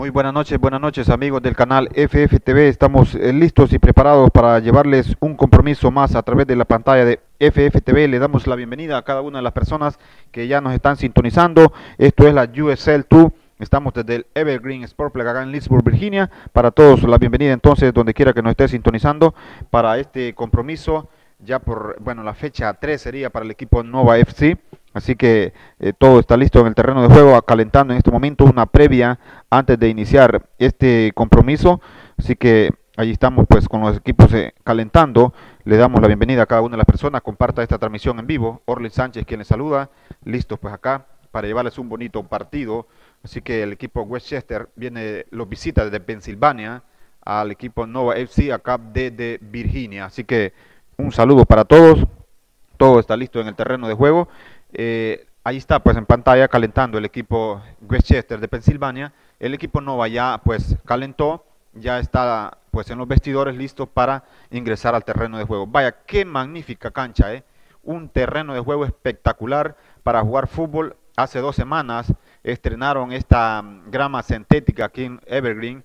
Muy buenas noches, buenas noches amigos del canal FFTV. Estamos eh, listos y preparados para llevarles un compromiso más a través de la pantalla de FFTV. Le damos la bienvenida a cada una de las personas que ya nos están sintonizando. Esto es la USL 2. Estamos desde el Evergreen Sportplex acá en Leesburg, Virginia. Para todos la bienvenida entonces donde quiera que nos esté sintonizando para este compromiso. Ya por, bueno, la fecha 3 sería para el equipo Nova FC. Así que eh, todo está listo en el terreno de juego, calentando en este momento una previa antes de iniciar este compromiso. Así que allí estamos pues con los equipos eh, calentando. Le damos la bienvenida a cada una de las personas. Comparta esta transmisión en vivo. Orly Sánchez quien les saluda. Listos pues acá para llevarles un bonito partido. Así que el equipo Westchester viene, los visita desde Pensilvania al equipo Nova FC acá desde Virginia. Así que un saludo para todos. Todo está listo en el terreno de juego. Eh, ahí está pues en pantalla calentando el equipo Westchester de Pensilvania. El equipo Nova ya pues calentó, ya está pues en los vestidores listo para ingresar al terreno de juego. Vaya, qué magnífica cancha, ¿eh? Un terreno de juego espectacular para jugar fútbol. Hace dos semanas estrenaron esta mm, grama sintética aquí en Evergreen.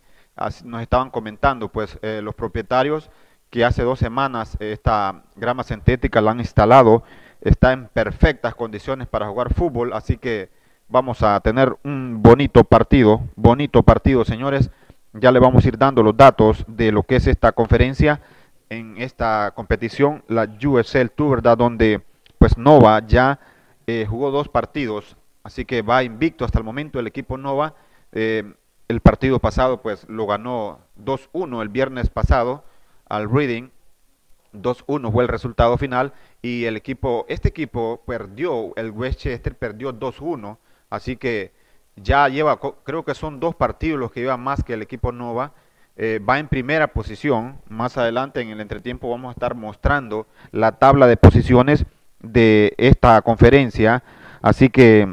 nos estaban comentando pues eh, los propietarios que hace dos semanas esta grama sintética la han instalado está en perfectas condiciones para jugar fútbol, así que vamos a tener un bonito partido, bonito partido, señores. Ya le vamos a ir dando los datos de lo que es esta conferencia en esta competición, la USL Tour, ¿verdad? Donde pues Nova ya eh, jugó dos partidos, así que va invicto hasta el momento el equipo Nova. Eh, el partido pasado pues lo ganó 2-1 el viernes pasado al Reading 2-1 fue el resultado final y el equipo, este equipo perdió, el Westchester perdió 2-1, así que ya lleva, creo que son dos partidos los que lleva más que el equipo Nova, eh, va en primera posición, más adelante en el entretiempo vamos a estar mostrando la tabla de posiciones de esta conferencia, así que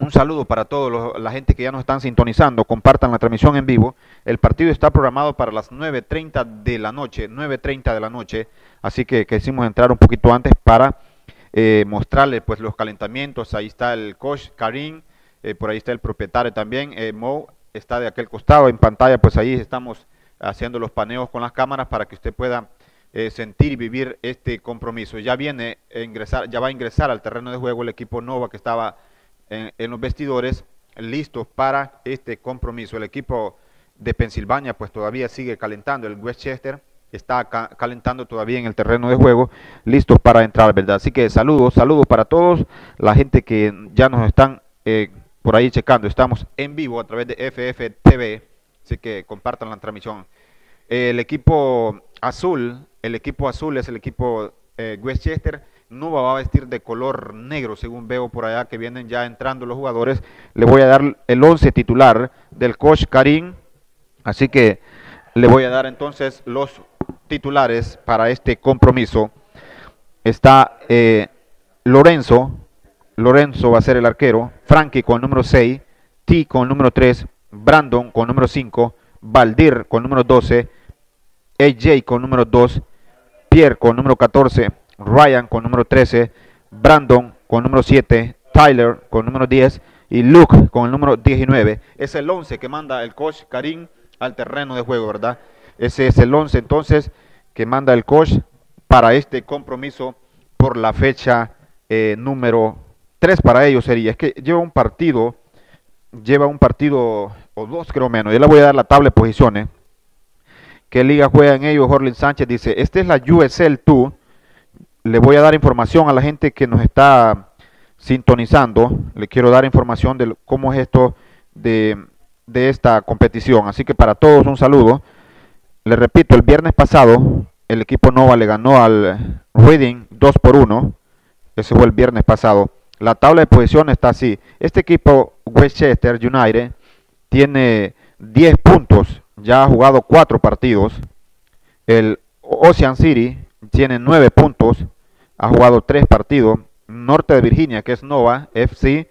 un saludo para toda la gente que ya nos están sintonizando. Compartan la transmisión en vivo. El partido está programado para las 9.30 de la noche. 9.30 de la noche. Así que quisimos entrar un poquito antes para eh, mostrarles pues, los calentamientos. Ahí está el coach Karim. Eh, por ahí está el propietario también. Eh, Mo está de aquel costado en pantalla. Pues ahí estamos haciendo los paneos con las cámaras para que usted pueda sentir y vivir este compromiso. Ya viene a ingresar, ya va a ingresar al terreno de juego el equipo Nova que estaba en, los vestidores listos para este compromiso. El equipo de Pensilvania pues todavía sigue calentando, el Westchester está calentando todavía en el terreno de juego, listos para entrar, ¿verdad? Así que saludos, saludos para todos, la gente que ya nos están eh, por ahí checando, estamos en vivo a través de FFTV, así que compartan la transmisión. el equipo azul, el equipo azul es el equipo eh, Westchester, no va a vestir de color negro, según veo por allá que vienen ya entrando los jugadores. Le voy a dar el 11 titular del coach Karim, así que le voy a dar entonces los titulares para este compromiso. Está eh, Lorenzo, Lorenzo va a ser el arquero, Frankie con número 6, T con número 3, Brandon con número 5, Valdir con número 12, AJ con número 2, Pierre con número 14, Ryan con número 13, Brandon con número 7, Tyler con número 10 y Luke con el número 19. Es el 11 que manda el coach Karim al terreno de juego, ¿verdad? Ese es el 11 entonces que manda el coach para este compromiso por la fecha eh, número 3 para ellos sería. Es que lleva un partido, lleva un partido o dos creo menos. Yo le voy a dar la tabla de posiciones. ¿Qué liga juega en ellos? Jorlin Sánchez dice, esta es la USL 2 le voy a dar información a la gente que nos está sintonizando. Le quiero dar información de cómo es esto de, esta competición. Así que para todos un saludo. Le repito, el viernes pasado el equipo Nova le ganó al Reading 2 por 1. Ese fue el viernes pasado. La tabla de posiciones está así. Este equipo Westchester United tiene 10 puntos. Ya ha jugado 4 partidos. El Ocean City tiene 9 puntos ha jugado tres partidos. Norte de Virginia, que es Nova FC,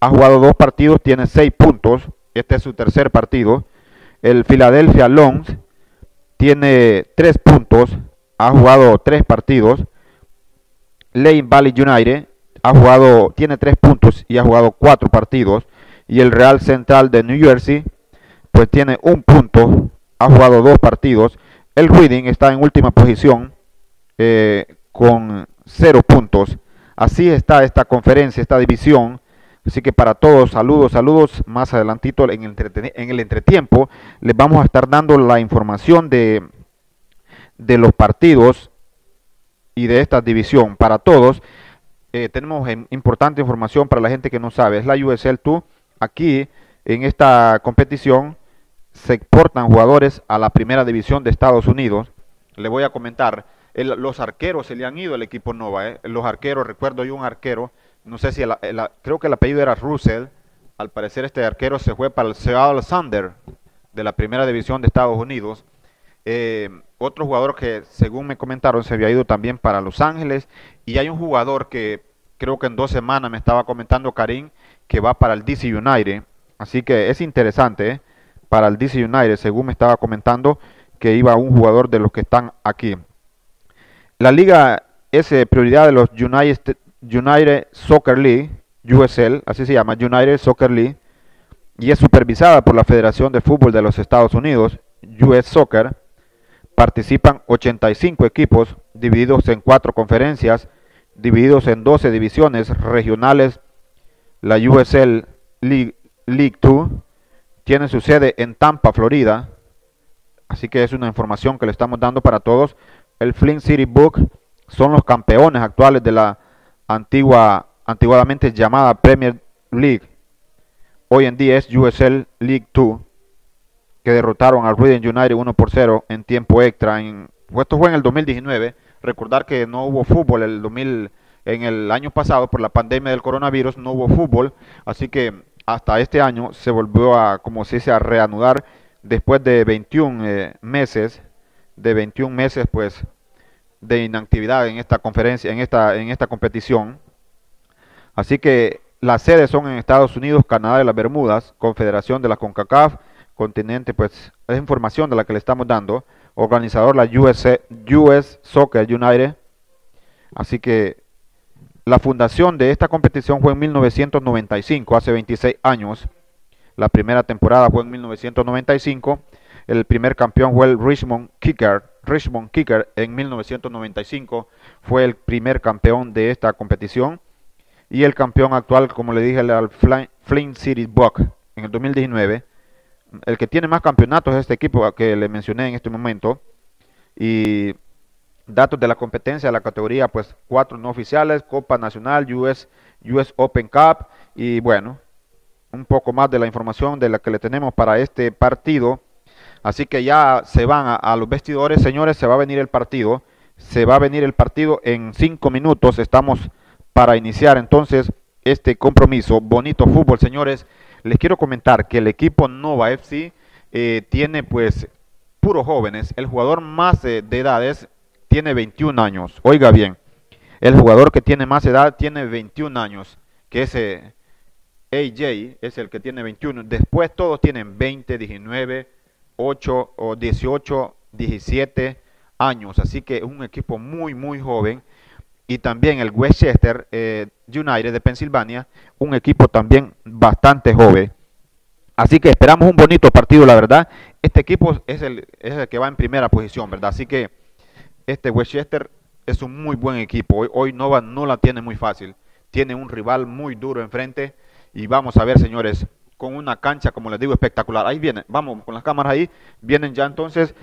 ha jugado dos partidos, tiene seis puntos. Este es su tercer partido. El Philadelphia Longs tiene tres puntos, ha jugado tres partidos. Lane Valley United ha jugado, tiene tres puntos y ha jugado cuatro partidos. Y el Real Central de New Jersey, pues tiene un punto, ha jugado dos partidos. El Reading está en última posición eh, con cero puntos. Así está esta conferencia, esta división. Así que para todos, saludos, saludos. Más adelantito en el, en el entretiempo les vamos a estar dando la información de, de los partidos y de esta división para todos. Eh, tenemos importante información para la gente que no sabe. Es la USL 2. Aquí en esta competición se exportan jugadores a la primera división de Estados Unidos. Le voy a comentar, los arqueros se le han ido al equipo Nova. Eh. Los arqueros, recuerdo yo un arquero, no sé si, creo que el apellido era Russell. Al parecer este arquero se fue para el Seattle Sander de la primera división de Estados Unidos. Eh, otro jugador que, según me comentaron, se había ido también para Los Ángeles. Y hay un jugador que creo que en dos semanas me estaba comentando Karim que va para el DC United. Así que es interesante ¿eh? para el DC United, según me estaba comentando, que iba un jugador de los que están aquí. La liga es eh, prioridad de los United, Soccer League, USL, así se llama, United Soccer League, y es supervisada por la Federación de Fútbol de los Estados Unidos, US Soccer. Participan 85 equipos divididos en cuatro conferencias, divididos en 12 divisiones regionales. La USL League League 2 tiene su sede en Tampa, Florida. Así que es una información que le estamos dando para todos. El Flint City Book son los campeones actuales de la antigua, antiguamente llamada Premier League. Hoy en día es USL League 2, que derrotaron al Reading United 1 por 0 en tiempo extra. En, esto fue en el 2019. Recordar que no hubo fútbol el 2000, en el año pasado por la pandemia del coronavirus, no hubo fútbol. Así que hasta este año se volvió a, como se dice, a reanudar después de 21 eh, meses, de 21 meses pues de inactividad en esta conferencia, en esta, en esta competición. Así que las sedes son en Estados Unidos, Canadá y las Bermudas, Confederación de la CONCACAF, continente, pues es información de la que le estamos dando. Organizador la US, US Soccer United. Así que la fundación de esta competición fue en 1995, hace 26 años. La primera temporada fue en 1995. El primer campeón fue el Richmond Kicker. Richmond Kicker en 1995 fue el primer campeón de esta competición. Y el campeón actual, como le dije, el Flint City Buck en el 2019. El que tiene más campeonatos es este equipo que le mencioné en este momento. Y Datos de la competencia de la categoría, pues cuatro no oficiales, Copa Nacional, US, US Open Cup y bueno, un poco más de la información de la que le tenemos para este partido. Así que ya se van a, los vestidores, señores, se va a venir el partido. Se va a venir el partido en cinco minutos. Estamos para iniciar entonces este compromiso. Bonito fútbol, señores. Les quiero comentar que el equipo Nova FC eh, tiene pues puros jóvenes. El jugador más eh, de edades tiene 21 años. Oiga bien, el jugador que tiene más edad tiene 21 años, que ese AJ es el que tiene 21. Después todos tienen 20, 19, 8 o 18, 17 años. Así que es un equipo muy, muy joven. Y también el Westchester eh, United de Pensilvania, un equipo también bastante joven. Así que esperamos un bonito partido, la verdad. Este equipo es el, es el que va en primera posición, ¿verdad? Así que este Westchester es un muy buen equipo. Hoy, hoy Nova no la tiene muy fácil. Tiene un rival muy duro enfrente. Y vamos a ver, señores, con una cancha, como les digo, espectacular. Ahí viene, vamos con las cámaras ahí. Vienen ya entonces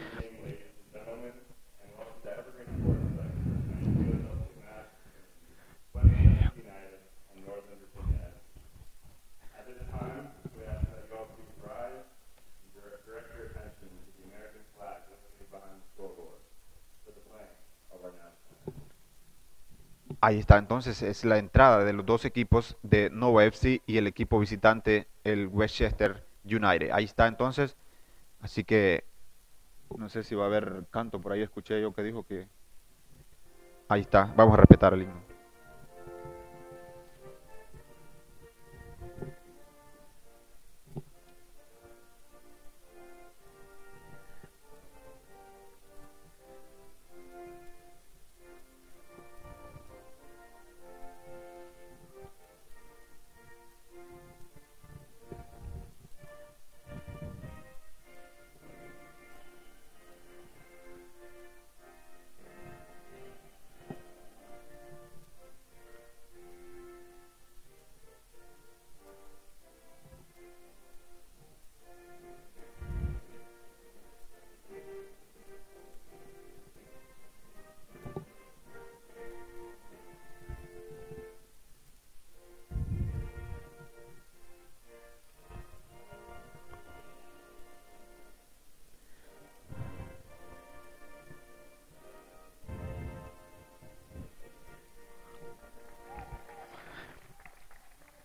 Ahí está, entonces es la entrada de los dos equipos de Nova FC y el equipo visitante, el Westchester United. Ahí está entonces, así que no sé si va a haber canto, por ahí escuché yo que dijo que... Ahí está, vamos a respetar el himno.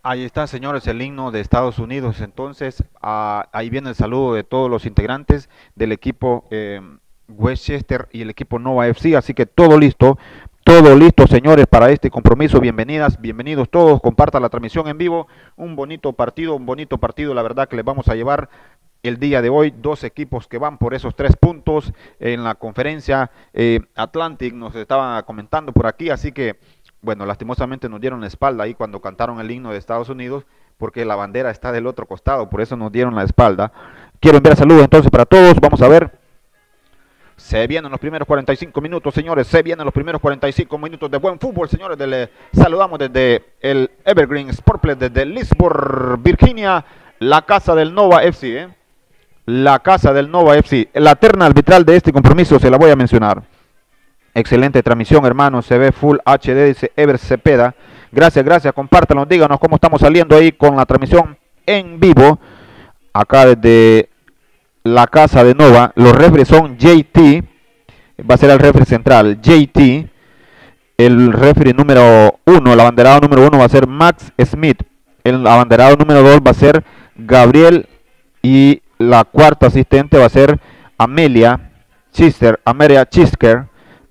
Ahí está, señores, el himno de Estados Unidos. Entonces, ah, ahí viene el saludo de todos los integrantes del equipo eh, Westchester y el equipo Nova FC. Así que todo listo, todo listo, señores, para este compromiso. Bienvenidas, bienvenidos todos. Compartan la transmisión en vivo. Un bonito partido, un bonito partido, la verdad que les vamos a llevar el día de hoy dos equipos que van por esos tres puntos en la conferencia eh, Atlantic nos estaban comentando por aquí así que bueno, lastimosamente nos dieron la espalda ahí cuando cantaron el himno de Estados Unidos, porque la bandera está del otro costado, por eso nos dieron la espalda. Quiero enviar saludos entonces para todos, vamos a ver. Se vienen los primeros 45 minutos, señores, se vienen los primeros 45 minutos de buen fútbol, señores. Le saludamos desde el Evergreen Sportplex, desde Lisbon, Virginia, la casa del Nova FC, ¿eh? La casa del Nova FC. La terna arbitral de este compromiso se la voy a mencionar. Excelente transmisión, hermano. Se ve Full HD, dice Ever Cepeda. Gracias, gracias. Compártanlo, díganos cómo estamos saliendo ahí con la transmisión en vivo. Acá desde la casa de Nova. Los refres son JT. Va a ser el refri central. JT. El refri número uno, el abanderado número uno va a ser Max Smith. El abanderado número dos va a ser Gabriel. Y la cuarta asistente va a ser Amelia Chister. Amelia Chisker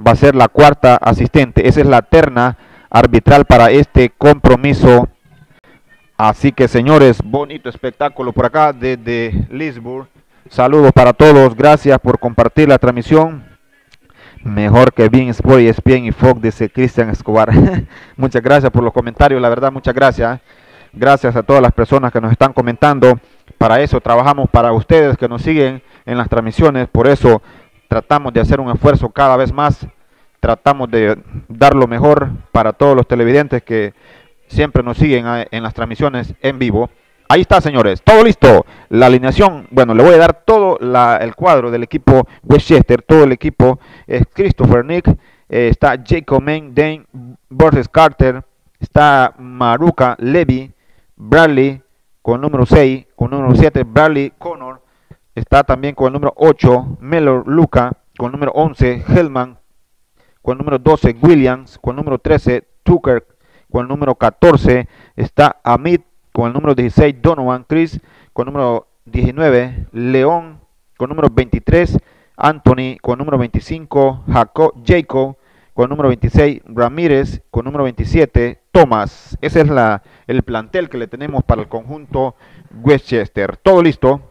va a ser la cuarta asistente. Esa es la terna arbitral para este compromiso. Así que señores, bonito espectáculo por acá desde Lisburg. Saludos para todos, gracias por compartir la transmisión. Mejor que bien Sport y ESPN y Fox, dice Cristian Escobar. muchas gracias por los comentarios, la verdad, muchas gracias. Gracias a todas las personas que nos están comentando. Para eso trabajamos para ustedes que nos siguen en las transmisiones. Por eso tratamos de hacer un esfuerzo cada vez más, tratamos de dar lo mejor para todos los televidentes que siempre nos siguen en las transmisiones en vivo. Ahí está, señores, todo listo. La alineación, bueno, le voy a dar todo el cuadro del equipo Westchester, todo el equipo es Christopher Nick, eh, está Jacob Main, Dane, Borges Carter, está Maruka Levy, Bradley con número 6, con número 7, Bradley Connor, Está también con el número 8, Melo Luca, con el número 11, Hellman, con el número 12, Williams, con el número 13, Tucker, con el número 14, está Amit, con el número 16, Donovan Chris, con el número 19, León, con el número 23, Anthony, con el número 25, Jacob, Jacob, con el número 26, Ramírez, con el número 27, Thomas. Ese es la, el plantel que le tenemos para el conjunto Westchester. Todo listo.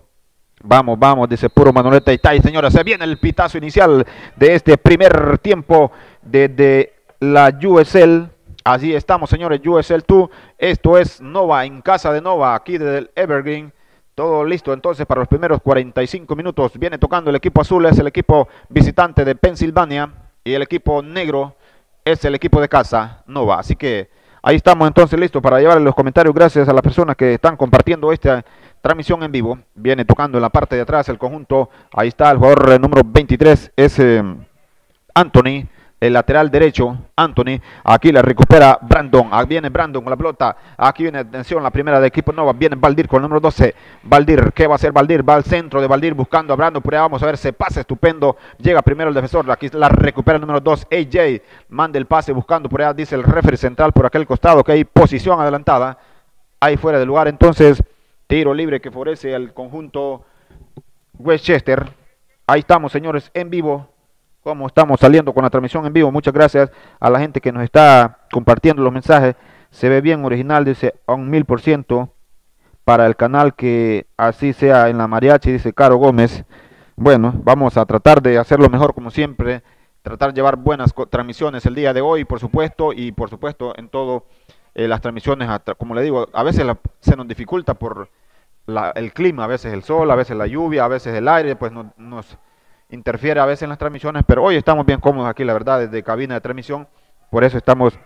Vamos, vamos, dice puro Manoleta y Tai, señora. Se viene el pitazo inicial de este primer tiempo desde la USL. Así estamos, señores, USL 2. Esto es Nova, en casa de Nova, aquí desde el Evergreen. Todo listo entonces para los primeros 45 minutos. Viene tocando el equipo azul, es el equipo visitante de Pensilvania. Y el equipo negro es el equipo de casa, Nova. Así que ahí estamos entonces listos para llevar los comentarios. Gracias a las personas que están compartiendo este transmisión en vivo. Viene tocando en la parte de atrás el conjunto. Ahí está el jugador eh, número 23, es eh, Anthony. El lateral derecho, Anthony. Aquí la recupera Brandon. Aquí viene Brandon con la pelota. Aquí viene, atención, la primera de equipo Nova. Viene Valdir con el número 12. Valdir, ¿qué va a hacer Valdir? Va al centro de Valdir buscando a Brandon. Por vamos a ver, se pasa estupendo. Llega primero el defensor. Aquí la recupera el número 2. AJ manda el pase buscando por allá, dice el referee central por aquel costado. Que hay posición adelantada. Ahí fuera de lugar. Entonces, Tiro libre que favorece al conjunto Westchester. Ahí estamos, señores, en vivo. Como estamos saliendo con la transmisión en vivo. Muchas gracias a la gente que nos está compartiendo los mensajes. Se ve bien original, dice a un mil por ciento. Para el canal que así sea en la mariachi, dice Caro Gómez. Bueno, vamos a tratar de hacerlo mejor como siempre. Tratar de llevar buenas transmisiones el día de hoy, por supuesto, y por supuesto en todo eh, las transmisiones, como le digo, a veces se nos dificulta por el clima, a veces el sol, a veces la lluvia, a veces el aire, pues nos interfiere a veces en las transmisiones, pero hoy estamos bien cómodos aquí, la verdad, desde cabina de transmisión, por eso estamos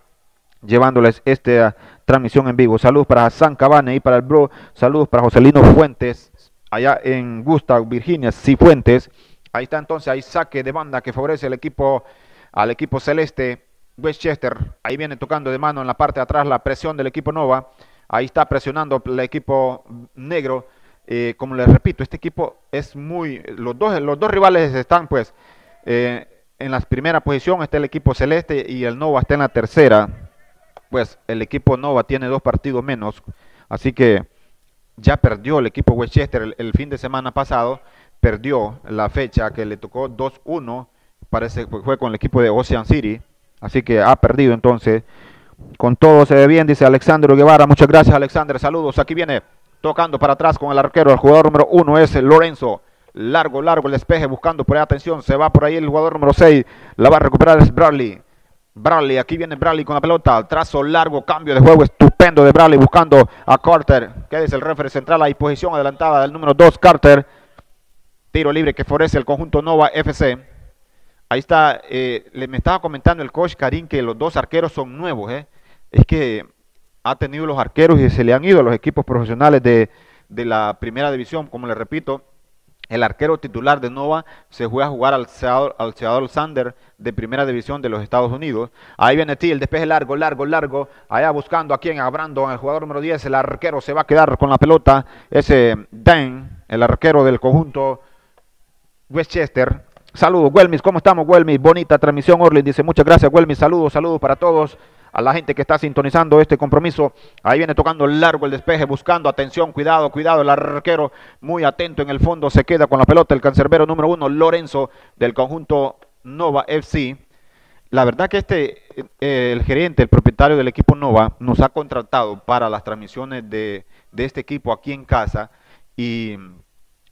llevándoles esta transmisión en vivo. Saludos para San Cabane y para el bro, saludos para Joselino Fuentes, allá en Gustav, Virginia, Cifuentes. Ahí está entonces, hay saque de banda que favorece al equipo, al equipo celeste Westchester, ahí viene tocando de mano en la parte de atrás la presión del equipo Nova, ahí está presionando el equipo negro. Eh, como les repito, este equipo es muy, los dos, los dos rivales están pues eh, en la primera posición, está el equipo celeste y el Nova está en la tercera. Pues el equipo Nova tiene dos partidos menos. Así que ya perdió el equipo Westchester el, el fin de semana pasado, perdió la fecha que le tocó 2-1, parece que fue con el equipo de Ocean City, así que ha perdido entonces. Con todo se ve bien, dice Alexandro Guevara. Muchas gracias, Alexander. Saludos. Aquí viene tocando para atrás con el arquero. El jugador número uno es Lorenzo. Largo, largo el despeje, buscando por atención. Se va por ahí el jugador número 6. La va a recuperar es Bradley. Bradley, aquí viene Bradley con la pelota. Trazo largo, cambio de juego estupendo de Bradley buscando a Carter. Que es el referee central. Hay posición adelantada del número 2, Carter. Tiro libre que favorece el conjunto Nova FC. Ahí está, eh, le, me estaba comentando el coach Karim que los dos arqueros son nuevos. Eh. Es que ha tenido los arqueros y se le han ido a los equipos profesionales de, de la primera división. Como le repito, el arquero titular de Nova se juega a jugar al Seattle, al Seattle Sander de primera división de los Estados Unidos. Ahí viene T, el despeje largo, largo, largo. Allá buscando a quien, a Brandon, el jugador número 10. El arquero se va a quedar con la pelota. Ese Dan, el arquero del conjunto Westchester. Saludos, Welmis. ¿Cómo estamos, Welmis? Bonita transmisión, Orlin. Dice muchas gracias, Welmis. Saludos, saludos para todos a la gente que está sintonizando este compromiso. Ahí viene tocando largo el despeje, buscando atención, cuidado, cuidado. El arquero muy atento en el fondo, se queda con la pelota. El cancerbero número uno, Lorenzo, del conjunto Nova FC. La verdad que este, eh, el gerente, el propietario del equipo Nova, nos ha contratado para las transmisiones de, de este equipo aquí en casa y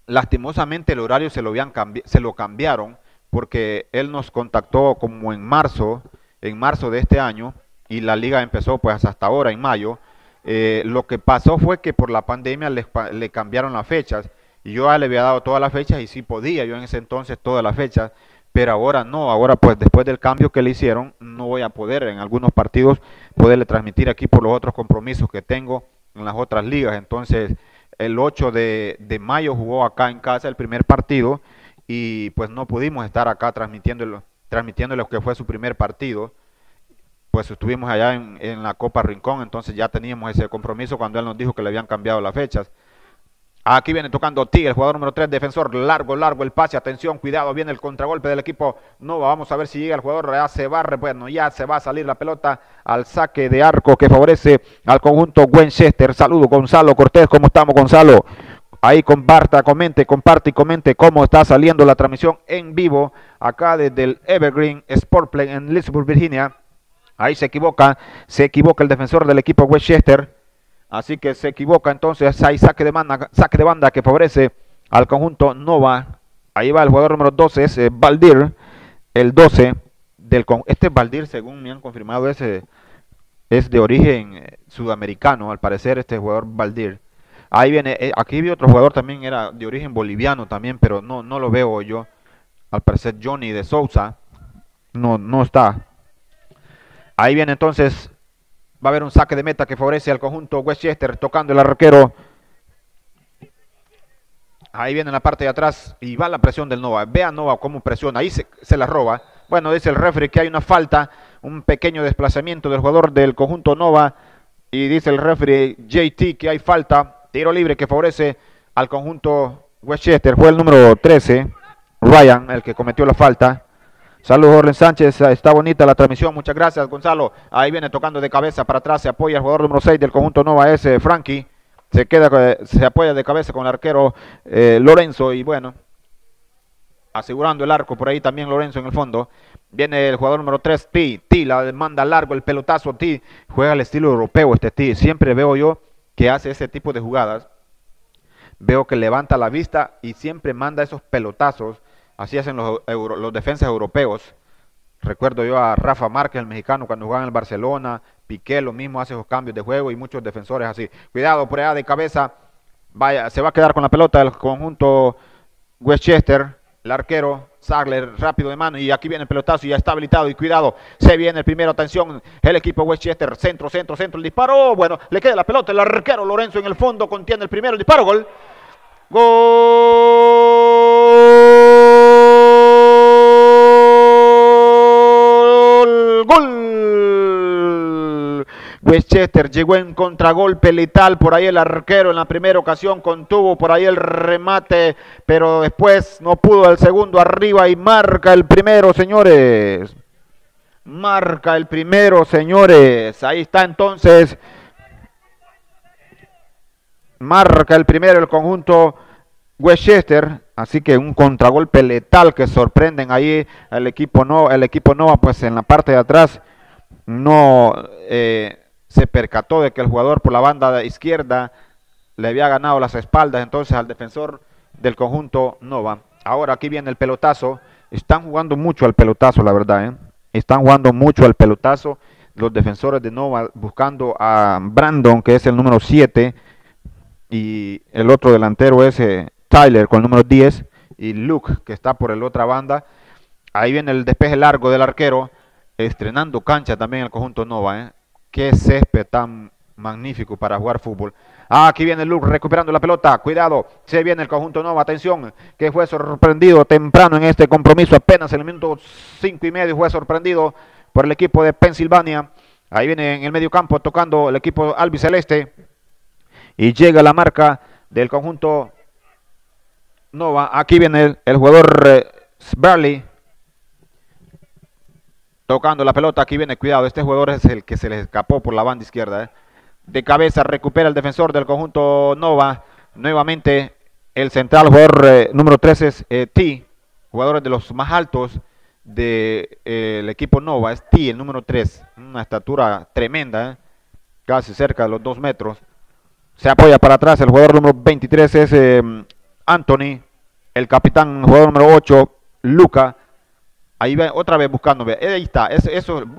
lastimosamente el horario se lo, habían se lo cambiaron porque él nos contactó como en marzo, en marzo de este año, y la liga empezó pues hasta ahora, en mayo. Eh, lo que pasó fue que por la pandemia le, le cambiaron las fechas y yo le había dado todas las fechas y sí podía, yo en ese entonces todas las fechas, pero ahora no, ahora pues después del cambio que le hicieron no voy a poder en algunos partidos poderle transmitir aquí por los otros compromisos que tengo en las otras ligas, entonces el 8 de, de mayo jugó acá en casa el primer partido y pues no pudimos estar acá transmitiendo lo que fue su primer partido pues estuvimos allá en, la Copa Rincón, entonces ya teníamos ese compromiso cuando él nos dijo que le habían cambiado las fechas. Aquí viene tocando T, el jugador número 3, defensor, largo, largo el pase, atención, cuidado, viene el contragolpe del equipo Nova, vamos a ver si llega el jugador, ya se barre, bueno, ya se va a salir la pelota al saque de arco que favorece al conjunto Winchester. Saludo Gonzalo Cortés, ¿cómo estamos Gonzalo? Ahí comparta, comente, comparte y comente cómo está saliendo la transmisión en vivo acá desde el Evergreen Sportplay en Leesburg, Virginia. Ahí se equivoca, se equivoca el defensor del equipo Westchester. Así que se equivoca entonces, hay saque de banda, saque de banda que favorece al conjunto Nova. Ahí va el jugador número 12, es eh, Baldir, el 12 del este Baldir, según me han confirmado, es, eh, de origen eh, sudamericano, al parecer este jugador Baldir. Ahí viene, aquí vi otro jugador también, era de origen boliviano también, pero no, no lo veo yo. Al parecer Johnny de Sousa, no, no está. Ahí viene entonces, va a haber un saque de meta que favorece al conjunto Westchester tocando el arquero. Ahí viene en la parte de atrás y va la presión del Nova. Vea Nova cómo presiona, ahí se, la roba. Bueno, dice el referee que hay una falta, un pequeño desplazamiento del jugador del conjunto Nova. Y dice el referee JT que hay falta, tiro libre que favorece al conjunto Westchester. Fue el número 13, Ryan, el que cometió la falta. Saludos, Orlen Sánchez. Está bonita la transmisión. Muchas gracias, Gonzalo. Ahí viene tocando de cabeza para atrás. Se apoya el jugador número 6 del conjunto Nova S, Frankie. Se queda, se apoya de cabeza con el arquero eh, Lorenzo. Y bueno, asegurando el arco por ahí también Lorenzo en el fondo. Viene el jugador número 3, T. T la manda largo, el pelotazo. T juega al estilo europeo este T. Siempre veo yo que hace ese tipo de jugadas. Veo que levanta la vista y siempre manda esos pelotazos Así hacen los, defensas europeos. Recuerdo yo a Rafa Márquez, el mexicano, cuando jugaba en el Barcelona. Piqué lo mismo hace esos cambios de juego y muchos defensores así. Cuidado por de cabeza. Vaya, se va a quedar con la pelota el conjunto Westchester. El arquero Sagler rápido de mano y aquí viene el pelotazo y ya está habilitado y cuidado, se viene el primero, atención, el equipo Westchester, centro, centro, centro, el disparo, bueno, le queda la pelota, el arquero Lorenzo en el fondo contiene el primero, el disparo, gol, gol, Westchester llegó en contragolpe letal por ahí el arquero en la primera ocasión contuvo por ahí el remate, pero después no pudo el segundo arriba y marca el primero, señores. Marca el primero, señores. Ahí está entonces marca el primero el conjunto Westchester, así que un contragolpe letal que sorprenden ahí el equipo no, el equipo Nova, pues en la parte de atrás no eh, se percató de que el jugador por la banda izquierda le había ganado las espaldas entonces al defensor del conjunto Nova. Ahora aquí viene el pelotazo. Están jugando mucho al pelotazo, la verdad. ¿eh? Están jugando mucho al pelotazo los defensores de Nova buscando a Brandon, que es el número 7, y el otro delantero es eh, Tyler con el número 10, y Luke, que está por la otra banda. Ahí viene el despeje largo del arquero, estrenando cancha también el conjunto Nova. ¿eh? Qué césped tan magnífico para jugar fútbol. Ah, aquí viene Luke recuperando la pelota. Cuidado, se viene el conjunto Nova. Atención, que fue sorprendido temprano en este compromiso. Apenas en el minuto 5 y medio fue sorprendido por el equipo de Pensilvania. Ahí viene en el medio campo tocando el equipo albiceleste. Y llega la marca del conjunto Nova. Aquí viene el, jugador eh, Tocando la pelota. Aquí viene, cuidado. Este jugador es el que se le escapó por la banda izquierda. Eh. De cabeza recupera el defensor del conjunto Nova. Nuevamente el central jugador eh, número 13 es eh, T. Jugadores de los más altos del de, equipo Nova es T, el número 3, una estatura tremenda, casi cerca de los 2 metros. Se apoya para atrás, el jugador número 23 es Anthony, el capitán, jugador número 8, Luca. Ahí va otra vez buscando, ahí está,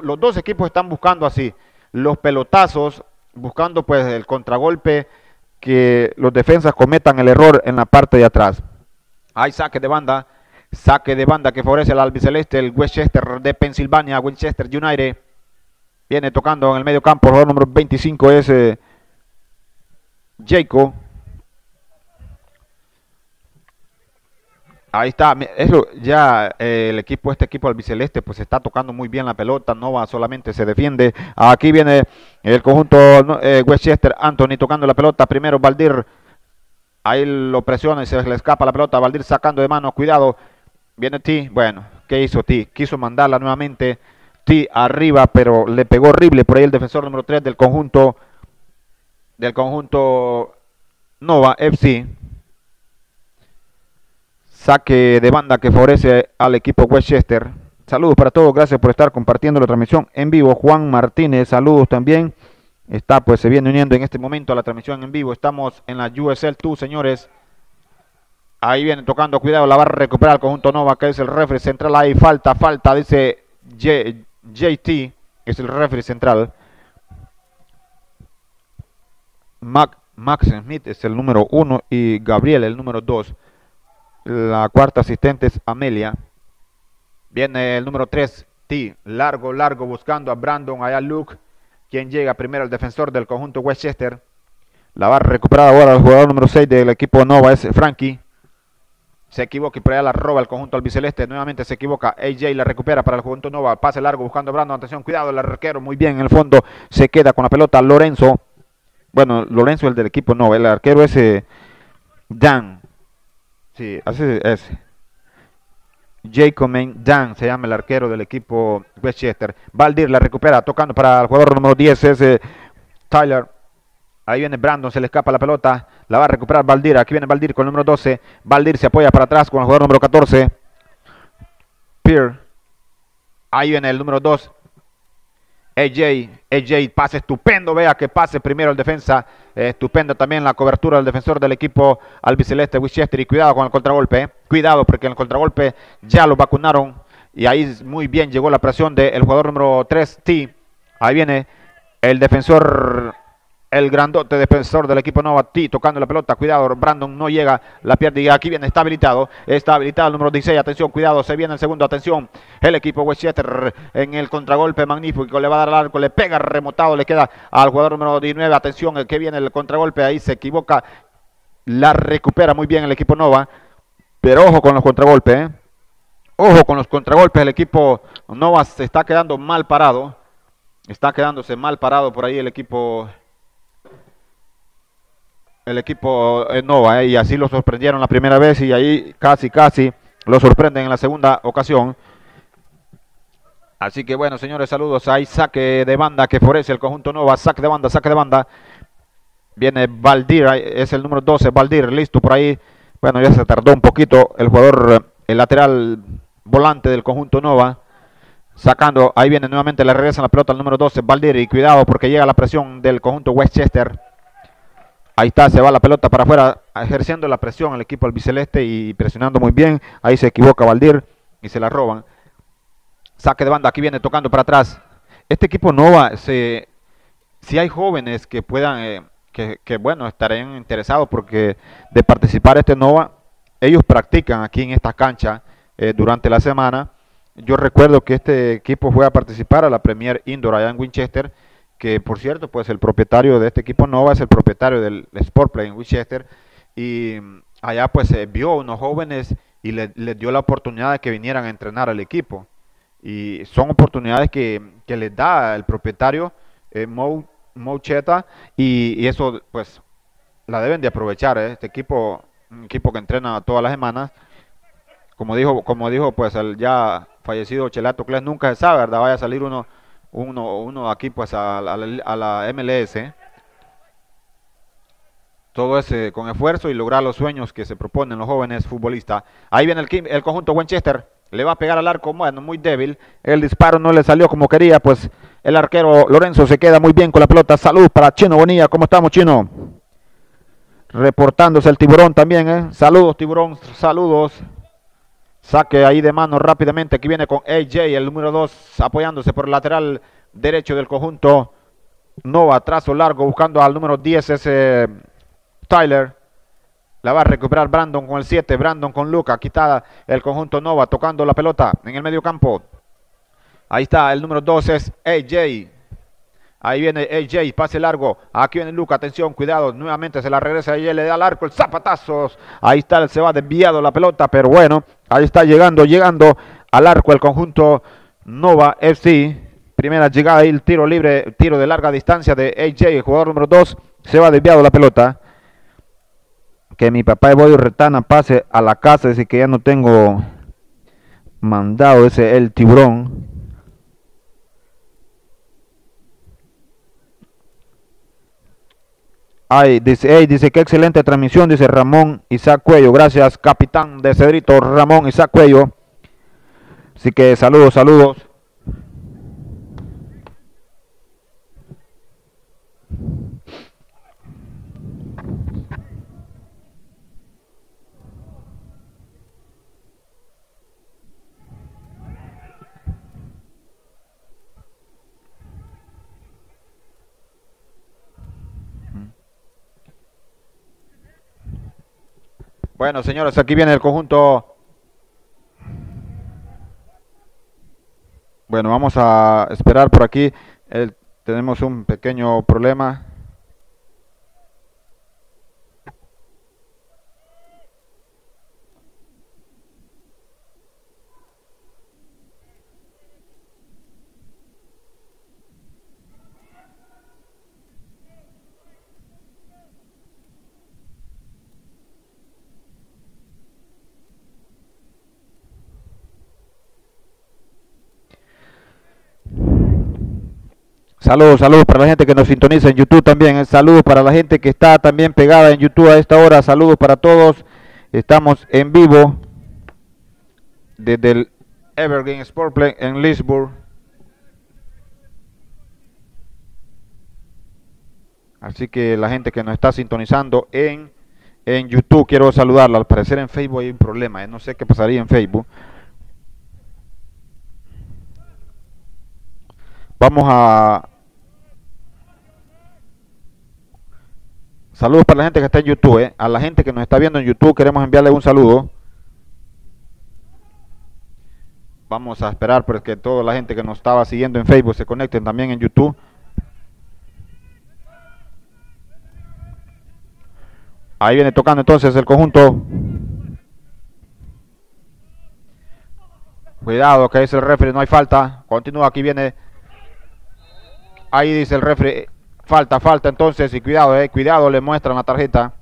los dos equipos están buscando así, los pelotazos, buscando pues el contragolpe, que los defensas cometan el error en la parte de atrás. Hay saque de banda, Saque de banda que favorece al albiceleste, el Westchester de Pensilvania, Winchester United. Viene tocando en el medio campo, el número 25 es eh, Jacob. Ahí está, eso ya eh, el equipo, este equipo albiceleste, pues está tocando muy bien la pelota, no va solamente se defiende. Aquí viene el conjunto eh, Westchester, Anthony tocando la pelota, primero Valdir, ahí lo presiona y se le escapa la pelota, Valdir sacando de mano, cuidado, Viene T. Bueno, ¿qué hizo T? Quiso mandarla nuevamente T arriba, pero le pegó horrible por ahí el defensor número 3 del conjunto del conjunto Nova FC. Saque de banda que favorece al equipo Westchester. Saludos para todos, gracias por estar compartiendo la transmisión en vivo. Juan Martínez, saludos también. Está, pues se viene uniendo en este momento a la transmisión en vivo. Estamos en la USL 2, señores. Ahí viene tocando, cuidado, la va a recuperar el conjunto Nova, que es el refri central. Ahí falta, falta, dice JT, que es el refri central. Max Smith es el número uno y Gabriel el número dos. La cuarta asistente es Amelia. Viene el número tres, T. Largo, largo, buscando a Brandon, allá Luke. Quien llega primero, el defensor del conjunto Westchester. La va a recuperar ahora el jugador número 6 del equipo Nova, es Frankie se equivoca y por allá la roba el conjunto albiceleste, nuevamente se equivoca, AJ la recupera para el conjunto Nova, pase largo buscando a Brandon, atención, cuidado, el arquero muy bien en el fondo, se queda con la pelota Lorenzo, bueno, Lorenzo el del equipo Nova, el arquero es Dan, sí, así es, Jacob Dan se llama el arquero del equipo Westchester, Valdir la recupera, tocando para el jugador número 10 es eh, Tyler, Ahí viene Brandon, se le escapa la pelota. La va a recuperar Valdir. Aquí viene Valdir con el número 12. Valdir se apoya para atrás con el jugador número 14. Pierre. Ahí viene el número 2. AJ, AJ, pase estupendo, vea que pase primero el defensa, estupendo también la cobertura del defensor del equipo albiceleste Winchester y cuidado con el contragolpe, eh. cuidado porque en el contragolpe ya lo vacunaron y ahí muy bien llegó la presión del jugador número 3, T, ahí viene el defensor el grandote defensor del equipo Nova T tocando la pelota, cuidado, Brandon no llega, la pierde y aquí viene, está habilitado, está habilitado el número 16, atención, cuidado, se viene el segundo, atención, el equipo Westchester en el contragolpe magnífico, le va a dar el arco, le pega remotado, le queda al jugador número 19, atención, el que viene el contragolpe, ahí se equivoca, la recupera muy bien el equipo Nova, pero ojo con los contragolpes, ¿eh? ojo con los contragolpes, el equipo Nova se está quedando mal parado, está quedándose mal parado por ahí el equipo el equipo eh, Nova, eh, y así lo sorprendieron la primera vez y ahí casi, casi lo sorprenden en la segunda ocasión. Así que bueno, señores, saludos. Hay saque de banda que favorece el conjunto Nova, saque de banda, saque de banda. Viene Valdir, es el número 12, Valdir, listo por ahí. Bueno, ya se tardó un poquito el jugador, el lateral volante del conjunto Nova. Sacando, ahí viene nuevamente, le regresa la pelota al número 12, Valdir. Y cuidado porque llega la presión del conjunto Westchester. Ahí está, se va la pelota para afuera, ejerciendo la presión al equipo albiceleste y presionando muy bien. Ahí se equivoca Valdir y se la roban. Saque de banda, aquí viene tocando para atrás. Este equipo Nova, si hay jóvenes que puedan, eh, que, bueno, estarían interesados porque de participar este Nova, ellos practican aquí en esta cancha eh, durante la semana. Yo recuerdo que este equipo fue a participar a la Premier Indoor allá en Winchester, que por cierto, pues el propietario de este equipo Nova es el propietario del Sportplay en Winchester, y allá pues se vio a unos jóvenes y les dio la oportunidad de que vinieran a entrenar al equipo. Y son oportunidades que, que les da el propietario eh, Mo, Cheta y, eso pues la deben de aprovechar ¿eh? este equipo un equipo que entrena todas las semanas. Como dijo como dijo pues el ya fallecido Chelato Cles nunca se sabe verdad vaya a salir uno uno uno aquí pues a, la MLS todo ese con esfuerzo y lograr los sueños que se proponen los jóvenes futbolistas ahí viene el, el conjunto Winchester le va a pegar al arco, bueno, muy débil. El disparo no le salió como quería, pues el arquero Lorenzo se queda muy bien con la pelota. Salud para Chino Bonilla. ¿Cómo estamos, Chino? Reportándose el tiburón también, ¿eh? Saludos, tiburón, saludos. Saque ahí de mano rápidamente. Aquí viene con AJ, el número 2, apoyándose por el lateral derecho del conjunto. Nova, trazo largo, buscando al número 10, ese Tyler. La va a recuperar Brandon con el 7. Brandon con Luca. Quitada el conjunto Nova. Tocando la pelota en el medio campo. Ahí está. El número 2 es AJ. Ahí viene AJ. Pase largo. Aquí viene Luca. Atención. Cuidado. Nuevamente se la regresa. AJ le da al arco. El zapatazos. Ahí está. Se va desviado la pelota. Pero bueno. Ahí está llegando. Llegando al arco el conjunto Nova FC. Primera llegada y el tiro libre. Tiro de larga distancia de AJ. El jugador número 2. Se va desviado la pelota que mi papá Boy Retana pase a la casa, dice que ya no tengo mandado ese el tiburón. Ay, dice, dice qué excelente transmisión, dice Ramón Isaac Cuello. Gracias, capitán de Cedrito, Ramón Isaac Cuello. Así que saludos, saludos. Bueno, señores, aquí viene el conjunto. Bueno, vamos a esperar por aquí. tenemos un pequeño problema. Saludos, saludos para la gente que nos sintoniza en YouTube también. Eh, saludos para la gente que está también pegada en YouTube a esta hora. Saludos para todos. Estamos en vivo desde el Evergreen Sportplay en Lisburg. Así que la gente que nos está sintonizando en, en YouTube, quiero saludarla. Al parecer en Facebook hay un problema. Eh, no sé qué pasaría en Facebook. Vamos a, Saludos para la gente que está en YouTube. Eh. A la gente que nos está viendo en YouTube queremos enviarle un saludo. Vamos a esperar porque toda la gente que nos estaba siguiendo en Facebook se conecten también en YouTube. Ahí viene tocando entonces el conjunto. Cuidado que es el refri, no hay falta. Continúa, aquí viene. Ahí dice el refri. Falta, falta entonces y cuidado, eh, cuidado, le muestran la tarjeta.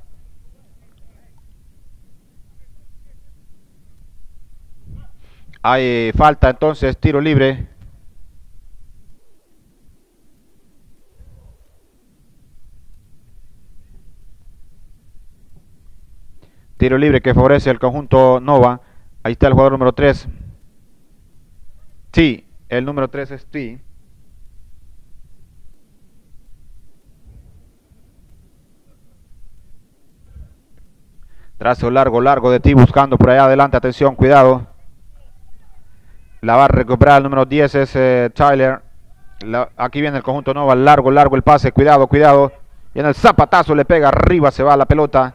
Hay falta entonces, tiro libre. Tiro libre que favorece el conjunto Nova. Ahí está el jugador número 3. Sí, el número 3 es T. Trazo largo, largo de ti buscando por allá adelante. Atención, cuidado. La va a recuperar el número 10 es eh, Tyler. Aquí viene el conjunto Nova. Largo, largo el pase. Cuidado, cuidado. Y en el zapatazo le pega. Arriba se va la pelota.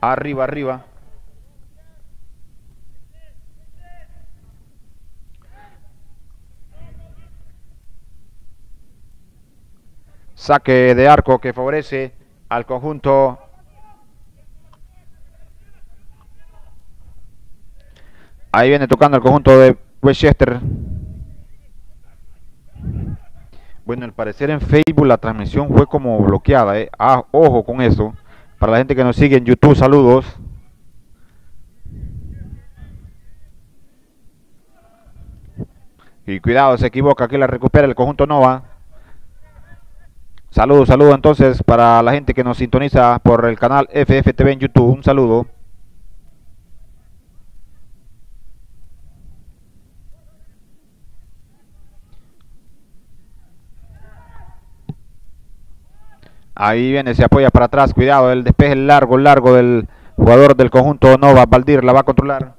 Arriba, arriba. Saque de arco que favorece al conjunto Ahí viene tocando el conjunto de Westchester. Bueno, al parecer en Facebook la transmisión fue como bloqueada. ¿eh? Ah, ojo con eso. Para la gente que nos sigue en YouTube, saludos. Y cuidado, se equivoca, aquí la recupera el conjunto Nova. Saludos, saludos entonces para la gente que nos sintoniza por el canal FFTV en YouTube. Un saludo. Ahí viene, se apoya para atrás. Cuidado, el despeje largo, largo del jugador del conjunto Nova. Valdir la va a controlar.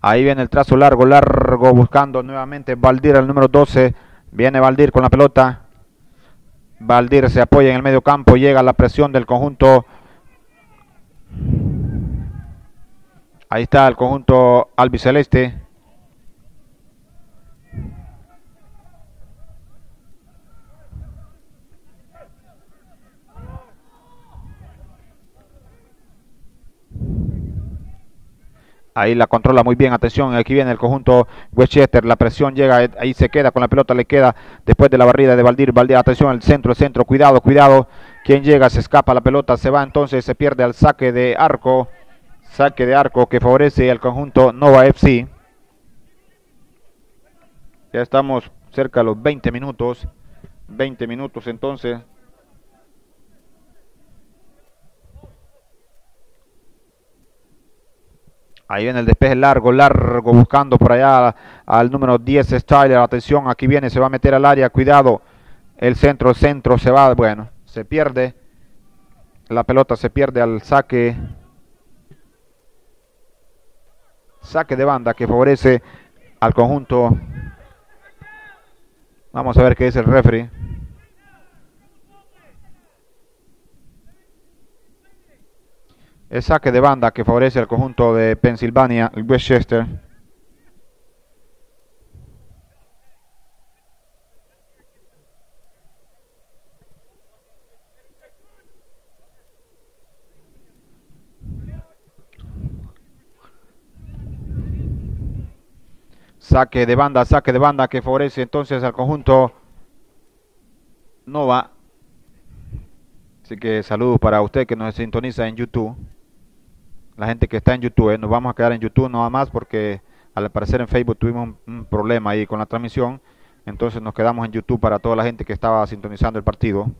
Ahí viene el trazo largo, largo, buscando nuevamente Valdir, el número 12. Viene Valdir con la pelota. Valdir se apoya en el medio campo, llega la presión del conjunto. Ahí está el conjunto albiceleste. Ahí la controla muy bien, atención, aquí viene el conjunto Westchester, la presión llega, ahí se queda con la pelota, le queda después de la barrida de Valdir, Valdir, atención, el centro, el centro, cuidado, cuidado, quien llega, se escapa la pelota, se va entonces, se pierde al saque de arco, saque de arco que favorece al conjunto Nova FC. Ya estamos cerca de los 20 minutos, 20 minutos entonces. Ahí viene el despeje largo, largo, buscando por allá al número 10, Styler. Atención, aquí viene, se va a meter al área, cuidado. El centro, el centro se va, bueno, se pierde. La pelota se pierde al saque. Saque de banda que favorece al conjunto. Vamos a ver qué dice el referee. El saque de banda que favorece al conjunto de Pensilvania, el Westchester. Saque de banda, saque de banda que favorece entonces al conjunto Nova. Así que saludos para usted que nos sintoniza en YouTube la gente que está en YouTube. ¿eh? Nos vamos a quedar en YouTube nada más porque al parecer en Facebook tuvimos un, problema ahí con la transmisión. Entonces nos quedamos en YouTube para toda la gente que estaba sintonizando el partido.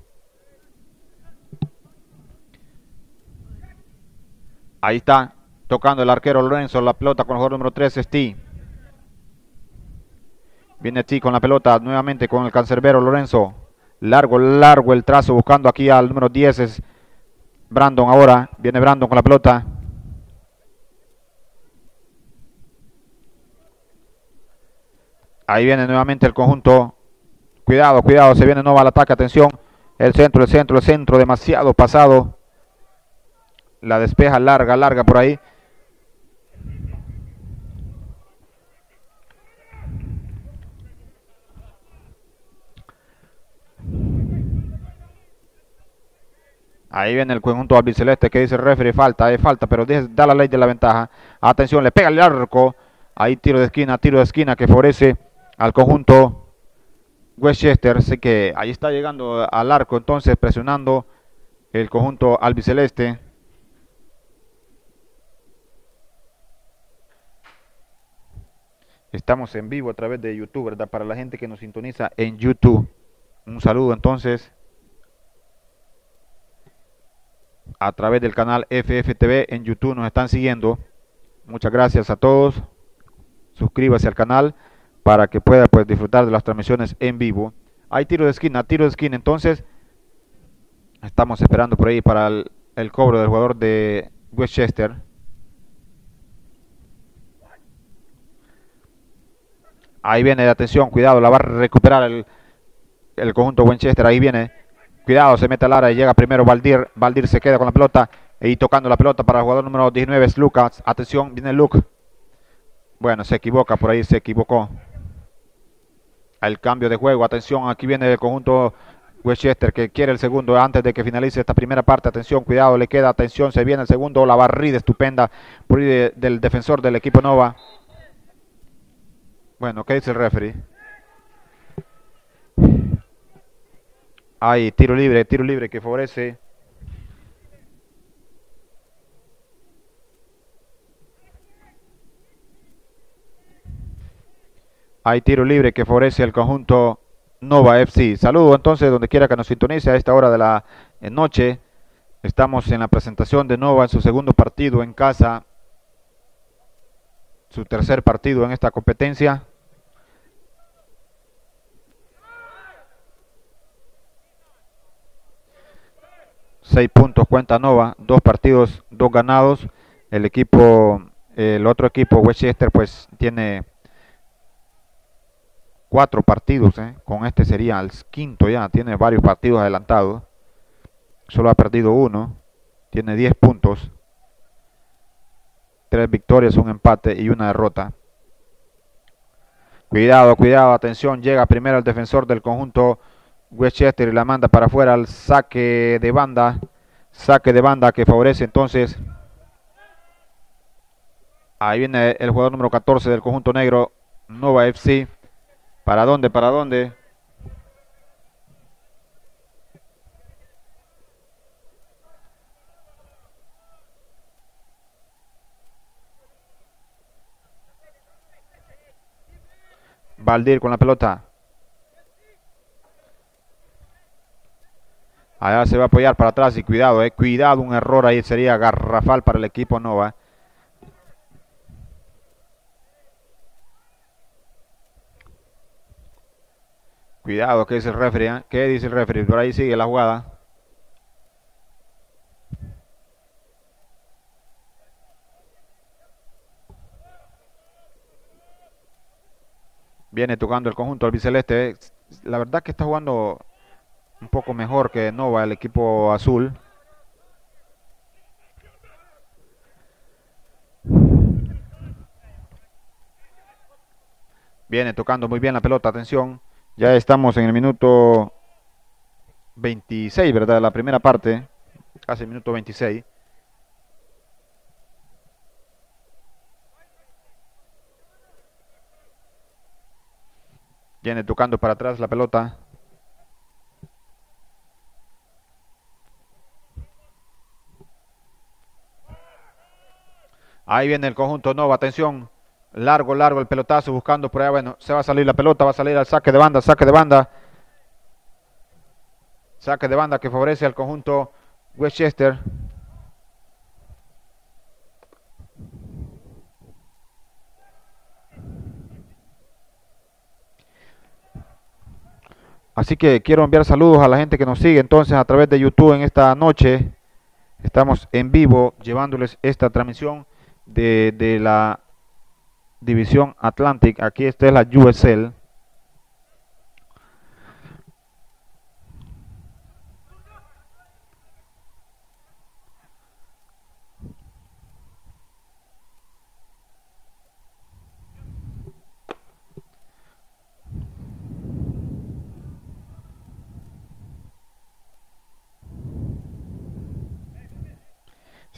Ahí está, tocando el arquero Lorenzo, la pelota con el jugador número 3, Steve. Viene Steve con la pelota, nuevamente con el cancerbero Lorenzo. Largo, largo el trazo, buscando aquí al número 10, es Brandon ahora. Viene Brandon con la pelota. Ahí viene nuevamente el conjunto. Cuidado, cuidado, se viene Nova al ataque, atención. El centro, el centro, el centro, demasiado pasado. La despeja larga, larga por ahí. Ahí viene el conjunto albiceleste que dice el referee, falta, hay falta, pero da la ley de la ventaja. Atención, le pega el arco. Ahí tiro de esquina, tiro de esquina que favorece al conjunto Westchester. Así que ahí está llegando al arco, entonces presionando el conjunto albiceleste. Estamos en vivo a través de YouTube, ¿verdad? Para la gente que nos sintoniza en YouTube. Un saludo entonces a través del canal FFTV en YouTube nos están siguiendo. Muchas gracias a todos. Suscríbase al canal para que pueda pues, disfrutar de las transmisiones en vivo. Hay tiro de esquina, tiro de esquina. Entonces, estamos esperando por ahí para el, cobro del jugador de Westchester. Ahí viene atención, cuidado, la va a recuperar el, el conjunto Winchester. Ahí viene, cuidado, se mete al área y llega primero Valdir. Valdir se queda con la pelota y tocando la pelota para el jugador número 19 es Lucas. Atención, viene Luke. Bueno, se equivoca, por ahí se equivocó. El cambio de juego, atención, aquí viene el conjunto Westchester que quiere el segundo antes de que finalice esta primera parte. Atención, cuidado, le queda atención, se viene el segundo, la barrida estupenda por ahí de, del defensor del equipo Nova. Bueno, ¿qué dice el referee? Hay tiro libre, tiro libre que favorece. Hay tiro libre que favorece al conjunto Nova FC. Saludo entonces donde quiera que nos sintonice a esta hora de la noche. Estamos en la presentación de Nova en su segundo partido en casa. Su tercer partido en esta competencia. Seis puntos cuenta Nova, dos partidos, dos ganados. El equipo, el otro equipo, Westchester, pues tiene cuatro partidos, ¿eh? con este sería el quinto ya, tiene varios partidos adelantados. Solo ha perdido uno, tiene 10 puntos, tres victorias, un empate y una derrota. Cuidado, cuidado, atención, llega primero el defensor del conjunto Westchester la manda para afuera al saque de banda. Saque de banda que favorece entonces. Ahí viene el jugador número 14 del conjunto negro, Nova FC. ¿Para dónde? ¿Para dónde? Valdir con la pelota. Allá se va a apoyar para atrás y cuidado, eh, cuidado, un error ahí sería garrafal para el equipo Nova. Cuidado, ¿qué dice el referee? Eh? ¿Qué dice el referee? Por ahí sigue la jugada. Viene tocando el conjunto albiceleste. Eh. La verdad que está jugando un poco mejor que Nova, el equipo azul. Viene tocando muy bien la pelota, atención. Ya estamos en el minuto 26, ¿verdad? La primera parte, casi el minuto 26. Viene tocando para atrás la pelota. Ahí viene el conjunto Nova, atención. Largo, largo el pelotazo buscando por allá. Bueno, se va a salir la pelota, va a salir al saque de banda, saque de banda. Saque de banda que favorece al conjunto Westchester. Así que quiero enviar saludos a la gente que nos sigue entonces a través de YouTube en esta noche. Estamos en vivo llevándoles esta transmisión de, de la División Atlantic. Aquí esta es la USL.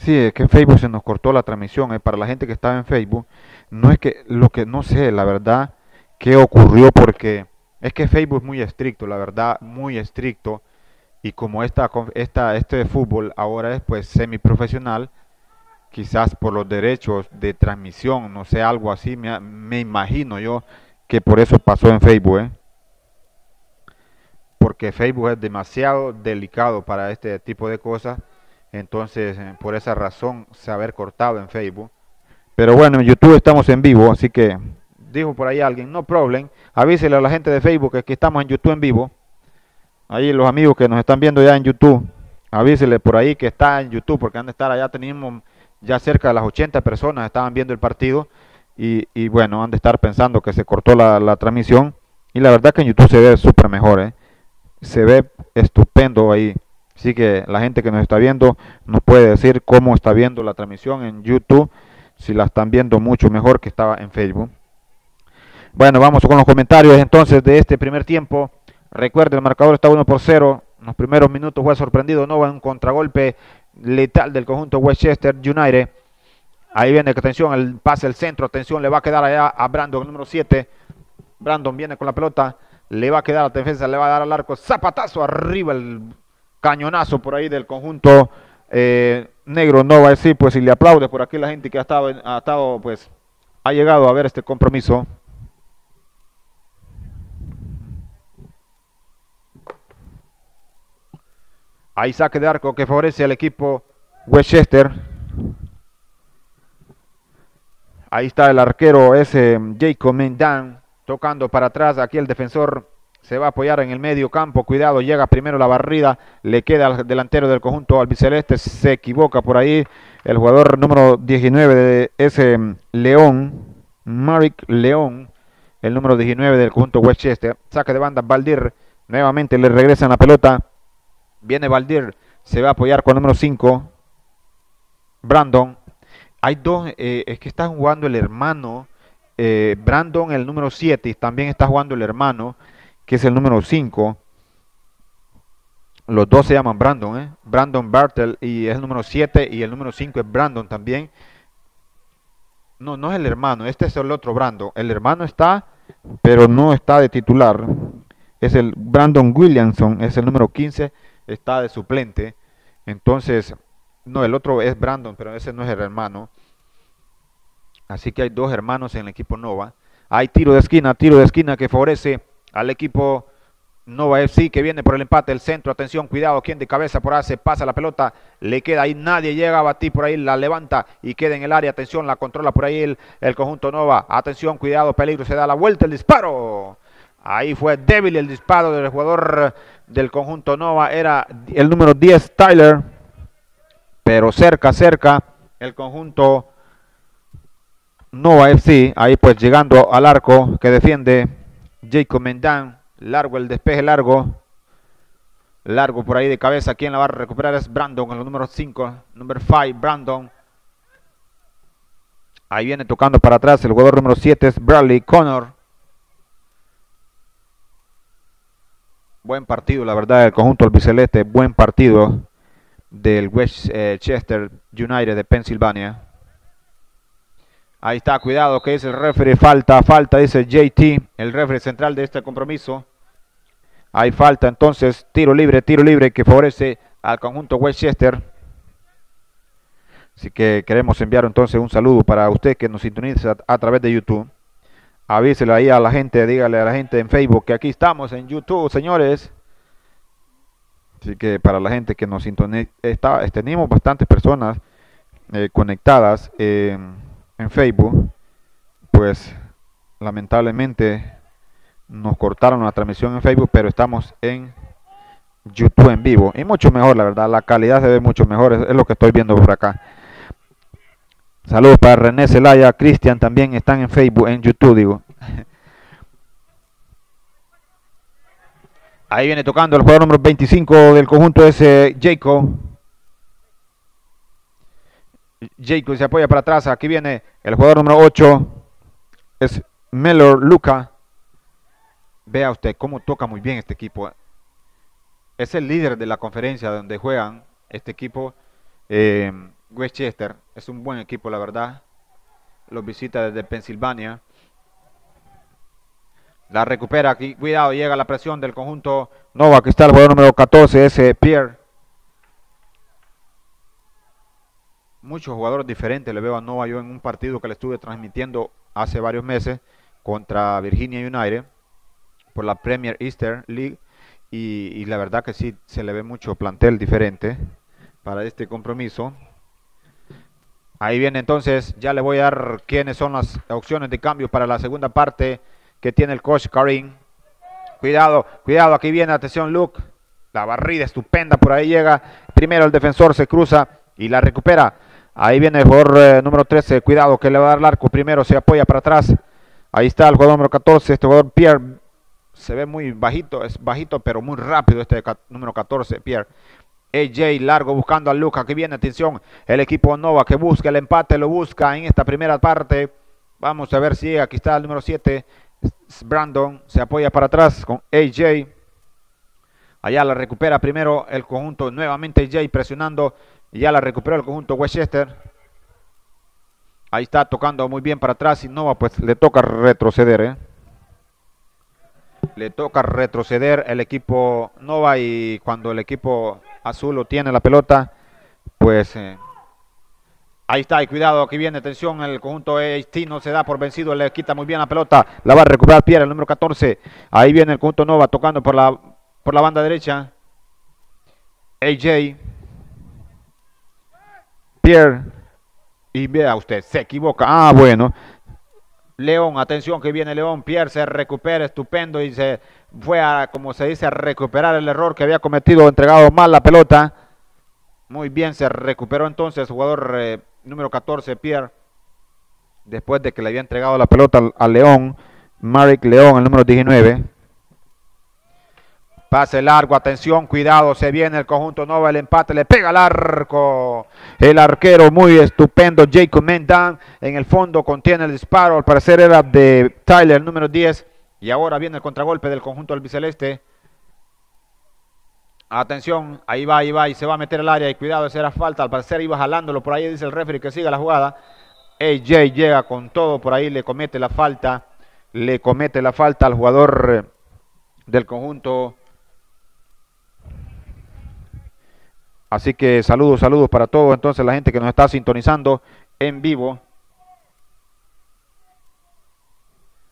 Sí, es que Facebook se nos cortó la transmisión. Eh, para la gente que estaba en Facebook, no es que lo que no sé, la verdad, qué ocurrió porque es que Facebook es muy estricto, la verdad, muy estricto. Y como esta, esta, este fútbol ahora es pues semiprofesional, quizás por los derechos de transmisión, no sé, algo así, me, imagino yo que por eso pasó en Facebook, ¿eh? porque Facebook es demasiado delicado para este tipo de cosas, entonces eh, por esa razón se haber cortado en Facebook. Pero bueno, en YouTube estamos en vivo, así que dijo por ahí alguien, no problem, avísele a la gente de Facebook que estamos en YouTube en vivo. Ahí los amigos que nos están viendo ya en YouTube, avísele por ahí que está en YouTube, porque han de estar allá, tenemos ya cerca de las 80 personas estaban viendo el partido y, bueno, han de estar pensando que se cortó la, transmisión y la verdad que en YouTube se ve súper mejor, ¿eh? se ve estupendo ahí. Así que la gente que nos está viendo nos puede decir cómo está viendo la transmisión en YouTube, si la están viendo mucho mejor que estaba en Facebook. Bueno, vamos con los comentarios entonces de este primer tiempo. Recuerde, el marcador está 1 por 0. En los primeros minutos fue sorprendido Nova en un contragolpe letal del conjunto Westchester United. Ahí viene, atención, el pase al centro, atención, le va a quedar allá a Brandon, el número 7. Brandon viene con la pelota, le va a quedar a la defensa, le va a dar al arco, zapatazo arriba, el cañonazo por ahí del conjunto eh, negro. No va a decir, pues, si le aplaude por aquí la gente que ha estado, ha estado, pues, ha llegado a ver este compromiso. Ahí saque de arco que favorece al equipo Westchester. Ahí está el arquero ese Jacob Mendan tocando para atrás. Aquí el defensor se va a apoyar en el medio campo. Cuidado, llega primero la barrida. Le queda al delantero del conjunto albiceleste. Se equivoca por ahí el jugador número 19 de ese León. Marek León. El número 19 del conjunto Westchester. Saque de banda Valdir. Nuevamente le regresan la pelota. Viene Valdir, se va a apoyar con el número 5. Brandon. Hay dos, eh, es que está jugando el hermano. Eh, Brandon, el número 7, y también está jugando el hermano, que es el número 5. Los dos se llaman Brandon, ¿eh? Brandon Bartel y es el número 7 y el número 5 es Brandon también. No, no es el hermano, este es el otro Brandon. El hermano está, pero no está de titular. Es el Brandon Williamson, es el número 15 está de suplente. Entonces, no, el otro es Brandon, pero ese no es el hermano. Así que hay dos hermanos en el equipo Nova. Hay tiro de esquina, tiro de esquina que favorece al equipo Nova FC que viene por el empate, el centro, atención, cuidado, quien de cabeza por se pasa la pelota, le queda ahí, nadie llega a batir por ahí, la levanta y queda en el área, atención, la controla por ahí el, el conjunto Nova, atención, cuidado, peligro, se da la vuelta, el disparo, Ahí fue débil el disparo del jugador del conjunto Nova. Era el número 10, Tyler. Pero cerca, cerca, el conjunto Nova FC. Ahí pues llegando al arco que defiende Jacob Mendan. Largo el despeje, largo. Largo por ahí de cabeza. Quien la va a recuperar es Brandon, el número 5. Número 5, Brandon. Ahí viene tocando para atrás. El jugador número 7 es Bradley Connor. Buen partido, la verdad, el conjunto albiceleste, buen partido del Westchester United de Pensilvania. Ahí está, cuidado, que es el referee, falta, falta, dice JT, el referee central de este compromiso. Hay falta, entonces, tiro libre, tiro libre que favorece al conjunto Westchester. Así que queremos enviar entonces un saludo para usted que nos sintoniza a través de YouTube avísele ahí a la gente, dígale a la gente en Facebook que aquí estamos en YouTube, señores. Así que para la gente que nos sintoniza, tenemos bastantes personas eh, conectadas en Facebook, pues lamentablemente nos cortaron la transmisión en Facebook, pero estamos en YouTube en vivo. Y mucho mejor, la verdad, la calidad se ve mucho mejor, es lo que estoy viendo por acá. Saludos para René Zelaya, Cristian también están en Facebook, en YouTube, digo. Ahí viene tocando el jugador número 25 del conjunto ese, Jacob. Jacob se apoya para atrás. Aquí viene el jugador número 8. Es Melor Luca. Vea usted cómo toca muy bien este equipo. Es el líder de la conferencia donde juegan este equipo. Eh, Westchester es un buen equipo, la verdad. Los visita desde Pensilvania. La recupera aquí. Cuidado, llega la presión del conjunto Nova. Aquí está el jugador número 14, ese Pierre. Muchos jugadores diferentes. Le veo a Nova yo en un partido que le estuve transmitiendo hace varios meses contra Virginia United por la Premier Easter League. Y, y la verdad que sí se le ve mucho plantel diferente para este compromiso. Ahí viene entonces, ya le voy a dar quiénes son las opciones de cambio para la segunda parte que tiene el coach Karim. Cuidado, cuidado, aquí viene, atención Luke. La barrida estupenda, por ahí llega. Primero el defensor se cruza y la recupera. Ahí viene el jugador eh, número 13, cuidado que le va a dar el arco. Primero se apoya para atrás. Ahí está el jugador número 14, este jugador Pierre. Se ve muy bajito, es bajito pero muy rápido este número 14, Pierre. AJ largo buscando a Luca. Aquí viene, atención, el equipo Nova que busca el empate, lo busca en esta primera parte. Vamos a ver si aquí está el número 7, Brandon. Se apoya para atrás con AJ. Allá la recupera primero el conjunto, nuevamente AJ presionando. Ya la recuperó el conjunto Westchester. Ahí está tocando muy bien para atrás y Nova pues le toca retroceder. ¿eh? Le toca retroceder el equipo Nova y cuando el equipo azul lo tiene la pelota, pues eh, ahí está, y cuidado, aquí viene, atención, el conjunto AT no se da por vencido, le quita muy bien la pelota, la va a recuperar Pierre, el número 14, ahí viene el conjunto Nova tocando por la, por la banda derecha, AJ, Pierre, y vea usted, se equivoca, ah bueno, León, atención que viene León, Pierre se recupera, estupendo y se fue a, como se dice, a recuperar el error que había cometido, entregado mal la pelota. Muy bien, se recuperó entonces el jugador eh, número 14, Pierre, después de que le había entregado la pelota al, León, Marek León, el número 19. Pase largo, atención, cuidado, se viene el conjunto Nova, el empate, le pega al arco. El arquero muy estupendo, Jacob Mendan, en el fondo contiene el disparo, al parecer era de Tyler, número 10. Y ahora viene el contragolpe del conjunto albiceleste. Atención, ahí va, ahí va, y se va a meter al área, y cuidado, esa era falta, al parecer iba jalándolo, por ahí dice el referee que siga la jugada. AJ llega con todo, por ahí le comete la falta, le comete la falta al jugador del conjunto Así que saludos, saludos para todos. Entonces la gente que nos está sintonizando en vivo.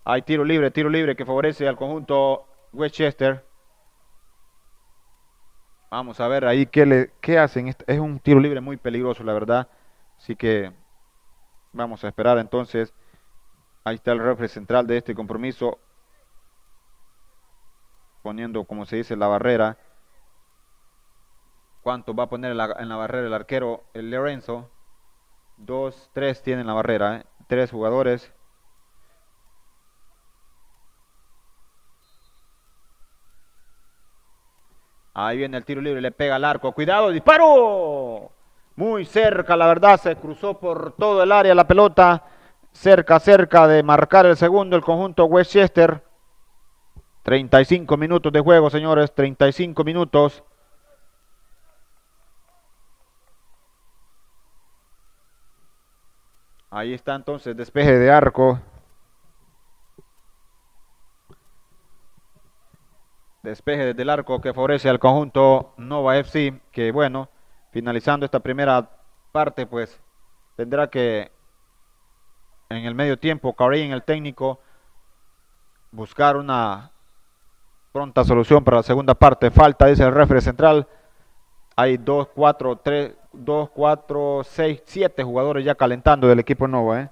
Hay tiro libre, tiro libre que favorece al conjunto Westchester. Vamos a ver ahí qué, le, qué hacen. Es un tiro libre muy peligroso, la verdad. Así que vamos a esperar entonces. Ahí está el refre central de este compromiso. Poniendo, como se dice, la barrera cuánto va a poner en la, barrera el arquero, el Lorenzo. Dos, tres tienen la barrera, ¿eh? tres jugadores. Ahí viene el tiro libre, le pega al arco. Cuidado, disparo. Muy cerca, la verdad, se cruzó por todo el área la pelota. Cerca, cerca de marcar el segundo el conjunto Westchester. 35 minutos de juego, señores, 35 minutos. Ahí está entonces despeje de arco. Despeje desde el arco que favorece al conjunto Nova FC, que bueno, finalizando esta primera parte, pues tendrá que en el medio tiempo, en el técnico, buscar una pronta solución para la segunda parte. Falta, dice el refere central. Hay dos, cuatro, tres, 2, 4, 6, 7 jugadores ya calentando del equipo Nova. ¿eh?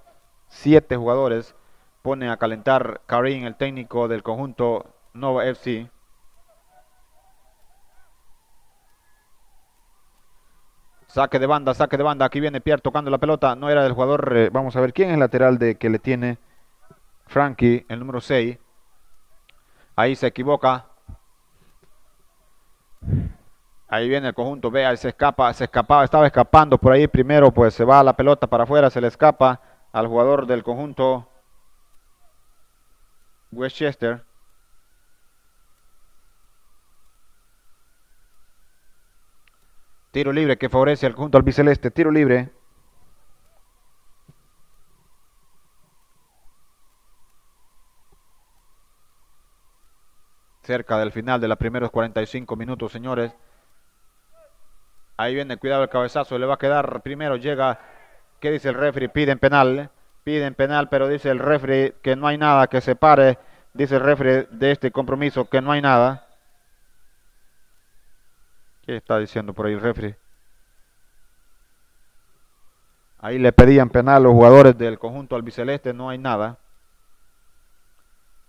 7 jugadores pone a calentar Karim, el técnico del conjunto Nova FC. Saque de banda, saque de banda. Aquí viene Pierre tocando la pelota. No era del jugador. Eh, vamos a ver quién es el lateral de que le tiene Frankie, el número 6. Ahí se equivoca. Ahí viene el conjunto, vea, se escapa, se escapaba, estaba escapando por ahí primero, pues se va la pelota para afuera, se le escapa al jugador del conjunto Westchester. Tiro libre que favorece al conjunto albiceleste, tiro libre. Cerca del final de los primeros 45 minutos, señores. Ahí viene, cuidado el cabezazo, le va a quedar primero, llega, ¿qué dice el referee? Piden penal, piden penal, pero dice el referee que no hay nada, que se pare, dice el referee de este compromiso que no hay nada. ¿Qué está diciendo por ahí el referee? Ahí le pedían penal a los jugadores del conjunto albiceleste, no hay nada.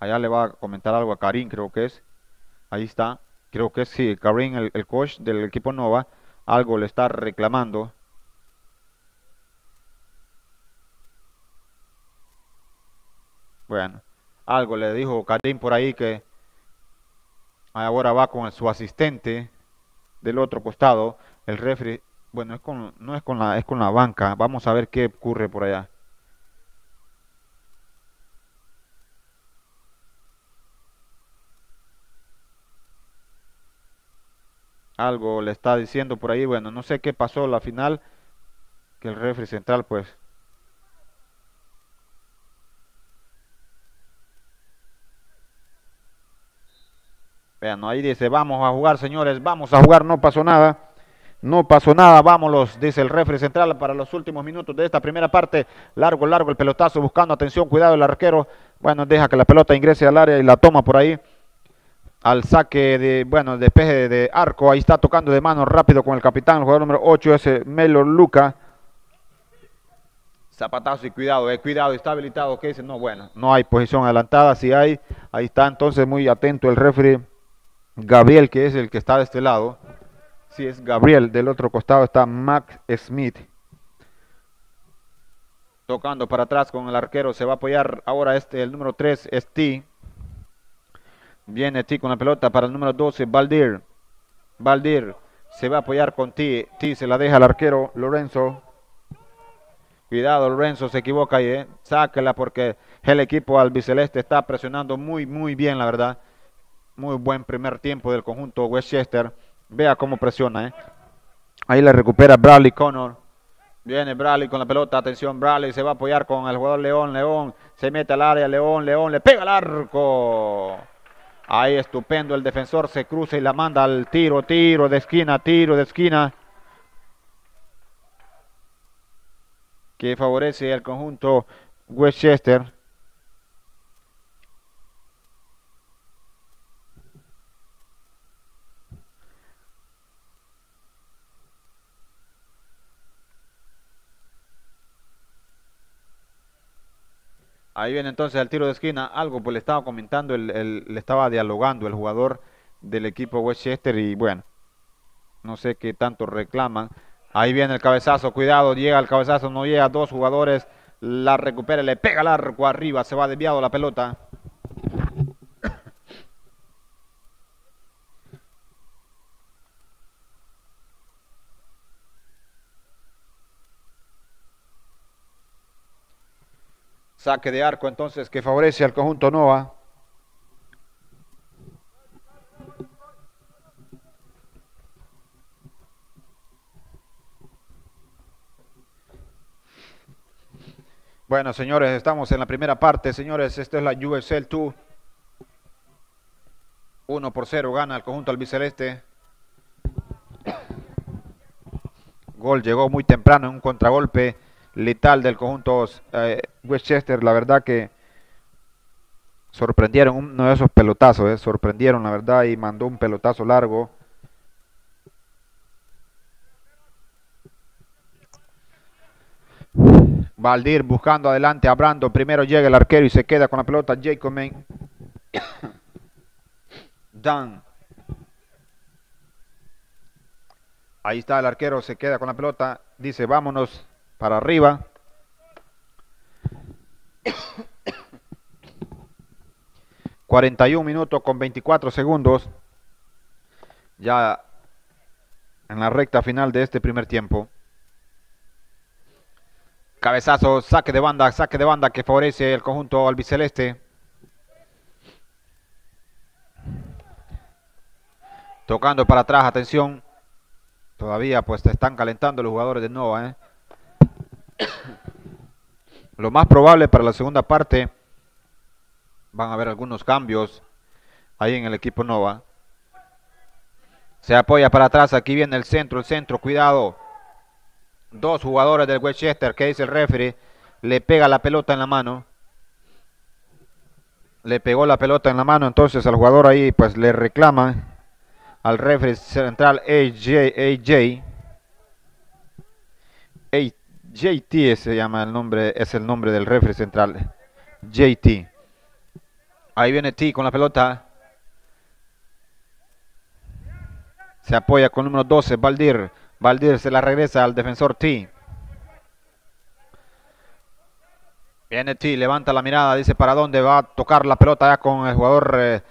Allá le va a comentar algo a Karim, creo que es. Ahí está. Creo que es sí, Karim, el coach del equipo Nova algo le está reclamando. Bueno, algo le dijo Karim por ahí que ahora va con su asistente del otro costado, el refri. Bueno, es con, no es con la, es con la banca. Vamos a ver qué ocurre por allá. Algo le está diciendo por ahí, bueno, no sé qué pasó la final, que el refri central pues Vean, ahí dice, vamos a jugar señores, vamos a jugar, no pasó nada. No pasó nada, vámonos, dice el refri central para los últimos minutos de esta primera parte. Largo, largo el pelotazo, buscando atención, cuidado el arquero. Bueno, deja que la pelota ingrese al área y la toma por ahí al saque de, bueno, despeje de arco. Ahí está tocando de mano rápido con el capitán, el jugador número 8, ese Melo Luca. Zapatazo y cuidado, eh, cuidado, está habilitado. ¿Qué dice? No, bueno, no hay posición adelantada. Si hay, ahí está entonces muy atento el referee Gabriel, que es el que está de este lado. Si es Gabriel, del otro costado está Max Smith. Tocando para atrás con el arquero, se va a apoyar ahora este, el número 3, Steve. Viene T con la pelota para el número 12, Baldir. Baldir se va a apoyar con T. T se la deja al arquero Lorenzo. Cuidado, Lorenzo se equivoca ahí, ¿eh? Sáquela porque el equipo albiceleste está presionando muy, muy bien, la verdad. Muy buen primer tiempo del conjunto Westchester. Vea cómo presiona, ¿eh? Ahí le recupera Bradley Connor. Viene Bradley con la pelota. Atención, Bradley se va a apoyar con el jugador León. León se mete al área. León, León le pega al arco. Ahí estupendo, el defensor se cruza y la manda al tiro, tiro de esquina, tiro de esquina. Que favorece al conjunto Westchester. Ahí viene entonces el tiro de esquina. Algo pues le estaba comentando, el, le estaba dialogando el jugador del equipo Westchester y bueno, no sé qué tanto reclaman. Ahí viene el cabezazo, cuidado, llega el cabezazo, no llega, dos jugadores, la recupera, le pega el arco arriba, se va desviado la pelota. Saque de arco entonces que favorece al conjunto Nova. Bueno, señores, estamos en la primera parte. Señores, esta es la USL 2. 1 por 0 gana el conjunto albiceleste. Gol llegó muy temprano en un contragolpe letal del conjunto eh, Westchester. La verdad que sorprendieron uno de esos pelotazos, eh, sorprendieron la verdad y mandó un pelotazo largo. Valdir buscando adelante a. Primero llega el arquero y se queda con la pelota. Jacob Main. Dan. Ahí está el arquero, se queda con la pelota. Dice, vámonos para arriba. ...41 minutos con 24 segundos... ...ya... ...en la recta final de este primer tiempo... ...cabezazo, saque de banda... ...saque de banda que favorece el conjunto albiceleste... ...tocando para atrás, atención... ...todavía pues están calentando los jugadores de Nova... ¿eh? Lo más probable para la segunda parte van a haber algunos cambios ahí en el equipo Nova. Se apoya para atrás. Aquí viene el centro, el centro. Cuidado. Dos jugadores del Westchester. ¿Qué dice el referee? Le pega la pelota en la mano. Le pegó la pelota en la mano. Entonces al jugador ahí pues le reclama al referee central AJ. AJ. JT llama el nombre, es el nombre del referee central. JT. Ahí viene T con la pelota. Se apoya con el número 12, Valdir. Valdir se la regresa al defensor T. Viene T, levanta la mirada, dice para dónde va a tocar la pelota ya con el jugador eh,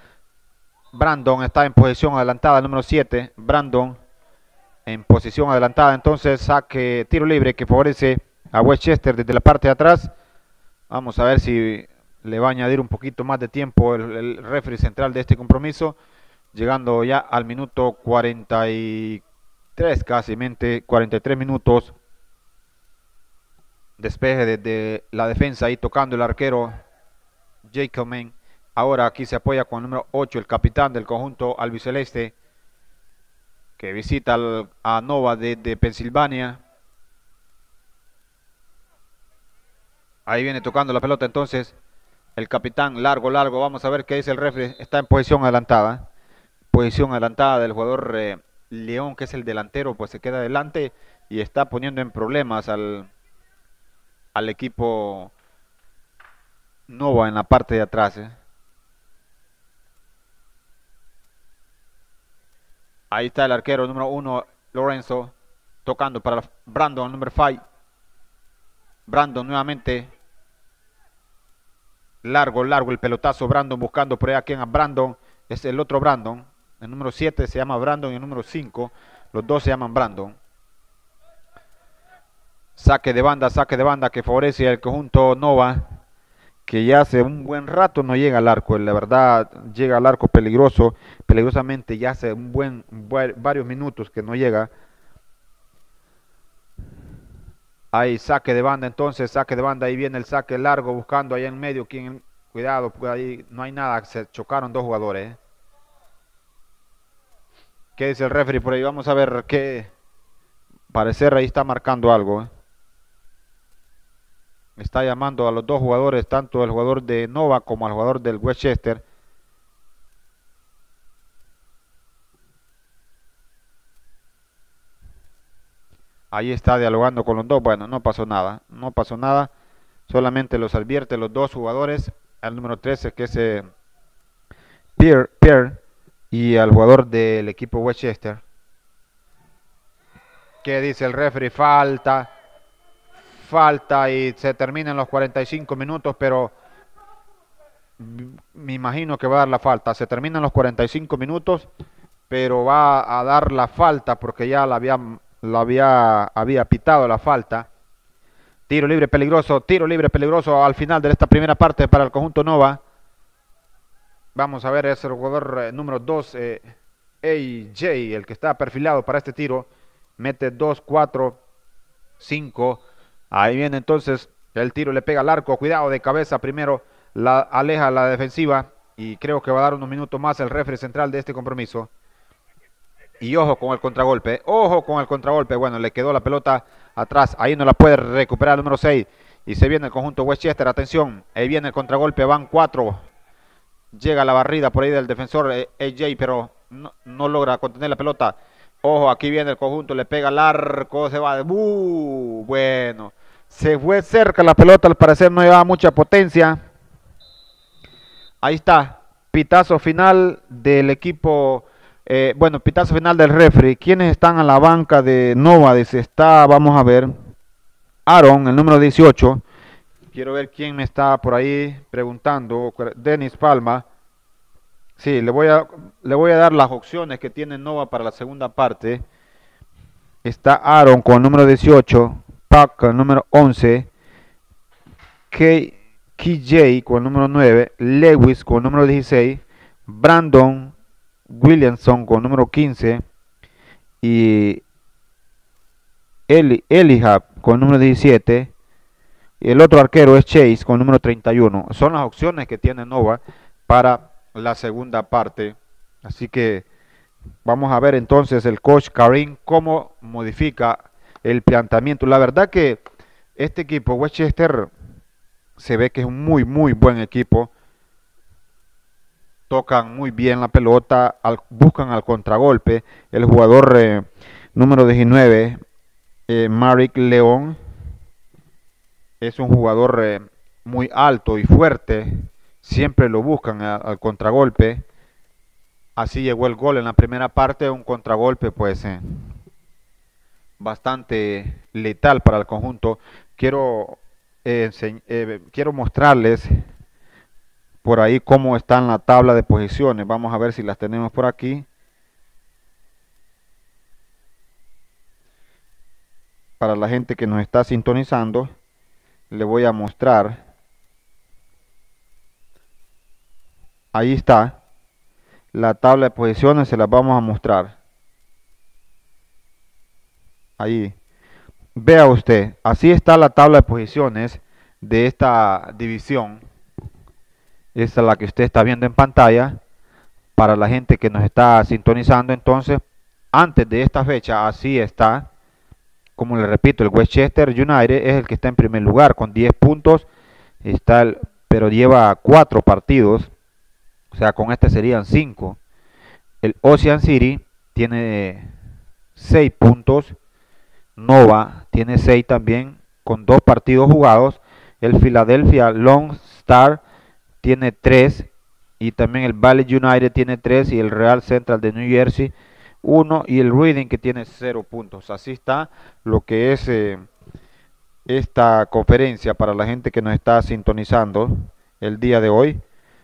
Brandon. Está en posición adelantada, el número 7, Brandon. En posición adelantada, entonces saque tiro libre que favorece a Westchester desde la parte de atrás. Vamos a ver si le va a añadir un poquito más de tiempo el, el referee central de este compromiso. Llegando ya al minuto 43, casi 43 minutos despeje desde la defensa ahí tocando el arquero Jacobman. Ahora aquí se apoya con el número 8, el capitán del conjunto albiceleste, que visita a Nova de, de, Pensilvania. Ahí viene tocando la pelota entonces el capitán, largo, largo. Vamos a ver qué dice el refri. Está en posición adelantada. Posición adelantada del jugador eh, León, que es el delantero, pues se queda adelante y está poniendo en problemas al, al equipo Nova en la parte de atrás. ¿eh? Ahí está el arquero número uno, Lorenzo, tocando para Brandon, número 5. Brandon nuevamente. Largo, largo el pelotazo. Brandon buscando por ahí a quien a Brandon. Es el otro Brandon. El número 7 se llama Brandon y el número 5. Los dos se llaman Brandon. Saque de banda, saque de banda que favorece al conjunto Nova. Que ya hace un buen rato no llega al arco. La verdad, llega al arco peligroso. Peligrosamente ya hace un buen, varios minutos que no llega. Ahí saque de banda entonces, saque de banda, ahí viene el saque largo buscando ahí en medio. Quien, cuidado, ahí no hay nada, se chocaron dos jugadores. ¿eh? ¿Qué dice el referee por ahí? Vamos a ver qué. Parecer ahí está marcando algo. ¿eh? Está llamando a los dos jugadores, tanto el jugador de Nova como al jugador del Westchester. Ahí está dialogando con los dos. Bueno, no pasó nada. No pasó nada. Solamente los advierte los dos jugadores. Al número 13 que es eh, Pierre, Pierre y al jugador del equipo Westchester. ¿Qué dice el referee? Falta. Falta y se terminan los 45 minutos, pero me imagino que va a dar la falta. Se terminan los 45 minutos, pero va a dar la falta porque ya la había, la había, había pitado la falta. Tiro libre peligroso, tiro libre peligroso al final de esta primera parte para el conjunto Nova. Vamos a ver, es el jugador eh, número 2, eh, AJ, el que está perfilado para este tiro. Mete 2, 4, 5. Ahí viene entonces el tiro, le pega al arco. Cuidado de cabeza primero, la aleja la defensiva. Y creo que va a dar unos minutos más el refre central de este compromiso. Y ojo con el contragolpe, ojo con el contragolpe. Bueno, le quedó la pelota atrás. Ahí no la puede recuperar el número 6. Y se viene el conjunto Westchester. Atención, ahí viene el contragolpe. Van 4. Llega la barrida por ahí del defensor AJ, eh, pero no, no, logra contener la pelota. Ojo, aquí viene el conjunto, le pega el arco, se va de... Uh, bueno, se fue cerca la pelota, al parecer no llevaba mucha potencia. Ahí está, pitazo final del equipo, eh, bueno, pitazo final del refri. ¿Quiénes están a la banca de Nova? Dice, está, vamos a ver, Aaron, el número 18. Quiero ver quién me está por ahí preguntando. Denis Palma. Sí, le voy, a, le voy a dar las opciones que tiene Nova para la segunda parte. Está Aaron con el número 18, Pac con el número 11, KJ con el número 9, Lewis con el número 16, Brandon Williamson con el número 15 y Eli, Elihab con el número 17 el otro arquero es Chase con número 31. Son las opciones que tiene Nova para la segunda parte. Así que Vamos a ver entonces el coach Karim cómo modifica el planteamiento. La verdad que este equipo, Westchester, se ve que es un muy, muy buen equipo. Tocan muy bien la pelota, buscan al contragolpe. El jugador eh, número 19, eh, Marek León, es un jugador eh, muy alto y fuerte. Siempre lo buscan al contragolpe Así llegó el gol en la primera parte, un contragolpe pues eh, bastante letal para el conjunto. Quiero, eh, eh, quiero mostrarles por ahí cómo está en la tabla de posiciones. Vamos a ver si las tenemos por aquí. Para la gente que nos está sintonizando, le voy a mostrar. Ahí está la tabla de posiciones se las vamos a mostrar. Ahí. Vea usted, así está la tabla de posiciones de esta división. Esta es la que usted está viendo en pantalla. Para la gente que nos está sintonizando, entonces, antes de esta fecha, así está. Como le repito, el Westchester United es el que está en primer lugar con 10 puntos. Está el, pero lleva 4 partidos o sea, con este serían 5. El Ocean City tiene 6 puntos. Nova tiene 6 también, con 2 partidos jugados. El Philadelphia Long Star tiene 3. Y también el Valley United tiene 3. Y el Real Central de New Jersey 1. Y el Reading que tiene 0 puntos. Así está lo que es eh, esta conferencia para la gente que nos está sintonizando el día de hoy.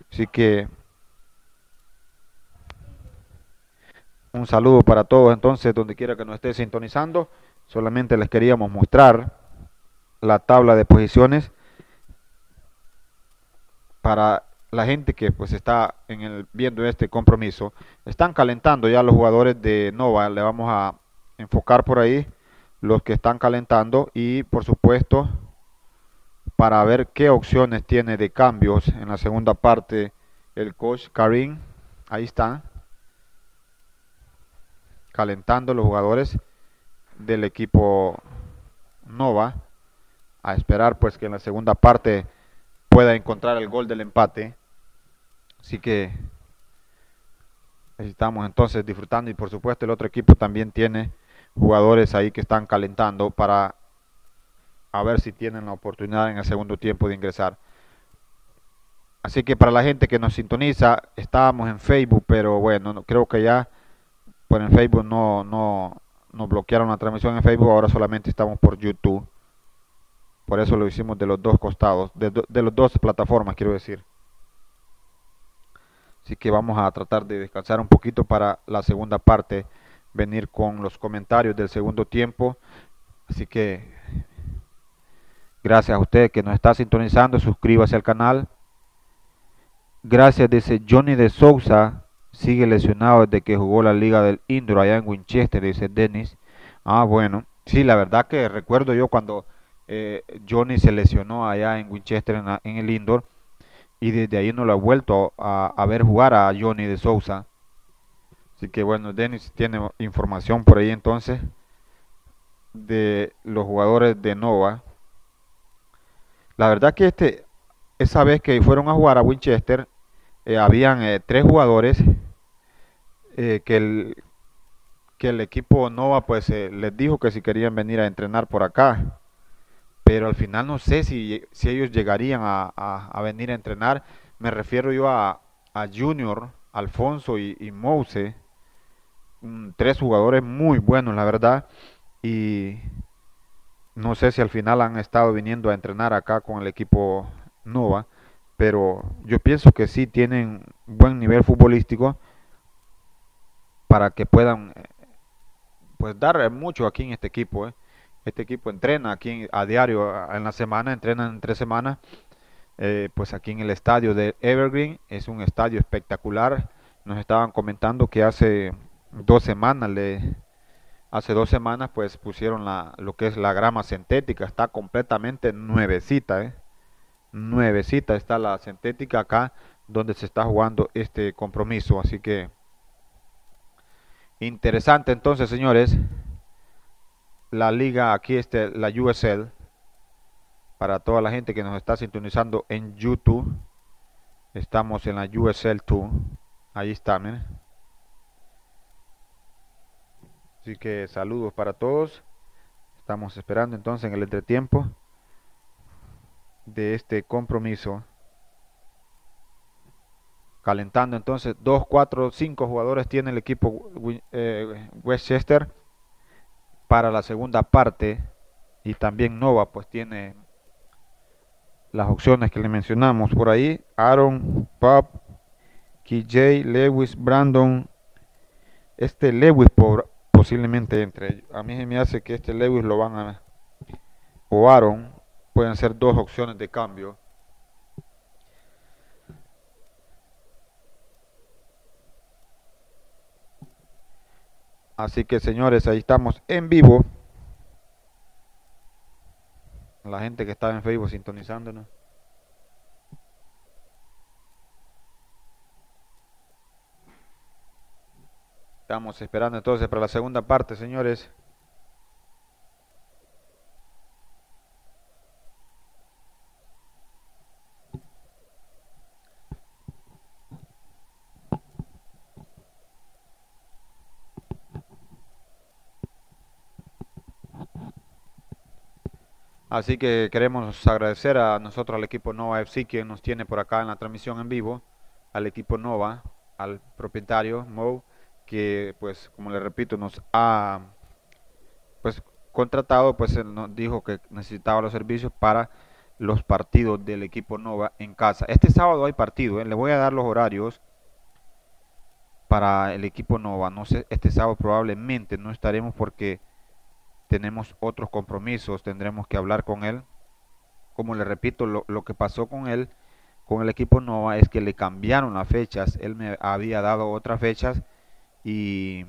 Así que Un saludo para todos entonces, donde quiera que nos esté sintonizando. Solamente les queríamos mostrar la tabla de posiciones para la gente que pues está en el, viendo este compromiso. Están calentando ya los jugadores de Nova. Le vamos a enfocar por ahí los que están calentando y por supuesto para ver qué opciones tiene de cambios en la segunda parte el coach Karim. Ahí está calentando los jugadores del equipo Nova a esperar pues que en la segunda parte pueda encontrar el gol del empate. Así que estamos entonces disfrutando y por supuesto el otro equipo también tiene jugadores ahí que están calentando para a ver si tienen la oportunidad en el segundo tiempo de ingresar. Así que para la gente que nos sintoniza estábamos en Facebook pero bueno creo que ya por en Facebook no, no, nos bloquearon la transmisión en Facebook, ahora solamente estamos por YouTube. Por eso lo hicimos de los dos costados, de, de las dos plataformas, quiero decir. Así que vamos a tratar de descansar un poquito para la segunda parte, venir con los comentarios del segundo tiempo. Así que gracias a usted que nos está sintonizando, suscríbase al canal. Gracias, dice Johnny de Sousa, sigue lesionado desde que jugó la liga del Indoor allá en Winchester, dice Dennis. Ah, bueno, sí, la verdad que recuerdo yo cuando eh, Johnny se lesionó allá en Winchester en, el Indoor y desde ahí no lo ha vuelto a, ver jugar a Johnny de Sousa. Así que bueno, Dennis tiene información por ahí entonces de los jugadores de Nova. La verdad que este, esa vez que fueron a jugar a Winchester, eh, habían eh, tres jugadores eh, que, el, que el equipo Nova pues les dijo que si querían venir a entrenar por acá. Pero al final no sé si, si ellos llegarían a, a, venir a entrenar. Me refiero yo a, a Junior, Alfonso y, y Mouse. Mm, tres jugadores muy buenos, la verdad. Y no sé si al final han estado viniendo a entrenar acá con el equipo Nova pero yo pienso que sí tienen buen nivel futbolístico para que puedan eh, pues dar mucho aquí en este equipo. ¿eh? Este equipo entrena aquí a diario en la semana, entrenan en tres semanas. Eh, pues aquí en el estadio de Evergreen es un estadio espectacular. Nos estaban comentando que hace dos semanas le hace dos semanas pues pusieron la, lo que es la grama sintética, está completamente nuevecita, ¿eh? nuevecita está la sintética acá donde se está jugando este compromiso. Así que Interesante entonces, señores. La liga aquí, este, la USL. Para toda la gente que nos está sintonizando en YouTube. Estamos en la USL 2. Ahí está, miren. Así que saludos para todos. Estamos esperando entonces en el entretiempo de este compromiso. Calentando entonces 2, 4, 5 jugadores tiene el equipo eh, Westchester para la segunda parte. Y también Nova pues tiene las opciones que le mencionamos por ahí. Aaron, Pop, KJ, Lewis, Brandon. Este Lewis por, posiblemente entre A mí se me hace que este Lewis lo van a... O Aaron. Pueden ser dos opciones de cambio. Así que señores, ahí estamos en vivo. La gente que está en Facebook sintonizándonos. Estamos esperando entonces para la segunda parte, señores. Así que queremos agradecer a nosotros, al equipo Nova FC, quien nos tiene por acá en la transmisión en vivo, al equipo Nova, al propietario Mo, que pues como le repito nos ha pues contratado, pues él nos dijo que necesitaba los servicios para los partidos del equipo Nova en casa. Este sábado hay partido, ¿eh? le voy a dar los horarios para el equipo Nova. No sé, este sábado probablemente no estaremos porque tenemos otros compromisos, tendremos que hablar con él. Como le repito, lo, lo, que pasó con él, con el equipo Nova, es que le cambiaron las fechas. Él me había dado otras fechas y,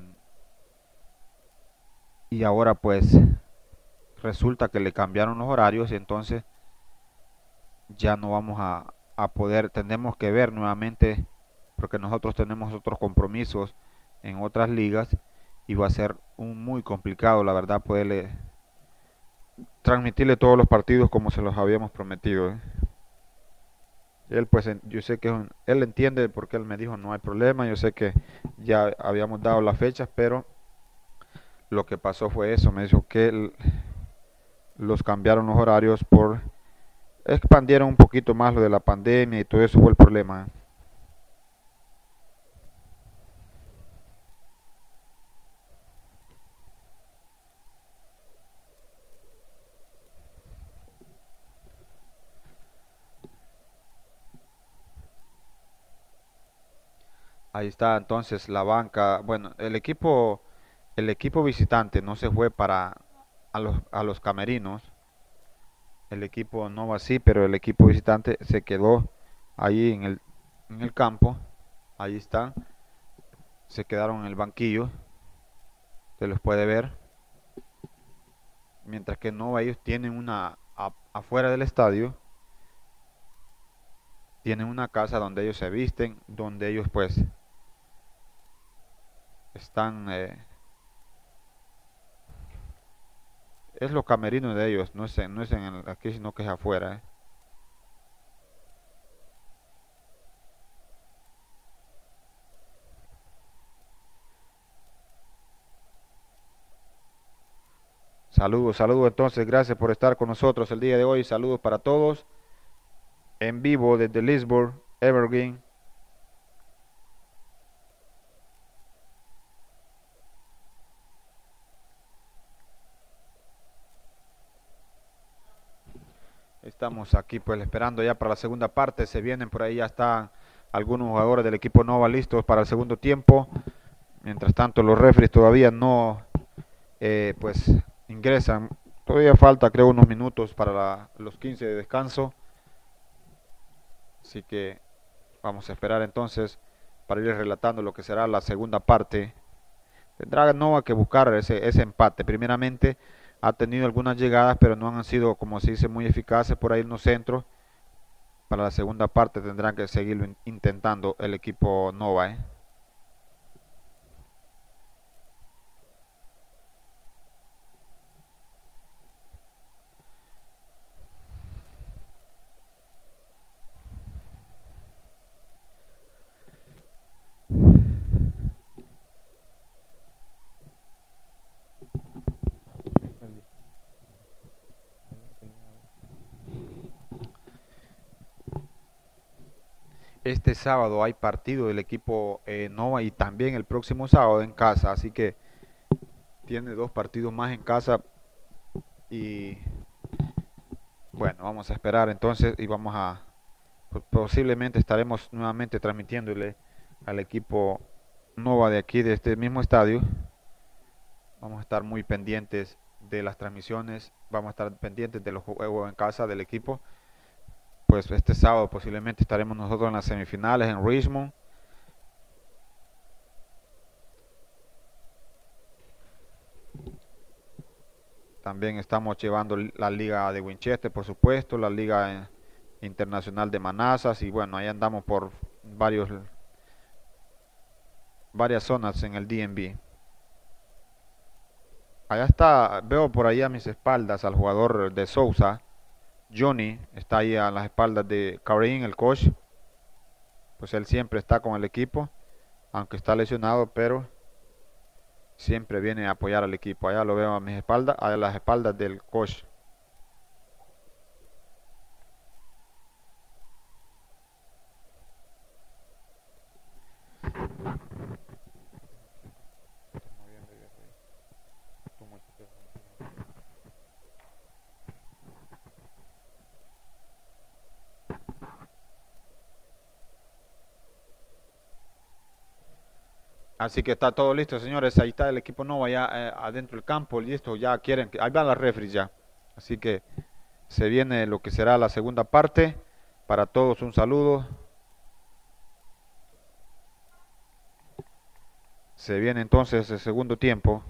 y ahora pues resulta que le cambiaron los horarios entonces ya no vamos a, a poder, tenemos que ver nuevamente, porque nosotros tenemos otros compromisos en otras ligas y va a ser un muy complicado, la verdad, poderle transmitirle todos los partidos como se los habíamos prometido. ¿eh? Él pues yo sé que él entiende porque él me dijo no hay problema, yo sé que ya habíamos dado las fechas, pero lo que pasó fue eso, me dijo que los cambiaron los horarios por expandieron un poquito más lo de la pandemia y todo eso fue el problema. ¿eh? Ahí está entonces la banca. Bueno, el equipo, el equipo visitante no se fue para a los, a los camerinos. El equipo no va así, pero el equipo visitante se quedó ahí en el, en el campo. Ahí está. Se quedaron en el banquillo. Se los puede ver. Mientras que no ellos tienen una afuera del estadio. Tienen una casa donde ellos se visten, donde ellos pues están eh, es los camerinos de ellos no es en, no es en el, aquí sino que es afuera eh. Saludos, saludos entonces, gracias por estar con nosotros el día de hoy, saludos para todos, en vivo desde Lisbon, Evergreen, Estamos aquí pues esperando ya para la segunda parte. Se vienen por ahí, ya están algunos jugadores del equipo Nova listos para el segundo tiempo. Mientras tanto los refres todavía no eh, pues ingresan. Todavía falta creo unos minutos para los 15 de descanso. Así que vamos a esperar entonces para ir relatando lo que será la segunda parte. Tendrá Nova que buscar ese, ese empate. Primeramente ha tenido algunas llegadas, pero no han sido, como se dice, muy eficaces por ahí en los centros. Para la segunda parte tendrán que seguirlo intentando el equipo Nova. ¿eh? Este sábado hay partido del equipo eh, Nova y también el próximo sábado en casa, así que tiene dos partidos más en casa y bueno, vamos a esperar entonces y vamos a posiblemente estaremos nuevamente transmitiéndole al equipo Nova de aquí de este mismo estadio. Vamos a estar muy pendientes de las transmisiones, vamos a estar pendientes de los juegos en casa del equipo pues este sábado posiblemente estaremos nosotros en las semifinales en Richmond. También estamos llevando la liga de Winchester, por supuesto, la liga internacional de Manassas y bueno, ahí andamos por varios varias zonas en el DMV. Allá está, veo por ahí a mis espaldas al jugador de Sousa Johnny está ahí a las espaldas de Karim, el coach. Pues él siempre está con el equipo, aunque está lesionado, pero siempre viene a apoyar al equipo. Allá lo veo a mis espaldas, a las espaldas del coach. Así que está todo listo, señores. Ahí está el equipo Nova ya eh, adentro del campo, listo. Ya quieren, ahí van las refries ya. Así que se viene lo que será la segunda parte. Para todos un saludo. Se viene entonces el segundo tiempo.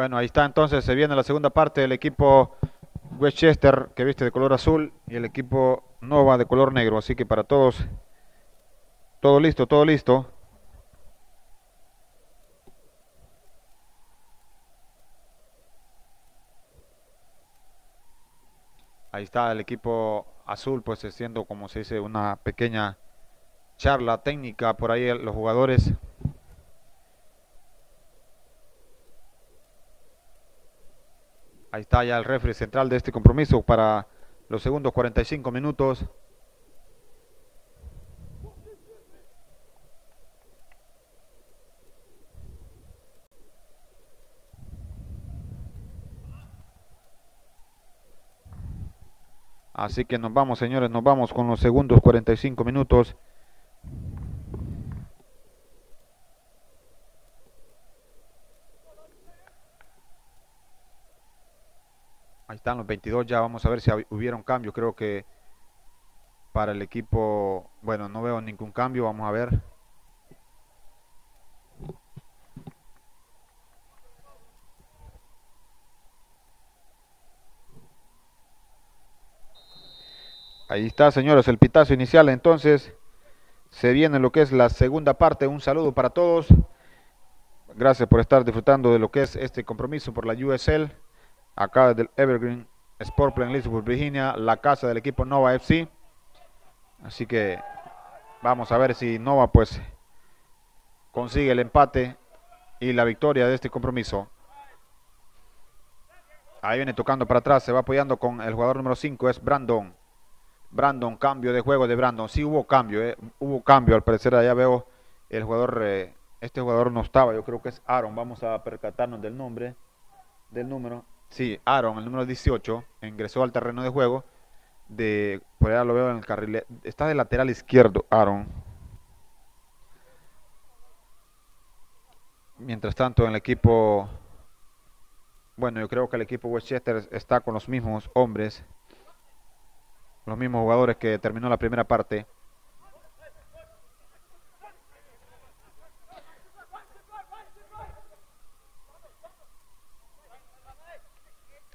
Bueno, ahí está entonces, se viene la segunda parte del equipo Westchester que viste de color azul y el equipo Nova de color negro. Así que para todos, todo listo, todo listo. Ahí está el equipo azul, pues haciendo como se dice una pequeña charla técnica por ahí los jugadores Ahí está ya el refri central de este compromiso para los segundos 45 minutos. Así que nos vamos, señores, nos vamos con los segundos 45 minutos. Ahí están los 22 ya, vamos a ver si hubiera cambio. Creo que para el equipo, bueno, no veo ningún cambio, vamos a ver. Ahí está, señores, el pitazo inicial. Entonces, se viene lo que es la segunda parte. Un saludo para todos. Gracias por estar disfrutando de lo que es este compromiso por la USL acá del Evergreen Sport Plan Leesburg, Virginia, la casa del equipo Nova FC. Así que vamos a ver si Nova pues consigue el empate y la victoria de este compromiso. Ahí viene tocando para atrás, se va apoyando con el jugador número 5, es Brandon. Brandon, cambio de juego de Brandon. Sí hubo cambio, eh. hubo cambio, al parecer allá veo el jugador, eh, este jugador no estaba, yo creo que es Aaron, vamos a percatarnos del nombre, del número. Sí, Aaron, el número 18, ingresó al terreno de juego. De, por allá lo veo en el carril. Está de lateral izquierdo, Aaron. Mientras tanto, en el equipo. Bueno, yo creo que el equipo Westchester está con los mismos hombres. Los mismos jugadores que terminó la primera parte.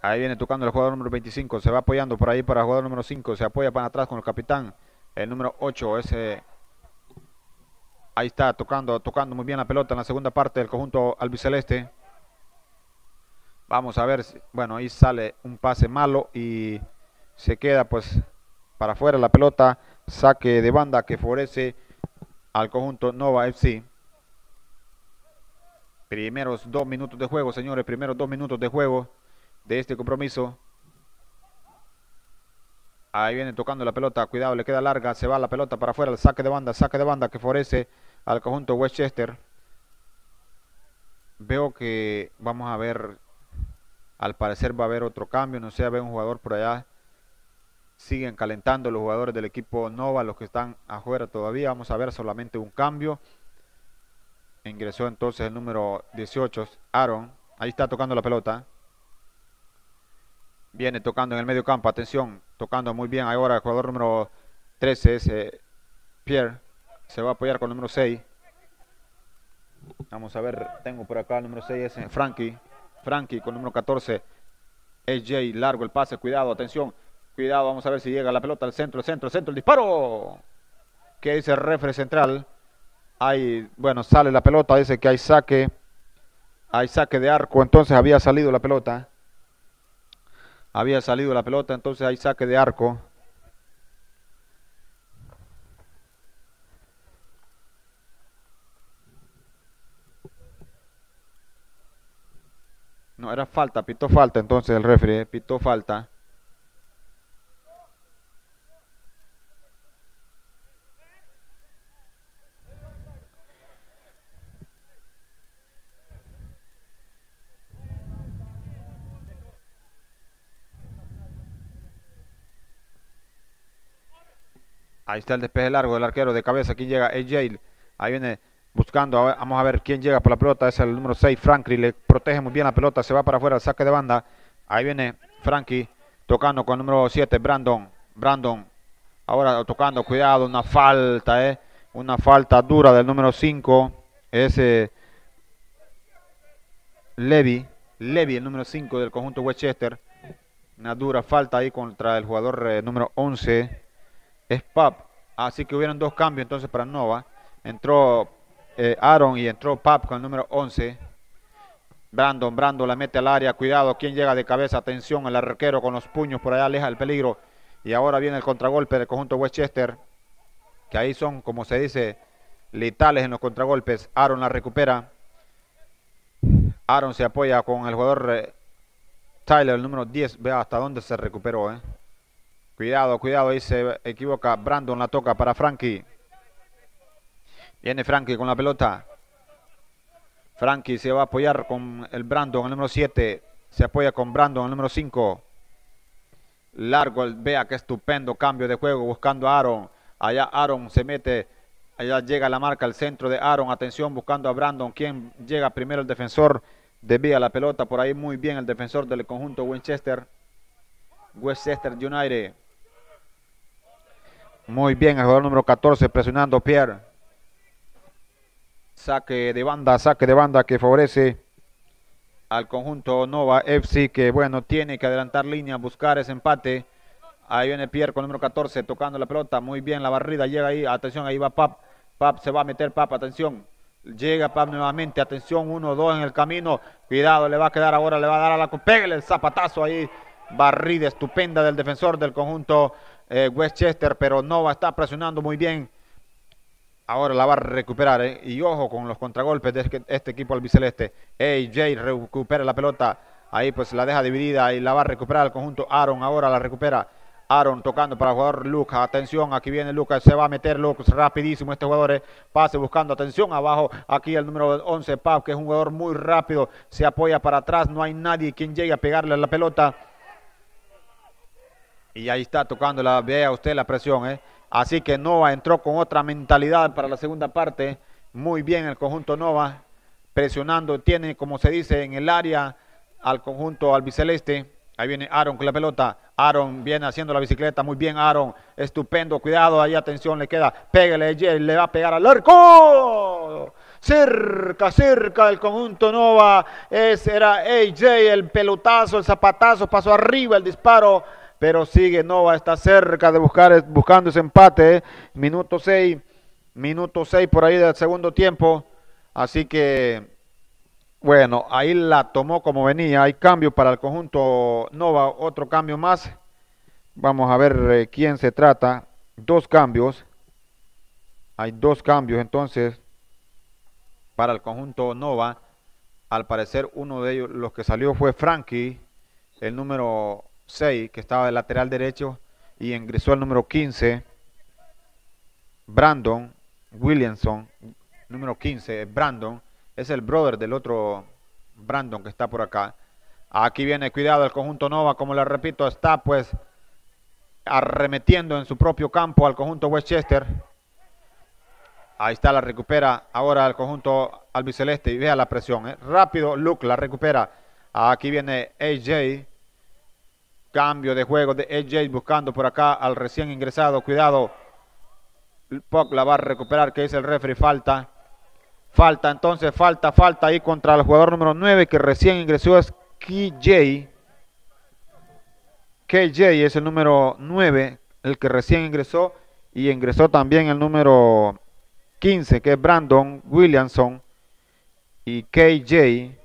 Ahí viene tocando el jugador número 25. Se va apoyando por ahí para el jugador número 5. Se apoya para atrás con el capitán. El número 8, ese Ahí está tocando, tocando muy bien la pelota en la segunda parte del conjunto albiceleste. Vamos a ver, bueno, ahí sale un pase malo y se queda pues para afuera la pelota. Saque de banda que favorece al conjunto Nova FC. Primeros dos minutos de juego, señores, primeros dos minutos de juego de este compromiso. Ahí viene tocando la pelota, cuidado, le queda larga, se va la pelota para afuera, el saque de banda, saque de banda que favorece al conjunto Westchester. Veo que vamos a ver, al parecer va a haber otro cambio, no sé, ve un jugador por allá. Siguen calentando los jugadores del equipo Nova, los que están afuera todavía. Vamos a ver solamente un cambio. Ingresó entonces el número 18, Aaron. Ahí está tocando la pelota. Viene tocando en el medio campo, atención, tocando muy bien ahora el jugador número 13 es Pierre. Se va a apoyar con el número 6. Vamos a ver, tengo por acá el número 6 es Frankie. Frankie con el número 14. AJ, largo el pase, cuidado, atención. Cuidado, vamos a ver si llega la pelota al centro, el centro, el centro, el disparo. ¿Qué dice el refre central? Hay, bueno, sale la pelota, dice que hay saque. Hay saque de arco, entonces había salido la pelota. Había salido la pelota, entonces hay saque de arco. No, era falta, pitó falta entonces el refri, pitó falta. Ahí está el despeje largo del arquero de cabeza. Aquí llega AJ. Ahí viene buscando. Vamos a ver quién llega por la pelota. Es el número 6, Frankie. Le protege muy bien la pelota. Se va para afuera. Saque de banda. Ahí viene Frankie tocando con el número 7, Brandon. Brandon. Ahora tocando. Cuidado. Una falta, ¿eh? Una falta dura del número 5. Ese Levy. Levy, el número 5 del conjunto Westchester. Una dura falta ahí contra el jugador eh, número 11 es Pap. Así que hubieron dos cambios entonces para Nova. Entró eh, Aaron y entró Pap con el número 11. Brandon, Brandon la mete al área. Cuidado, quien llega de cabeza. Atención, el arquero con los puños por allá aleja el peligro. Y ahora viene el contragolpe del conjunto Westchester. Que ahí son, como se dice, letales en los contragolpes. Aaron la recupera. Aaron se apoya con el jugador eh, Tyler, el número 10. Vea hasta dónde se recuperó, ¿eh? Cuidado, cuidado, ahí se equivoca. Brandon la toca para Frankie. Viene Frankie con la pelota. Frankie se va a apoyar con el Brandon, el número 7. Se apoya con Brandon, el número 5. Largo, vea qué estupendo cambio de juego buscando a Aaron. Allá Aaron se mete, allá llega la marca al centro de Aaron. Atención buscando a Brandon. ¿Quién llega primero? El defensor desvía la pelota. Por ahí muy bien el defensor del conjunto Winchester. Westchester United. Muy bien, el jugador número 14 presionando Pierre. Saque de banda, saque de banda que favorece al conjunto Nova FC que bueno, tiene que adelantar línea, buscar ese empate. Ahí viene Pierre con el número 14 tocando la pelota. Muy bien la barrida, llega ahí, atención, ahí va Pap. Pap se va a meter Pap, atención. Llega Pap nuevamente, atención, uno, dos en el camino. Cuidado, le va a quedar ahora, le va a dar a la... Pégale el zapatazo ahí. Barrida estupenda del defensor del conjunto eh, Westchester, pero Nova está presionando muy bien. Ahora la va a recuperar, eh, y ojo con los contragolpes de este, este equipo albiceleste. AJ recupera la pelota, ahí pues la deja dividida y la va a recuperar el conjunto Aaron. Ahora la recupera Aaron tocando para el jugador Lucas. Atención, aquí viene Lucas, se va a meter Lucas rapidísimo. Este jugador eh, pase buscando atención abajo. Aquí el número 11, Pau, que es un jugador muy rápido. Se apoya para atrás, no hay nadie quien llegue a pegarle la pelota. Y ahí está tocando la, vea usted la presión, ¿eh? Así que Nova entró con otra mentalidad para la segunda parte. Muy bien el conjunto Nova, presionando, tiene, como se dice, en el área al conjunto albiceleste. Ahí viene Aaron con la pelota. Aaron viene haciendo la bicicleta. Muy bien, Aaron. Estupendo. Cuidado. Ahí atención le queda. Pégale, le va a pegar al arco. Cerca, cerca del conjunto Nova. Ese era AJ. El pelotazo, el zapatazo. Pasó arriba el disparo pero sigue Nova, está cerca de buscar, buscando ese empate. Minuto 6 Minuto 6 por ahí del segundo tiempo. Así que, bueno, ahí la tomó como venía. Hay cambio para el conjunto Nova, otro cambio más. Vamos a ver eh, quién se trata. Dos cambios. Hay dos cambios entonces para el conjunto Nova. Al parecer uno de ellos, los que salió fue Frankie, el número 6, que estaba de lateral derecho, y ingresó el número 15, Brandon Williamson, número 15, Brandon, es el brother del otro Brandon que está por acá. Aquí viene, cuidado, el conjunto Nova, como le repito, está pues arremetiendo en su propio campo al conjunto Westchester. Ahí está, la recupera ahora el conjunto albiceleste y vea la presión. ¿eh? Rápido, Luke la recupera. Aquí viene AJ. Cambio de juego de AJ buscando por acá al recién ingresado. Cuidado. Puck la va a recuperar, que es el referee. Falta. Falta, entonces, falta, falta ahí contra el jugador número 9 que recién ingresó es KJ. KJ es el número 9, el que recién ingresó. Y ingresó también el número 15, que es Brandon Williamson, y KJ,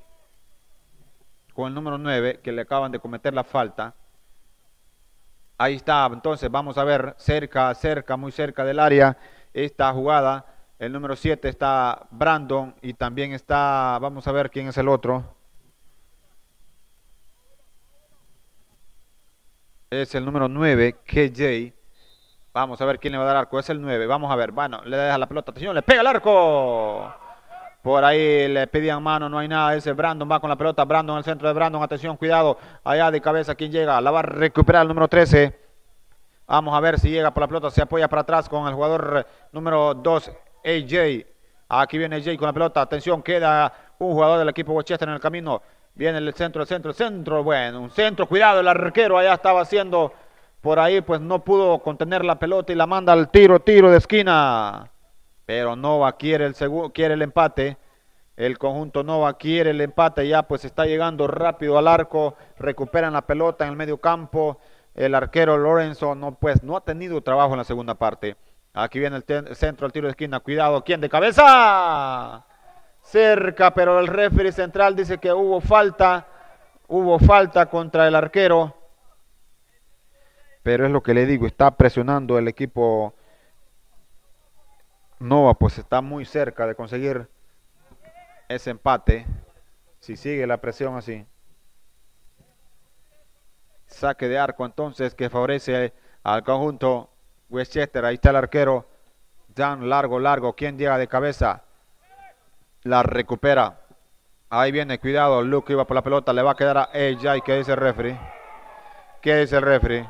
con el número 9, que le acaban de cometer la falta. Ahí está, entonces vamos a ver cerca, cerca, muy cerca del área esta jugada. El número 7 está Brandon y también está, vamos a ver quién es el otro. Es el número 9, KJ. Vamos a ver quién le va a dar arco. Es el 9. Vamos a ver. Bueno, le deja la pelota. Atención, le pega el arco. Por ahí le pedían mano, no hay nada. Ese Brandon va con la pelota. Brandon en el centro de Brandon. Atención, cuidado. Allá de cabeza, ¿quién llega? La va a recuperar el número 13. Vamos a ver si llega por la pelota. Se apoya para atrás con el jugador número 2, AJ. Aquí viene AJ con la pelota. Atención, queda un jugador del equipo Westchester en el camino. Viene el centro, el centro, el centro. Bueno, un centro. Cuidado, el arquero allá estaba haciendo por ahí pues no pudo contener la pelota y la manda al tiro, tiro de esquina. Pero Nova quiere el, quiere el empate. El conjunto Nova quiere el empate, ya pues está llegando rápido al arco, recuperan la pelota en el medio campo. El arquero Lorenzo no pues no ha tenido trabajo en la segunda parte. Aquí viene el, centro, el tiro de esquina, cuidado, ¿quién de cabeza? Cerca, pero el referee central dice que hubo falta, hubo falta contra el arquero pero es lo que le digo, está presionando el equipo Nova, pues está muy cerca de conseguir ese empate, si sigue la presión así. Saque de arco entonces que favorece al conjunto Westchester, ahí está el arquero, Dan largo, largo, ¿quién llega de cabeza? La recupera. Ahí viene, cuidado, Luke iba por la pelota, le va a quedar a ella y que dice el referee. ¿Qué dice el referee?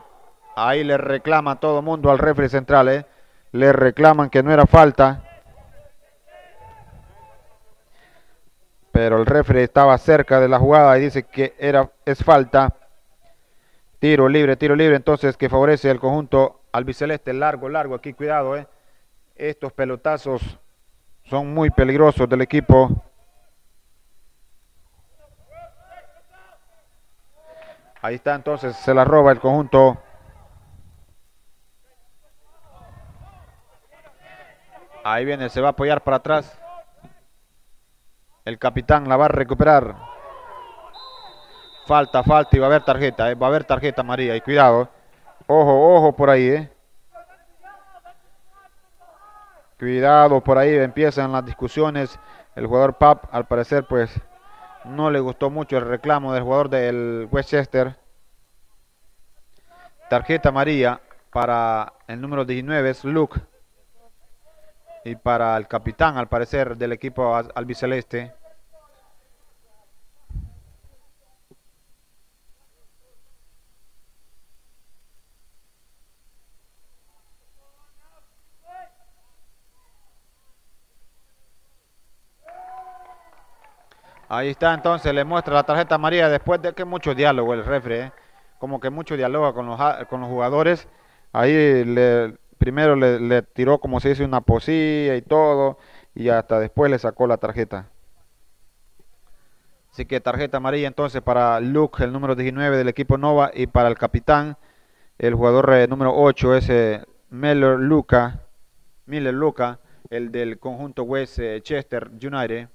Ahí le reclama todo mundo al refri central, ¿eh? Le reclaman que no era falta. Pero el refri estaba cerca de la jugada y dice que era, es falta. Tiro libre, tiro libre, entonces que favorece el conjunto albiceleste. Largo, largo, aquí cuidado, ¿eh? Estos pelotazos son muy peligrosos del equipo. Ahí está entonces, se la roba el conjunto Ahí viene, se va a apoyar para atrás. El capitán la va a recuperar. Falta, falta y va a haber tarjeta, eh. va a haber tarjeta María y cuidado. Ojo, ojo por ahí, eh. Cuidado por ahí, empiezan las discusiones. El jugador Pap, al parecer, pues no le gustó mucho el reclamo del jugador del Westchester. Tarjeta María para el número 19 es Luke y para el capitán, al parecer, del equipo albiceleste. Ahí está entonces, le muestra la tarjeta María después de que mucho diálogo el refre, ¿eh? como que mucho diálogo con los, con los jugadores. Ahí le, primero le, tiró como se dice una posilla y todo, y hasta después le sacó la tarjeta. Así que tarjeta amarilla entonces para Luke, el número 19 del equipo Nova, y para el capitán, el jugador eh, número 8 es Miller Luca, Miller Luca, el del conjunto West eh, Chester United.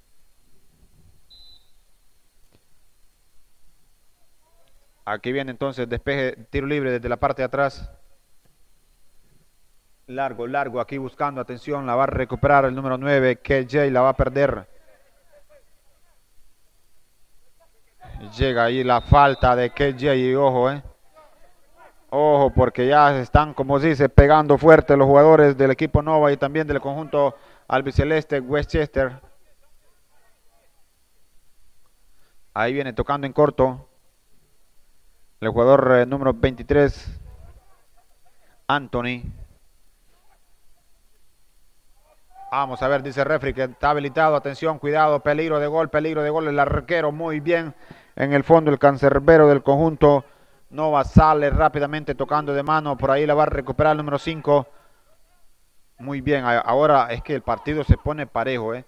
Aquí viene entonces despeje, tiro libre desde la parte de atrás. Largo, largo, aquí buscando, atención, la va a recuperar el número 9, KJ, la va a perder. Llega ahí la falta de KJ y ojo, eh. Ojo, porque ya están, como se dice, pegando fuerte los jugadores del equipo Nova y también del conjunto albiceleste Westchester. Ahí viene tocando en corto. El jugador eh, número 23, Anthony. Vamos a ver, dice Refri que está habilitado. Atención, cuidado, peligro de gol, peligro de gol. El arquero muy bien en el fondo, el cancerbero del conjunto. Nova sale rápidamente tocando de mano. Por ahí la va a recuperar el número 5. Muy bien, ahora es que el partido se pone parejo. ¿eh?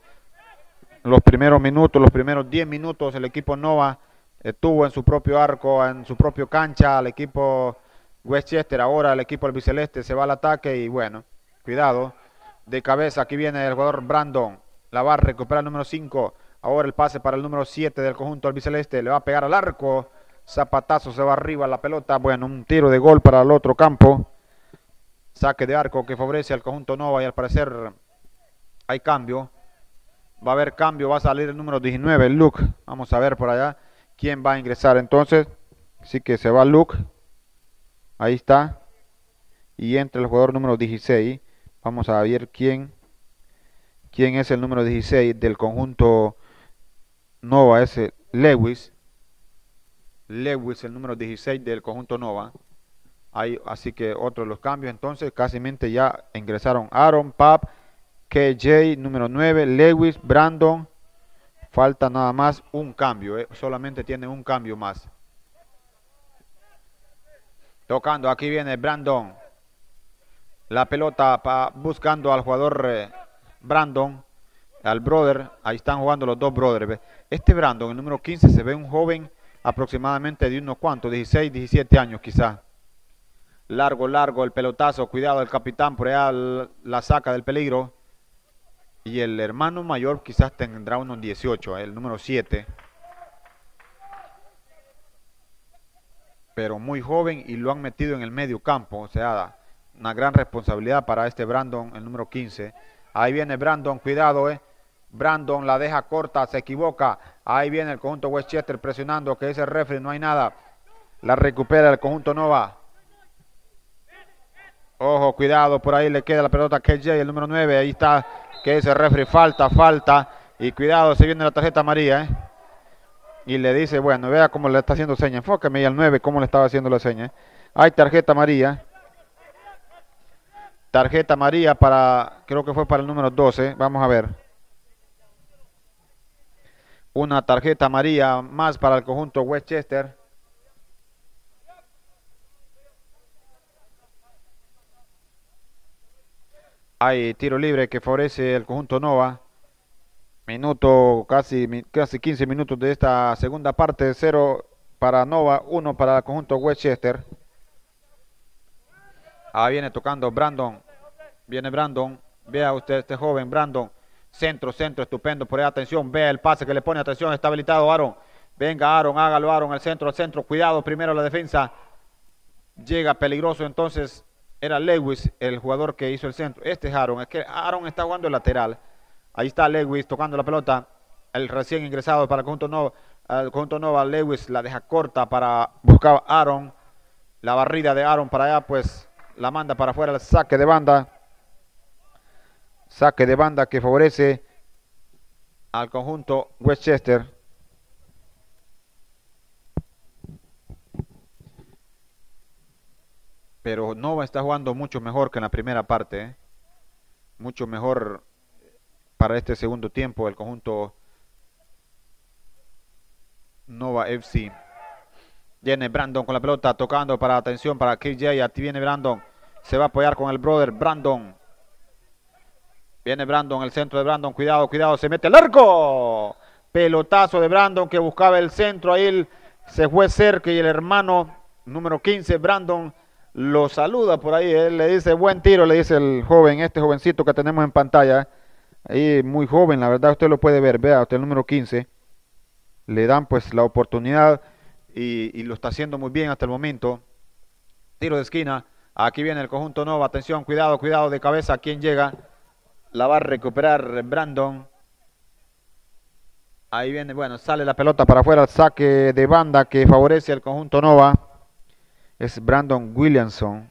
Los primeros minutos, los primeros 10 minutos, el equipo Nova estuvo en su propio arco, en su propio cancha. El equipo Westchester, ahora el equipo albiceleste se va al ataque y bueno, cuidado de cabeza. Aquí viene el jugador Brandon. La va a recuperar el número 5. Ahora el pase para el número 7 del conjunto albiceleste. Le va a pegar al arco. Zapatazo se va arriba la pelota. Bueno, un tiro de gol para el otro campo. Saque de arco que favorece al conjunto Nova y al parecer hay cambio. Va a haber cambio. Va a salir el número 19, Luke. Vamos a ver por allá quién va a ingresar entonces. Así que se va Luke. Ahí está. Y entra el jugador número 16. Vamos a ver quién, quién es el número 16 del conjunto Nova, ese Lewis. Lewis, el número 16 del conjunto Nova. Hay, así que otro de los cambios. Entonces, casi ya ingresaron Aaron, Pap, KJ, número 9, Lewis, Brandon. Falta nada más un cambio. Eh. Solamente tiene un cambio más. Tocando, aquí viene Brandon. La pelota buscando al jugador eh, Brandon, al brother. Ahí están jugando los dos brothers. Este Brandon, el número 15, se ve un joven aproximadamente de unos cuantos, 16, 17 años quizás. Largo, largo el pelotazo. Cuidado el capitán, por allá la saca del peligro. Y el hermano mayor quizás tendrá unos 18, el número 7. Pero muy joven y lo han metido en el medio campo. O sea, una gran responsabilidad para este Brandon, el número 15. Ahí viene Brandon, cuidado, eh. Brandon la deja corta, se equivoca. Ahí viene el conjunto Westchester presionando, que ese refri no hay nada. La recupera el conjunto Nova. Ojo, cuidado, por ahí le queda la pelota a KJ, el número 9. Ahí está, que ese refri falta, falta. Y cuidado, se viene la tarjeta María, eh. Y le dice, bueno, vea cómo le está haciendo seña. Enfóqueme y al 9 cómo le estaba haciendo la seña. Hay tarjeta María. Tarjeta María para, creo que fue para el número 12. Vamos a ver. Una tarjeta María más para el conjunto Westchester. Hay tiro libre que favorece el conjunto Nova. Minuto, casi, casi 15 minutos de esta segunda parte. Cero para Nova, uno para el conjunto Westchester. Ahí viene tocando Brandon. Viene Brandon. Vea usted este joven Brandon. Centro, centro, estupendo. Por ahí atención. Vea el pase que le pone atención. Está habilitado Aaron. Venga Aaron, hágalo Aaron. El centro, el centro. Cuidado primero la defensa. Llega peligroso entonces. Era Lewis el jugador que hizo el centro. Este es Aaron. Es que Aaron está jugando el lateral. Ahí está Lewis tocando la pelota. El recién ingresado para el conjunto Nova. El conjunto Lewis la deja corta para buscar a Aaron. La barrida de Aaron para allá, pues la manda para afuera el saque de banda. Saque de banda que favorece al conjunto Westchester. Pero Nova está jugando mucho mejor que en la primera parte. ¿eh? Mucho mejor para este segundo tiempo el conjunto Nova FC. Viene Brandon con la pelota, tocando para atención para KJ. Aquí viene Brandon. Se va a apoyar con el brother Brandon. Viene Brandon, el centro de Brandon. Cuidado, cuidado. Se mete el arco. Pelotazo de Brandon que buscaba el centro. Ahí se fue cerca y el hermano número 15, Brandon, lo saluda por ahí. Él le dice buen tiro, le dice el joven, este jovencito que tenemos en pantalla. Ahí muy joven, la verdad usted lo puede ver, vea, usted el número 15. Le dan pues la oportunidad y, lo está haciendo muy bien hasta el momento. Tiro de esquina. Aquí viene el conjunto nuevo. Atención, cuidado, cuidado de cabeza. ¿Quién llega? La va a recuperar Brandon. Ahí viene, bueno, sale la pelota para afuera. Saque de banda que favorece al conjunto Nova. Es Brandon Williamson,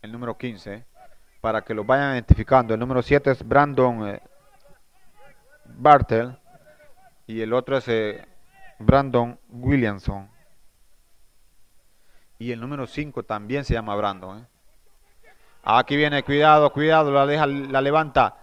el número 15. Para que lo vayan identificando. El número 7 es Brandon eh, Bartel. Y el otro es eh, Brandon Williamson. Y el número 5 también se llama Brandon. ¿eh? Aquí viene, cuidado, cuidado, la deja, la levanta.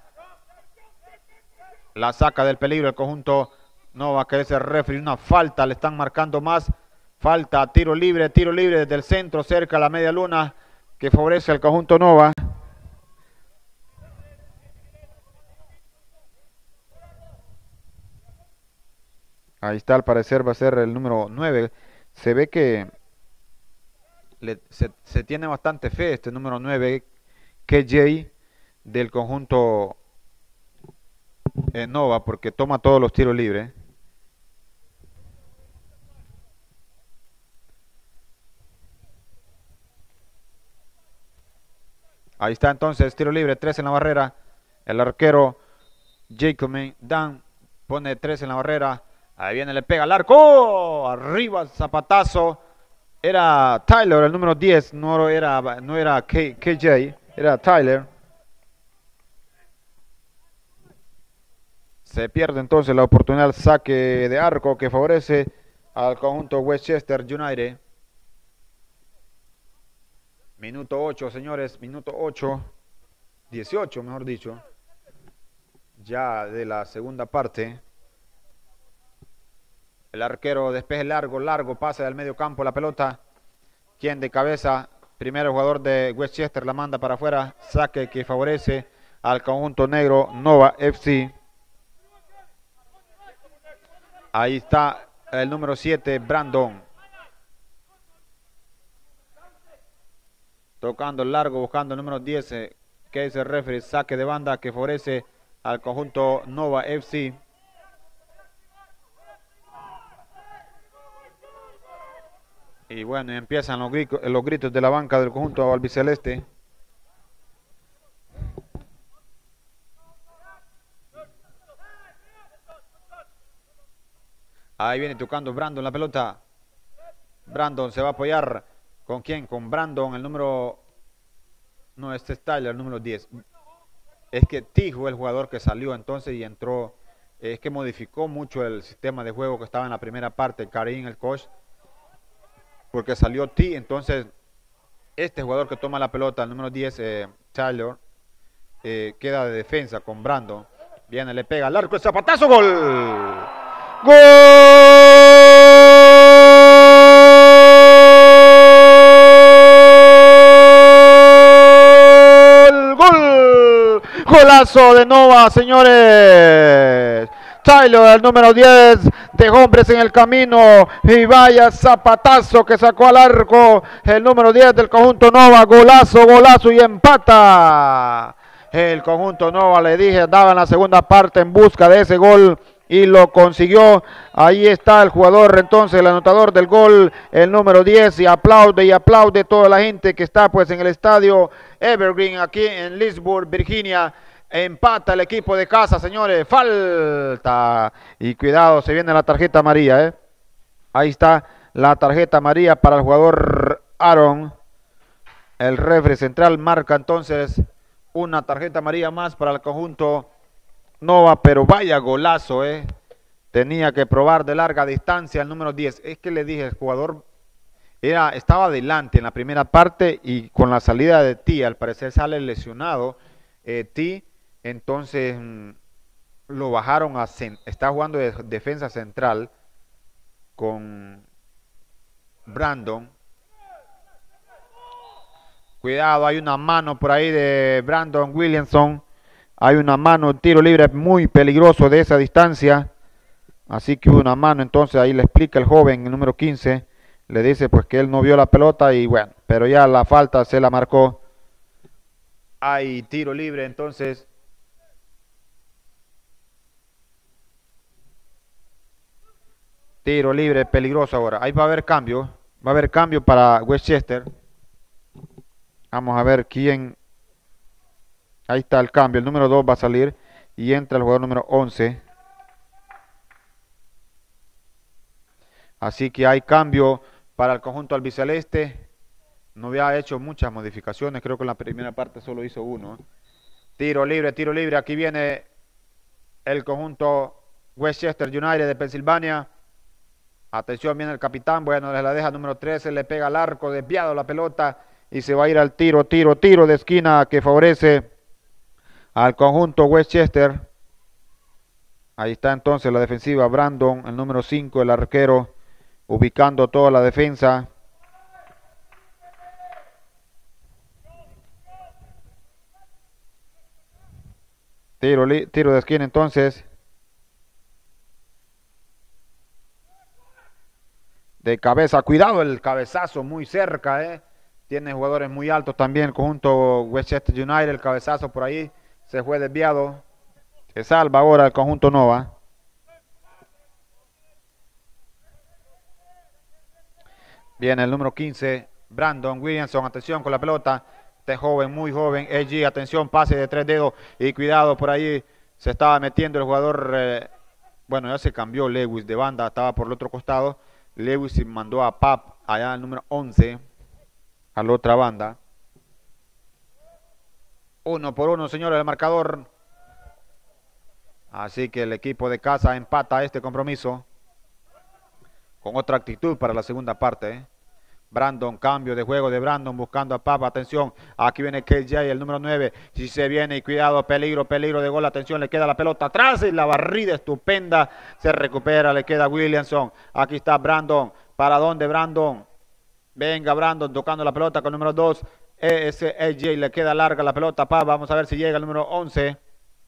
La saca del peligro el conjunto no va a querer ser referee. Una falta, le están marcando más. Falta, tiro libre, tiro libre desde el centro, cerca la media luna, que favorece al conjunto Nova. Ahí está, al parecer va a ser el número 9. Se ve que se, tiene bastante fe este número 9, KJ, del conjunto eh, Nova, porque toma todos los tiros libres. Ahí está entonces, tiro libre, 3 en la barrera. El arquero Jacobin Dan pone 3 en la barrera. Ahí viene, le pega al arco. Arriba, zapatazo. Era Tyler, el número 10, no era, no era KJ, era Tyler. Se pierde entonces la oportunidad del saque de arco que favorece al conjunto Westchester United. Minuto 8, señores, minuto 8, 18 mejor dicho, ya de la segunda parte. El arquero despeje largo, largo, pase del medio campo la pelota. Quien de cabeza, primero jugador de Westchester la manda para afuera. Saque que favorece al conjunto negro Nova FC. Ahí está el número 7, Brandon. Tocando el largo, buscando el número 10, eh, que es el referee. Saque de banda que favorece al conjunto Nova FC. Y bueno, empiezan los gritos, los gritos de la banca del conjunto albiceleste. Ahí viene tocando Brandon la pelota. Brandon se va a apoyar. ¿Con quién? Con Brandon, el número... No, este es Tyler, el número 10. Es que Tijo, el jugador que salió entonces y entró, es que modificó mucho el sistema de juego que estaba en la primera parte. Karim, el coach, porque salió T, entonces este jugador que toma la pelota, el número 10, eh, Tyler, eh, queda de defensa con Brandon. Viene, le pega al arco, el zapatazo, gol. ¡Gol! ¡Gol! Golazo de Nova, señores. Tyler, el número 10, de hombres en el camino. Y vaya zapatazo que sacó al arco el número 10 del conjunto Nova. Golazo, golazo y empata. El conjunto Nova, le dije, andaba en la segunda parte en busca de ese gol y lo consiguió. Ahí está el jugador, entonces el anotador del gol, el número 10, y aplaude y aplaude toda la gente que está pues en el estadio Evergreen aquí en Leesburg, Virginia. Empata el equipo de casa, señores. Falta. Y cuidado, se viene la tarjeta amarilla. ¿eh? Ahí está la tarjeta amarilla para el jugador Aaron. El refre central marca entonces una tarjeta amarilla más para el conjunto Nova. Pero vaya golazo, ¿eh? Tenía que probar de larga distancia el número 10. Es que le dije, el jugador era, estaba adelante en la primera parte y con la salida de Ti, al parecer sale lesionado. Eh, Ti entonces mm, lo bajaron a... Está jugando de defensa central con Brandon. Cuidado, hay una mano por ahí de Brandon Williamson. Hay una mano, un tiro libre muy peligroso de esa distancia. Así que hubo una mano, entonces ahí le explica el joven, el número 15, le dice pues que él no vio la pelota y bueno, pero ya la falta se la marcó. Hay tiro libre entonces. Tiro libre, peligroso ahora. Ahí va a haber cambio. Va a haber cambio para Westchester. Vamos a ver quién Ahí está el cambio. El número 2 va a salir. Y entra el jugador número 11. Así que hay cambio para el conjunto albiceleste. No había hecho muchas modificaciones. Creo que en la primera parte solo hizo uno. Tiro libre, tiro libre. Aquí viene el conjunto Westchester United de Pensilvania. Atención, viene el capitán. Bueno, les la deja número 13. Le pega al arco, desviado la pelota. Y se va a ir al tiro, tiro, tiro de esquina que favorece al conjunto Westchester. Ahí está entonces la defensiva. Brandon, el número 5, el arquero, ubicando toda la defensa. Tiro, de esquina entonces. De cabeza, cuidado el cabezazo muy cerca, eh. Tiene jugadores muy altos también, conjunto Westchester United, el cabezazo por ahí se fue desviado. Se salva ahora el conjunto Nova. Viene el número 15, Brandon Williamson, atención con la pelota. Este joven, muy joven, AG, atención, pase de tres dedos y cuidado por ahí. Se estaba metiendo el jugador, eh, bueno, ya se cambió Lewis de banda, estaba por el otro costado. Lewis mandó a Pap allá al número 11, a la otra banda. Uno por uno, señores, el marcador. Así que el equipo de casa empata este compromiso con otra actitud para la segunda parte. ¿eh? Brandon, cambio de juego de Brandon buscando a Papa. Atención, aquí viene KJ, el número 9. Si se viene y cuidado, peligro, peligro de gol. Atención, le queda la pelota atrás y la barrida estupenda. Se recupera, le queda Williamson. Aquí está Brandon. ¿Para dónde Brandon? Venga Brandon tocando la pelota con el número 2. Ese AJ le queda larga la pelota. Papa, vamos a ver si llega el número 11.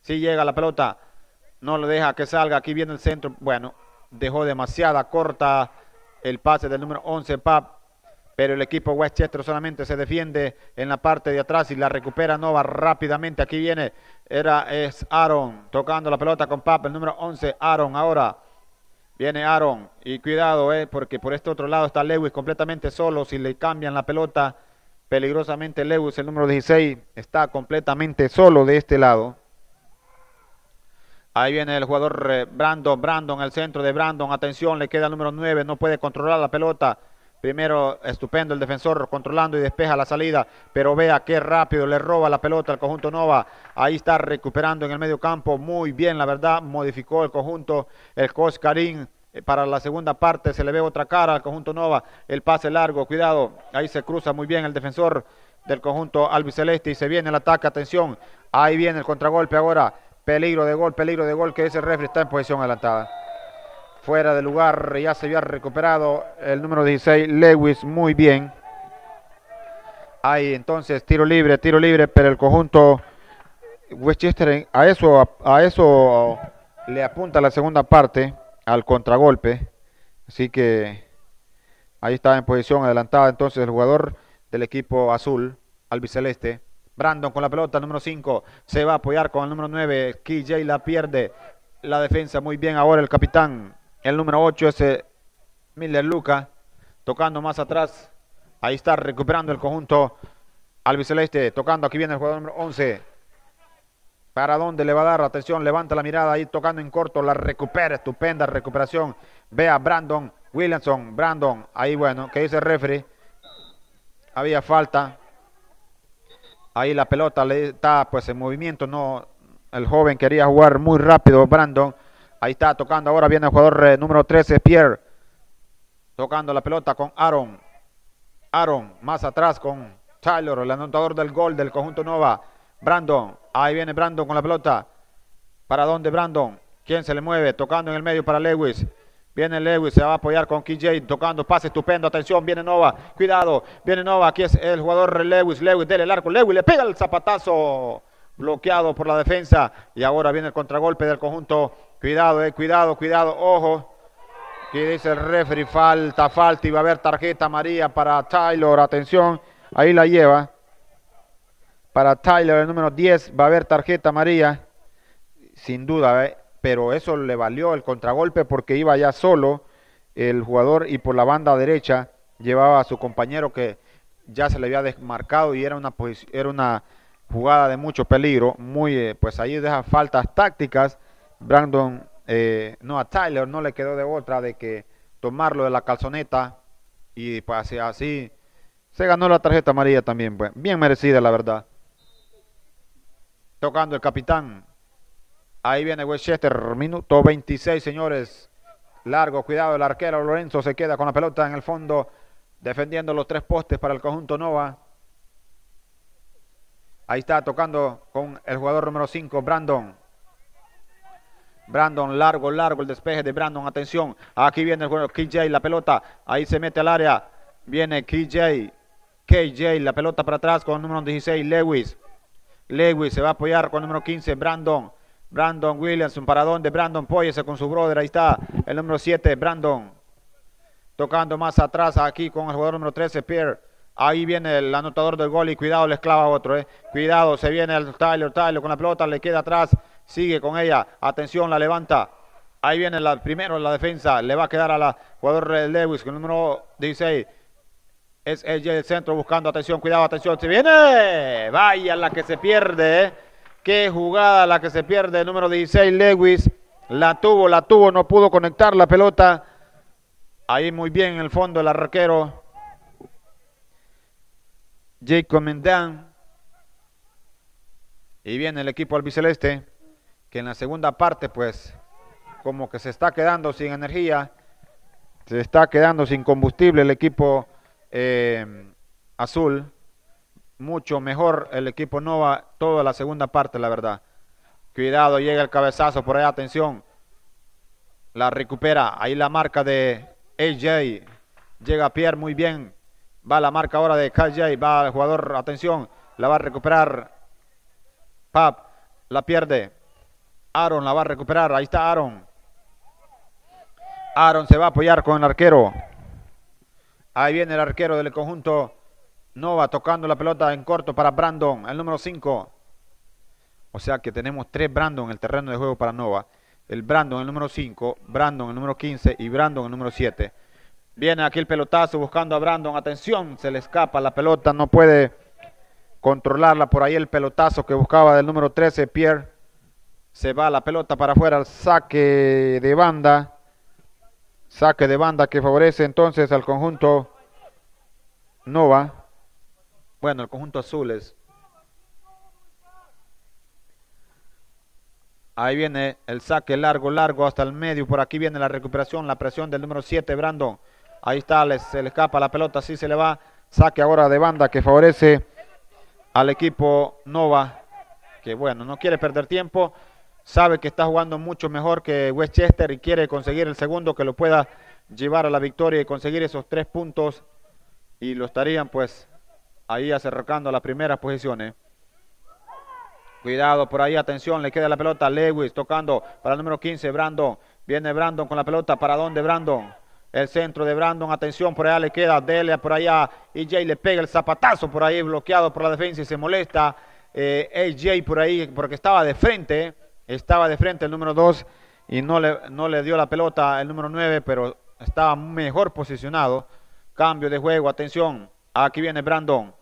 Si llega la pelota. No lo deja que salga. Aquí viene el centro. Bueno, dejó demasiada corta el pase del número 11, Pap. Pero el equipo Westchester solamente se defiende en la parte de atrás y la recupera Nova rápidamente. Aquí viene, era, es Aaron tocando la pelota con Pap, el número 11, Aaron ahora. Viene Aaron y cuidado, eh, porque por este otro lado está Lewis completamente solo. Si le cambian la pelota peligrosamente, Lewis, el número 16, está completamente solo de este lado. Ahí viene el jugador eh, Brandon, Brandon, el centro de Brandon, atención, le queda el número 9, no puede controlar la pelota. Primero, estupendo el defensor controlando y despeja la salida, pero vea qué rápido le roba la pelota al conjunto Nova. Ahí está recuperando en el medio campo, muy bien, la verdad, modificó el conjunto, el coach Karim. Eh, para la segunda parte se le ve otra cara al conjunto Nova, el pase largo, cuidado, ahí se cruza muy bien el defensor del conjunto albiceleste y se viene el ataque, atención, ahí viene el contragolpe ahora, Peligro de gol, peligro de gol que ese refri está en posición adelantada. Fuera de lugar, ya se había recuperado el número 16, Lewis, muy bien. Ahí entonces tiro libre, tiro libre, pero el conjunto Westchester a eso, a, eso le apunta la segunda parte, al contragolpe. Así que ahí está en posición adelantada entonces el jugador del equipo azul, albiceleste. Brandon con la pelota, número 5, se va a apoyar con el número 9, KJ la pierde, la defensa muy bien ahora el capitán, el número 8 es Miller Luca, tocando más atrás, ahí está recuperando el conjunto albiceleste, tocando, aquí viene el jugador número 11, para dónde le va a dar, atención, levanta la mirada ahí tocando en corto, la recupera, estupenda recuperación, vea Brandon Williamson, Brandon, ahí bueno, que dice el referee, había falta, Ahí la pelota le está pues en movimiento, no el joven quería jugar muy rápido, Brandon. Ahí está tocando, ahora viene el jugador eh, número 13, Pierre. Tocando la pelota con Aaron. Aaron, más atrás con Tyler, el anotador del gol del conjunto Nova. Brandon, ahí viene Brandon con la pelota. ¿Para dónde Brandon? ¿Quién se le mueve? Tocando en el medio para Lewis. Viene Lewis, se va a apoyar con KJ, tocando pase estupendo. Atención, viene Nova. Cuidado, viene Nova. Aquí es el jugador Lewis. Lewis, dele el arco. Lewis le pega el zapatazo. Bloqueado por la defensa. Y ahora viene el contragolpe del conjunto. Cuidado, eh, cuidado, cuidado. Ojo. Aquí dice el referee, falta, falta. Y va a haber tarjeta María para Tyler. Atención, ahí la lleva. Para Tyler, el número 10, va a haber tarjeta María. Sin duda, eh pero eso le valió el contragolpe porque iba ya solo el jugador y por la banda derecha llevaba a su compañero que ya se le había desmarcado y era una, era una jugada de mucho peligro, muy, eh, pues ahí deja faltas tácticas. Brandon, eh, no, a Tyler no le quedó de otra de que tomarlo de la calzoneta y pues así se ganó la tarjeta amarilla también, pues, bien merecida la verdad. Tocando el capitán. Ahí viene Westchester, minuto 26, señores. Largo, cuidado, el arquero Lorenzo se queda con la pelota en el fondo, defendiendo los tres postes para el conjunto Nova. Ahí está tocando con el jugador número 5, Brandon. Brandon, largo, largo el despeje de Brandon. Atención, aquí viene el jugador KJ, la pelota. Ahí se mete al área. Viene KJ. KJ, la pelota para atrás con el número 16, Lewis. Lewis se va a apoyar con el número 15, Brandon. Brandon Williams, un paradón de Brandon, póyese con su brother, ahí está el número 7, Brandon. Tocando más atrás aquí con el jugador número 13, Pierre. Ahí viene el anotador del gol y cuidado, le esclava otro, eh. Cuidado, se viene el Tyler, Tyler con la pelota, le queda atrás, sigue con ella. Atención, la levanta. Ahí viene la, primero la defensa, le va a quedar a la jugador Lewis con el número 16. Es el centro buscando atención, cuidado, atención, se viene. Vaya la que se pierde. Qué jugada la que se pierde número 16, Lewis. La tuvo, la tuvo, no pudo conectar la pelota. Ahí muy bien en el fondo el arquero. Jacob Mendan. Y viene el equipo albiceleste, que en la segunda parte, pues, como que se está quedando sin energía, se está quedando sin combustible el equipo eh, azul mucho mejor el equipo Nova toda la segunda parte, la verdad. Cuidado, llega el cabezazo por ahí, atención. La recupera, ahí la marca de AJ. Llega Pierre muy bien. Va la marca ahora de KJ, va el jugador, atención, la va a recuperar. Pap, la pierde. Aaron la va a recuperar, ahí está Aaron. Aaron se va a apoyar con el arquero. Ahí viene el arquero del conjunto Nova tocando la pelota en corto para Brandon, el número 5. O sea que tenemos tres Brandon en el terreno de juego para Nova. El Brandon, el número 5, Brandon, el número 15 y Brandon, el número 7. Viene aquí el pelotazo buscando a Brandon. Atención, se le escapa la pelota, no puede controlarla. Por ahí el pelotazo que buscaba del número 13, Pierre. Se va la pelota para afuera, el saque de banda. Saque de banda que favorece entonces al conjunto Nova. Bueno, el conjunto azules. Ahí viene el saque largo, largo hasta el medio. Por aquí viene la recuperación, la presión del número 7, Brandon. Ahí está, se le escapa la pelota, así se le va. Saque ahora de banda que favorece al equipo Nova. Que bueno, no quiere perder tiempo. Sabe que está jugando mucho mejor que Westchester y quiere conseguir el segundo que lo pueda llevar a la victoria y conseguir esos tres puntos. Y lo estarían pues ahí acercando las primeras posiciones. Cuidado por ahí, atención, le queda la pelota Lewis tocando para el número 15, Brandon. Viene Brandon con la pelota, ¿para dónde Brandon? El centro de Brandon, atención, por allá le queda Delia por allá. Jay le pega el zapatazo por ahí, bloqueado por la defensa y se molesta. Eh, AJ por ahí, porque estaba de frente, estaba de frente el número 2 y no le, no le dio la pelota el número 9, pero estaba mejor posicionado. Cambio de juego, atención, aquí viene Brandon.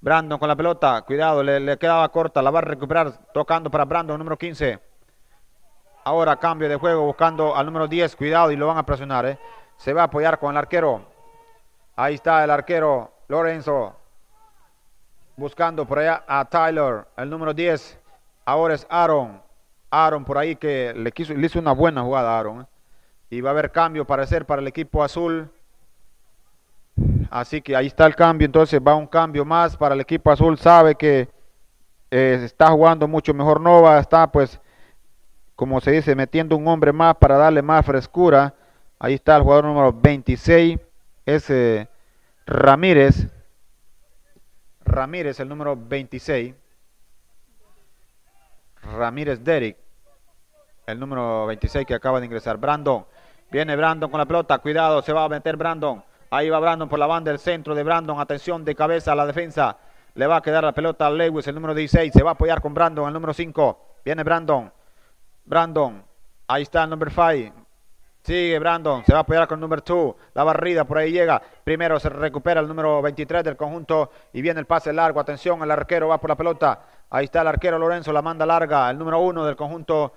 Brandon con la pelota, cuidado, le, quedaba corta, la va a recuperar, tocando para Brandon, número 15. Ahora cambio de juego, buscando al número 10, cuidado y lo van a presionar. ¿eh? Se va a apoyar con el arquero. Ahí está el arquero Lorenzo. Buscando por allá a Tyler, el número 10. Ahora es Aaron. Aaron por ahí que le, quiso, le hizo una buena jugada a Aaron. ¿eh? Y va a haber cambio, parecer, para el equipo azul. Así que ahí está el cambio, entonces va un cambio más para el equipo azul, sabe que eh, está jugando mucho mejor Nova, está pues, como se dice, metiendo un hombre más para darle más frescura. Ahí está el jugador número 26, es Ramírez. Ramírez, el número 26. Ramírez Derek, el número 26 que acaba de ingresar. Brandon, viene Brandon con la pelota, cuidado, se va a meter Brandon. Ahí va Brandon por la banda del centro de Brandon. Atención de cabeza a la defensa. Le va a quedar la pelota a Lewis, el número 16. Se va a apoyar con Brandon, el número 5. Viene Brandon. Brandon. Ahí está el número 5. Sigue Brandon, se va a apoyar con el número 2. La barrida por ahí llega. Primero se recupera el número 23 del conjunto y viene el pase largo. Atención, el arquero va por la pelota. Ahí está el arquero Lorenzo, la manda larga. El número 1 del conjunto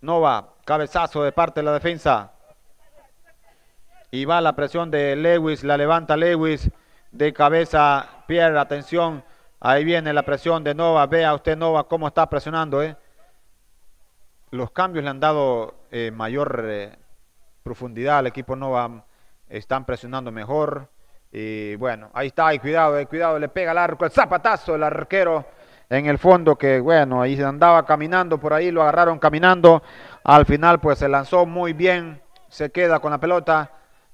Nova. Cabezazo de parte de la defensa. Y va la presión de Lewis, la levanta Lewis de cabeza. Pierre, atención. Ahí viene la presión de Nova. Vea usted Nova cómo está presionando. ¿eh? Los cambios le han dado eh, mayor... Eh, profundidad, el equipo no va, están presionando mejor. Y bueno, ahí está, cuidado, eh, cuidado, le pega el arco, el zapatazo del arquero en el fondo, que bueno, ahí andaba caminando por ahí, lo agarraron caminando. Al final, pues se lanzó muy bien, se queda con la pelota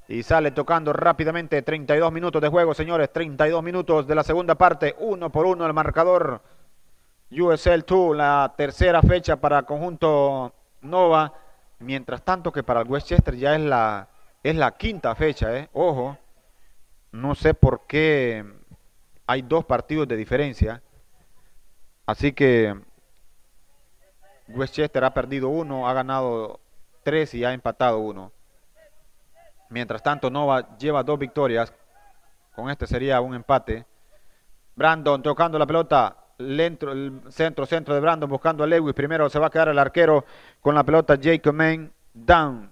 y sale tocando rápidamente. 32 minutos de juego, señores, 32 minutos de la segunda parte, uno por uno el marcador. USL 2, la tercera fecha para conjunto Nova. Mientras tanto que para el Westchester ya es la, es la quinta fecha, ¿eh? Ojo, no sé por qué hay dos partidos de diferencia. Así que Westchester ha perdido uno, ha ganado tres y ha empatado uno. Mientras tanto, Nova lleva dos victorias. Con este sería un empate. Brandon tocando la pelota el centro, centro de Brandon buscando a Lewis. Primero se va a quedar el arquero con la pelota Jacob Main. Down.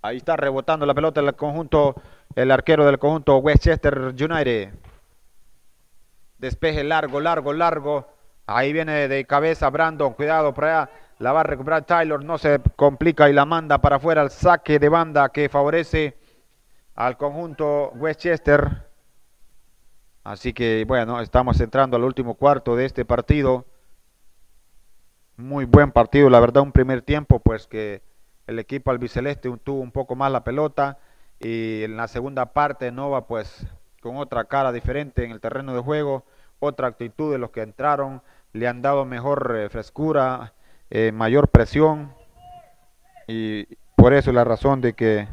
Ahí está rebotando la pelota el conjunto, el arquero del conjunto Westchester United. Despeje largo, largo, largo. Ahí viene de cabeza Brandon. Cuidado por allá. La va a recuperar Taylor. No se complica y la manda para afuera. El saque de banda que favorece al conjunto Westchester. Así que bueno, estamos entrando al último cuarto de este partido. Muy buen partido, la verdad, un primer tiempo, pues que el equipo albiceleste tuvo un poco más la pelota y en la segunda parte Nova, pues con otra cara diferente en el terreno de juego, otra actitud de los que entraron, le han dado mejor eh, frescura, eh, mayor presión y por eso es la razón de que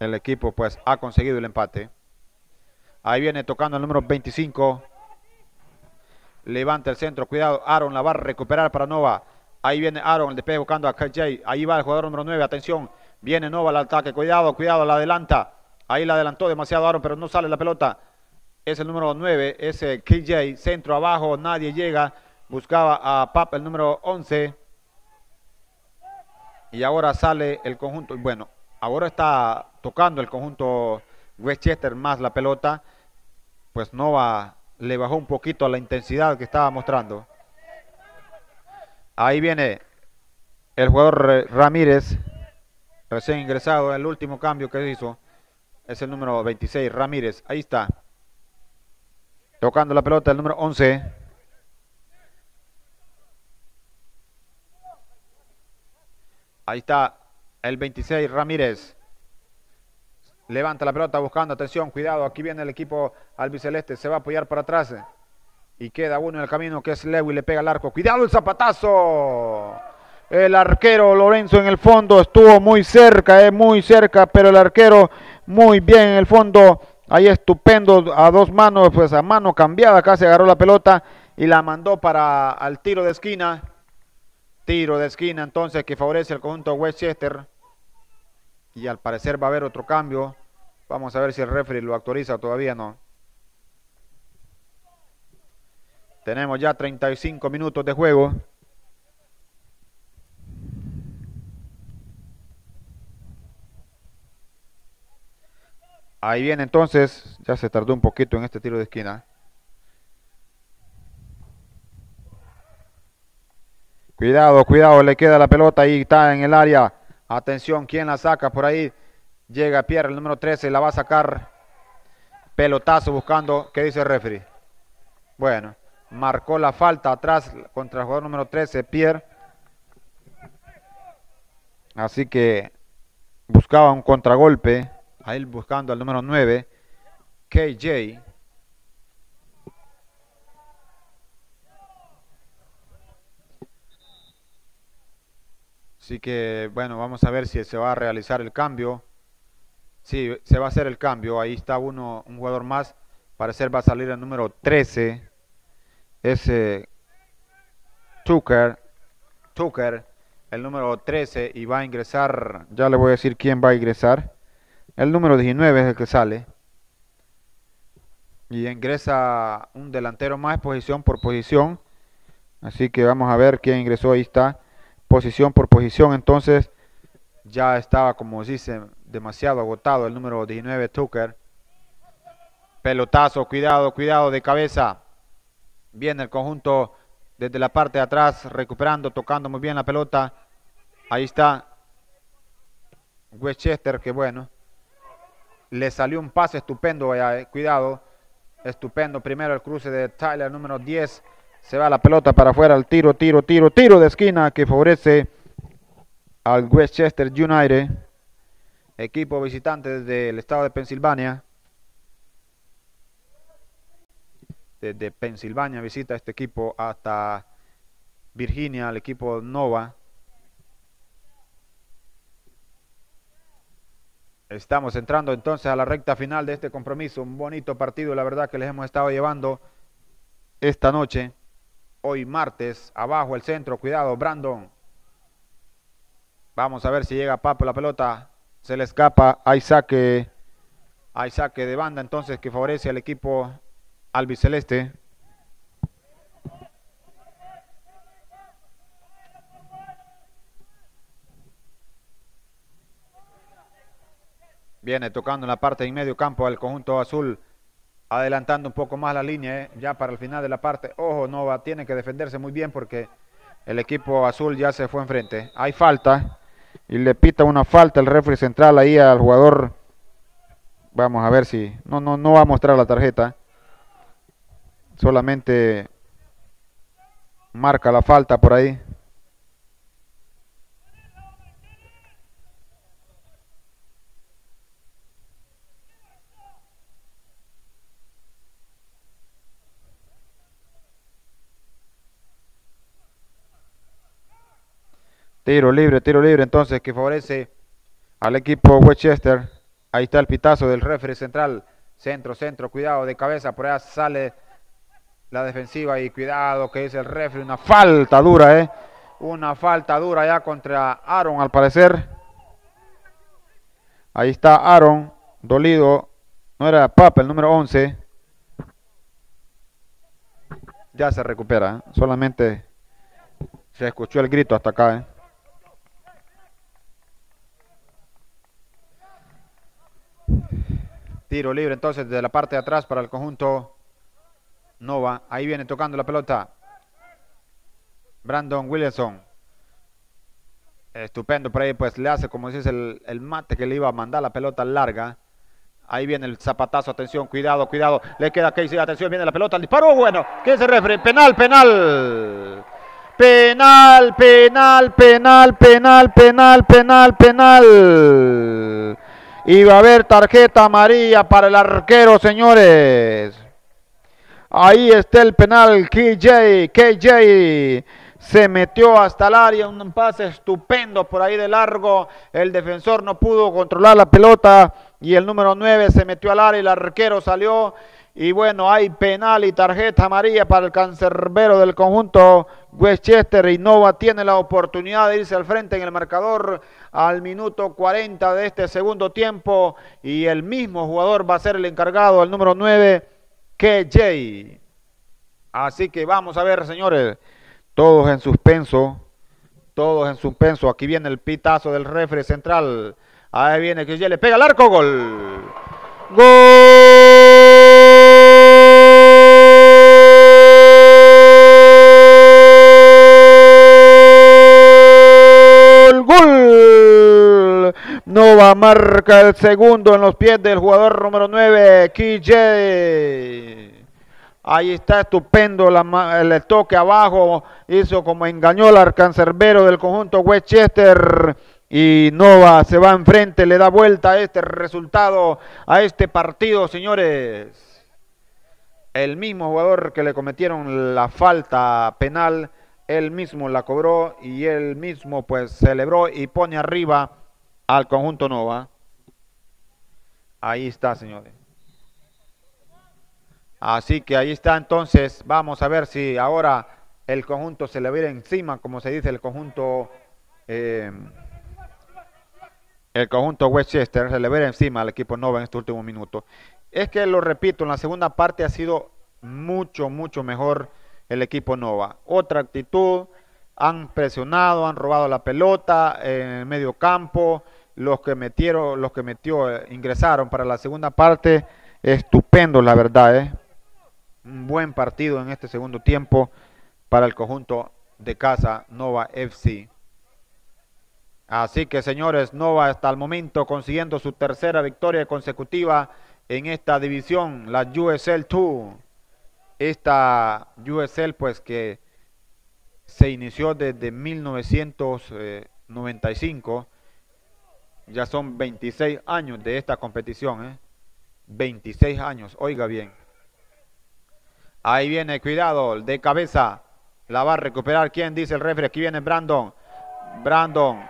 el equipo pues ha conseguido el empate. Ahí viene tocando el número 25. Levanta el centro, cuidado, Aaron la va a recuperar para Nova. Ahí viene Aaron, el despegue buscando a KJ. Ahí va el jugador número 9, atención. Viene Nova al ataque, cuidado, cuidado, la adelanta. Ahí la adelantó demasiado Aaron, pero no sale la pelota. Es el número 9, ese KJ, centro abajo, nadie llega. Buscaba a Pap, el número 11. Y ahora sale el conjunto. Bueno, ahora está tocando el conjunto Westchester más la pelota, pues Nova le bajó un poquito la intensidad que estaba mostrando. Ahí viene el jugador Ramírez, recién ingresado, el último cambio que hizo es el número 26, Ramírez, ahí está. Tocando la pelota el número 11. Ahí está el 26, Ramírez. Levanta la pelota buscando, atención, cuidado, aquí viene el equipo albiceleste, se va a apoyar para atrás. Y queda uno en el camino que es Lewis, le pega el arco. Cuidado el zapatazo. El arquero Lorenzo en el fondo estuvo muy cerca, eh, muy cerca, pero el arquero muy bien en el fondo. Ahí estupendo, a dos manos, pues a mano cambiada, casi agarró la pelota y la mandó para al tiro de esquina. Tiro de esquina entonces que favorece al conjunto Westchester. Y al parecer va a haber otro cambio. Vamos a ver si el referee lo o todavía no. Tenemos ya 35 minutos de juego. Ahí viene entonces, ya se tardó un poquito en este tiro de esquina. Cuidado, cuidado, le queda la pelota ahí, está en el área. Atención, ¿quién la saca por ahí? Llega Pierre, el número 13, la va a sacar. Pelotazo buscando, ¿qué dice el referee? Bueno, marcó la falta atrás contra el jugador número 13, Pierre. Así que buscaba un contragolpe, ahí buscando al número 9, KJ. Así que, bueno, vamos a ver si se va a realizar el cambio. Sí, se va a hacer el cambio. Ahí está uno, un jugador más. Parecer va a salir el número 13. es eh, Tucker, Tucker, el número 13, y va a ingresar, ya le voy a decir quién va a ingresar. El número 19 es el que sale. Y ingresa un delantero más posición por posición. Así que vamos a ver quién ingresó. Ahí está. Posición por posición. Entonces ya estaba, como dice, demasiado agotado el número 19 Tucker. Pelotazo, cuidado, cuidado de cabeza. Viene el conjunto desde la parte de atrás, recuperando, tocando muy bien la pelota. Ahí está Westchester, que bueno. Le salió un pase estupendo eh. cuidado. Estupendo. Primero el cruce de Tyler, número 10. Se va la pelota para afuera, el tiro, tiro, tiro, tiro de esquina que favorece al Westchester United, equipo visitante desde el estado de Pensilvania. Desde Pensilvania visita este equipo hasta Virginia, el equipo Nova. Estamos entrando entonces a la recta final de este compromiso. Un bonito partido, la verdad, que les hemos estado llevando esta noche. Hoy martes, abajo el centro, cuidado, Brandon. Vamos a ver si llega Papo la pelota. Se le escapa. Hay saque. Hay saque de banda entonces que favorece al equipo albiceleste. Viene tocando en la parte de medio campo al conjunto azul, adelantando un poco más la línea, eh, ya para el final de la parte. Ojo, Nova tiene que defenderse muy bien porque el equipo azul ya se fue enfrente. Hay falta y le pita una falta el refri central ahí al jugador. Vamos a ver si no no no va a mostrar la tarjeta. Solamente marca la falta por ahí. Tiro libre, tiro libre entonces que favorece al equipo Westchester. Ahí está el pitazo del refri central. Centro, centro, cuidado de cabeza. Por allá sale la defensiva y cuidado que es el refri. Una falta dura, ¿eh? Una falta dura ya contra Aaron al parecer. Ahí está Aaron, dolido. No era Papa, el número 11. Ya se recupera. ¿eh? Solamente se escuchó el grito hasta acá. ¿eh? Tiro libre entonces desde la parte de atrás para el conjunto Nova. Ahí viene tocando la pelota. Brandon Williamson. Estupendo por ahí, pues le hace como dices el, el mate que le iba a mandar la pelota larga. Ahí viene el zapatazo, atención, cuidado, cuidado. Le queda Casey, atención, viene la pelota, el disparo, bueno. ¿Qué es el refre? Penal, penal. Penal, penal, penal, penal, penal, penal, penal. Y va a haber tarjeta amarilla para el arquero, señores. Ahí está el penal. KJ, KJ se metió hasta el área. Un pase estupendo por ahí de largo. El defensor no pudo controlar la pelota. Y el número 9 se metió al área. Y el arquero salió. Y bueno, hay penal y tarjeta amarilla para el cancerbero del conjunto Westchester. Y Nova tiene la oportunidad de irse al frente en el marcador al minuto 40 de este segundo tiempo. Y el mismo jugador va a ser el encargado, el número 9, KJ. Así que vamos a ver, señores, todos en suspenso. Todos en suspenso. Aquí viene el pitazo del refre central. Ahí viene KJ, le pega el arco, gol. ¡Gol! Nova marca el segundo en los pies del jugador número 9, KJ. Ahí está estupendo la, el toque abajo. Hizo como engañó al cancerbero del conjunto Westchester. Y Nova se va enfrente, le da vuelta a este resultado, a este partido, señores. El mismo jugador que le cometieron la falta penal, él mismo la cobró y él mismo pues celebró y pone arriba al conjunto Nova. Ahí está, señores. Así que ahí está entonces, vamos a ver si ahora el conjunto se le viene encima, como se dice, el conjunto eh, el conjunto Westchester se le viene encima al equipo Nova en este último minuto. Es que lo repito, en la segunda parte ha sido mucho, mucho mejor el equipo Nova. Otra actitud, han presionado, han robado la pelota en el medio campo, los que metieron, los que metió, eh, ingresaron para la segunda parte, estupendo la verdad, ¿eh? un buen partido en este segundo tiempo para el conjunto de casa Nova FC. Así que señores, Nova hasta el momento consiguiendo su tercera victoria consecutiva en esta división, la USL 2. Esta USL pues que se inició desde 1995. Ya son 26 años de esta competición, ¿eh? 26 años, oiga bien. Ahí viene, cuidado, de cabeza. La va a recuperar. ¿Quién dice el refri? Aquí viene Brandon. Brandon.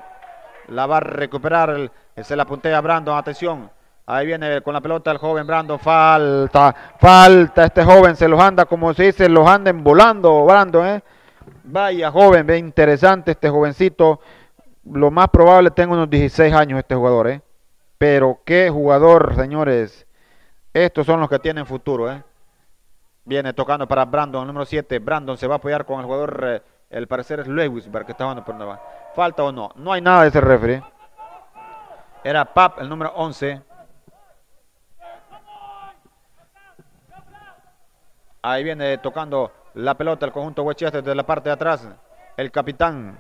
La va a recuperar. se la puntea Brandon. Atención. Ahí viene con la pelota el joven Brandon. Falta. Falta. Este joven se los anda, como se dice, los anden volando, Brandon. ¿eh? Vaya joven. Ve interesante este jovencito. Lo más probable tenga unos 16 años este jugador. ¿eh? Pero qué jugador, señores. Estos son los que tienen futuro. ¿eh? Viene tocando para Brandon, el número 7. Brandon se va a apoyar con el jugador, eh, el parecer es Lewisberg, que está jugando por Nueva. ¿Falta o no? No hay nada de ese referee. Era Pap, el número 11. Ahí viene tocando la pelota el conjunto Westchester desde la parte de atrás. El capitán.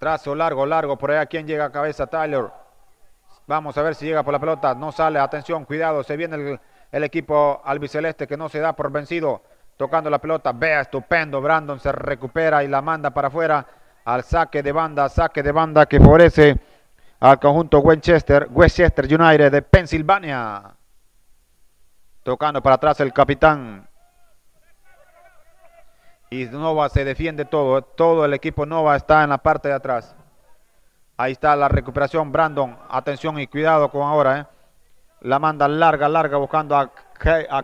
Trazo largo, largo. Por allá, ¿quién llega a cabeza? Tyler. Vamos a ver si llega por la pelota. No sale. Atención, cuidado. Se viene el, equipo albiceleste que no se da por vencido. Tocando la pelota. Vea, estupendo. Brandon se recupera y la manda para afuera. Al saque de banda. Saque de banda que favorece al conjunto Westchester, Westchester United de Pensilvania. Tocando para atrás el capitán. Y Nova se defiende todo. Todo el equipo Nova está en la parte de atrás. Ahí está la recuperación, Brandon. Atención y cuidado con ahora. ¿eh? La manda larga, larga, buscando a,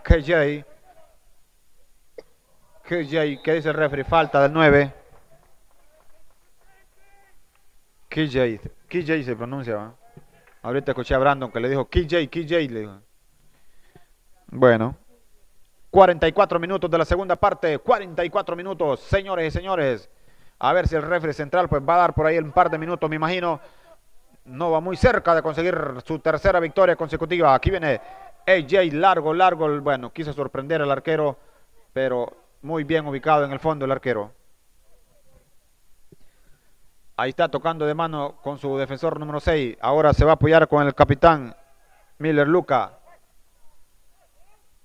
KJ. KJ, ¿qué dice el referee? Falta del 9. KJ, KJ se pronuncia. Ahorita escuché a Brandon que le dijo KJ, KJ, le dijo. Bueno. 44 minutos de la segunda parte. 44 minutos, señores y señores. A ver si el refri central pues va a dar por ahí un par de minutos, me imagino. No va muy cerca de conseguir su tercera victoria consecutiva. Aquí viene AJ largo, largo. Bueno, quiso sorprender al arquero, pero muy bien ubicado en el fondo el arquero. Ahí está tocando de mano con su defensor número 6. Ahora se va a apoyar con el capitán Miller Luca.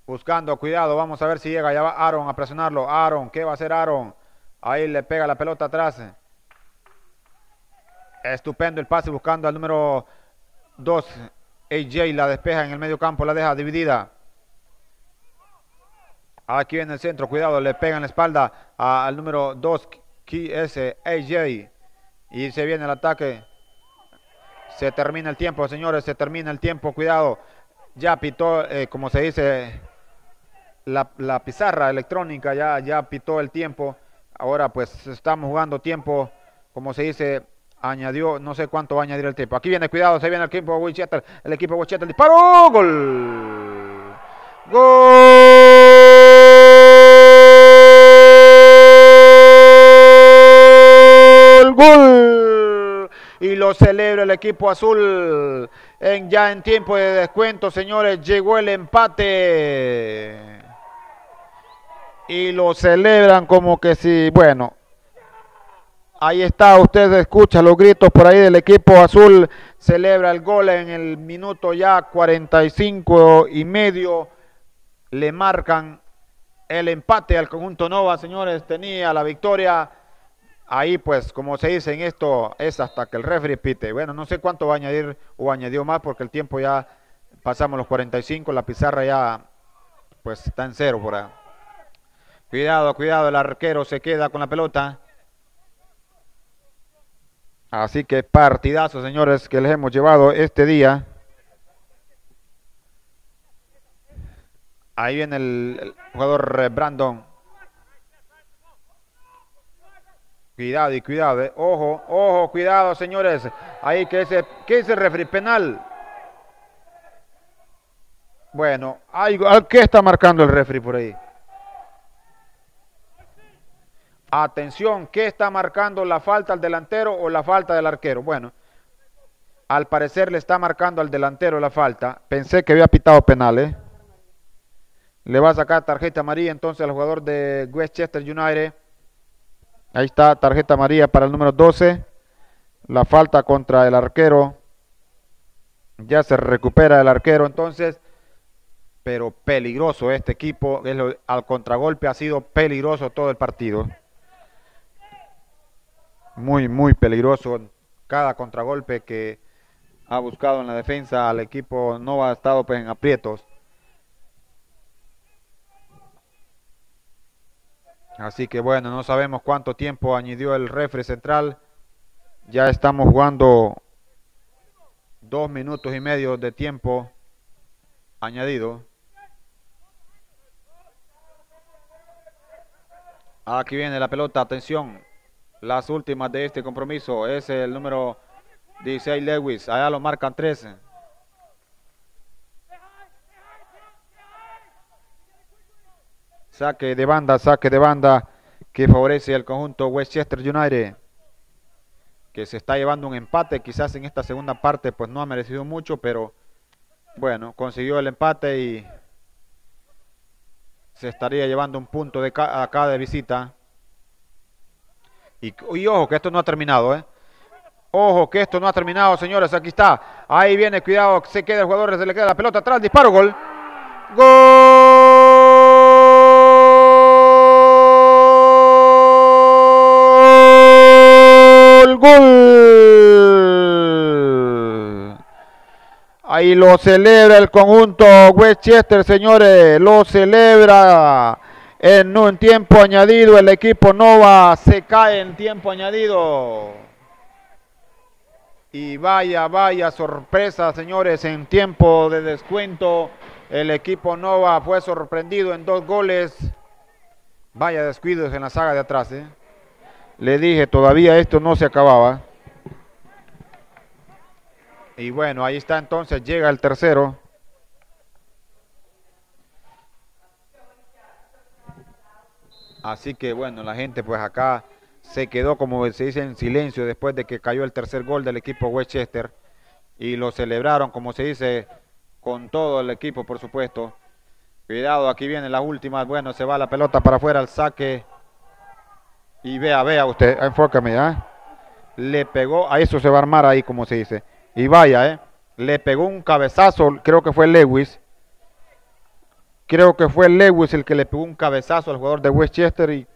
Buscando, cuidado, vamos a ver si llega. Ya va Aaron a presionarlo. Aaron, ¿qué va a hacer Aaron? Ahí le pega la pelota atrás. Estupendo el pase buscando al número 2. AJ la despeja en el medio campo, la deja dividida. Aquí en el centro, cuidado, le pega en la espalda al número 2, ese AJ. Y se viene el ataque. Se termina el tiempo, señores, se termina el tiempo, cuidado. Ya pitó, eh, como se dice, la, pizarra electrónica, ya, ya pitó el tiempo. Ahora pues estamos jugando tiempo, como se dice, añadió, no sé cuánto va a añadir el tiempo. Aquí viene, cuidado, se viene el equipo de Winchester, el equipo de Winchester, disparo, gol. Gol. Gol. Y lo celebra el equipo azul. En, ya en tiempo de descuento, señores, llegó el empate y lo celebran como que si, bueno, ahí está, usted escucha los gritos por ahí del equipo azul, celebra el gol en el minuto ya 45 y medio, le marcan el empate al conjunto Nova, señores, tenía la victoria. Ahí pues, como se dice en esto, es hasta que el referee pite. Bueno, no sé cuánto va a añadir o añadió más porque el tiempo ya pasamos los 45, la pizarra ya pues está en cero por ahí. Cuidado, cuidado, el arquero se queda con la pelota. Así que partidazo, señores, que les hemos llevado este día. Ahí viene el, jugador eh, Brandon. Cuidado y cuidado, eh. ojo, ojo, cuidado, señores. Ahí que ese, que ese refri penal. Bueno, algo, ¿qué está marcando el refri por ahí? Atención, ¿qué está marcando la falta al delantero o la falta del arquero? Bueno, al parecer le está marcando al delantero la falta. Pensé que había pitado penal, ¿eh? Le va a sacar tarjeta amarilla entonces al jugador de Westchester United. Ahí está, tarjeta amarilla para el número 12. La falta contra el arquero. Ya se recupera el arquero entonces. Pero peligroso este equipo. Al contragolpe ha sido peligroso todo el partido. Muy, muy peligroso. Cada contragolpe que ha buscado en la defensa al equipo no ha estado en aprietos. Así que bueno, no sabemos cuánto tiempo añadió el refre central. Ya estamos jugando dos minutos y medio de tiempo añadido. Aquí viene la pelota, atención. Las últimas de este compromiso es el número 16 Lewis. Allá lo marcan 13. Saque de banda, saque de banda que favorece al conjunto Westchester United. Que se está llevando un empate. Quizás en esta segunda parte pues no ha merecido mucho, pero bueno, consiguió el empate y se estaría llevando un punto de acá de visita. Y, ojo que esto no ha terminado, ¿eh? Ojo que esto no ha terminado, señores. Aquí está. Ahí viene, cuidado. Se queda el jugador, se le queda la pelota atrás. Disparo, gol. Gol. Ahí lo celebra el conjunto Westchester, señores. Lo celebra en un tiempo añadido. El equipo Nova se cae en tiempo añadido. Y vaya, vaya sorpresa, señores, en tiempo de descuento. El equipo Nova fue sorprendido en dos goles. Vaya descuidos en la saga de atrás. ¿eh? Le dije, todavía esto no se acababa. Y bueno, ahí está entonces, llega el tercero. Así que bueno, la gente pues acá se quedó como se dice en silencio después de que cayó el tercer gol del equipo Westchester y lo celebraron como se dice con todo el equipo por supuesto. Cuidado, aquí vienen las últimas, bueno, se va la pelota para afuera, el saque. Y vea, vea usted, enfócame, ¿ah? Le pegó, a eso se va a armar ahí como se dice. Y vaya, ¿eh? Le pegó un cabezazo, creo que fue Lewis. Creo que fue Lewis el que le pegó un cabezazo al jugador de Westchester y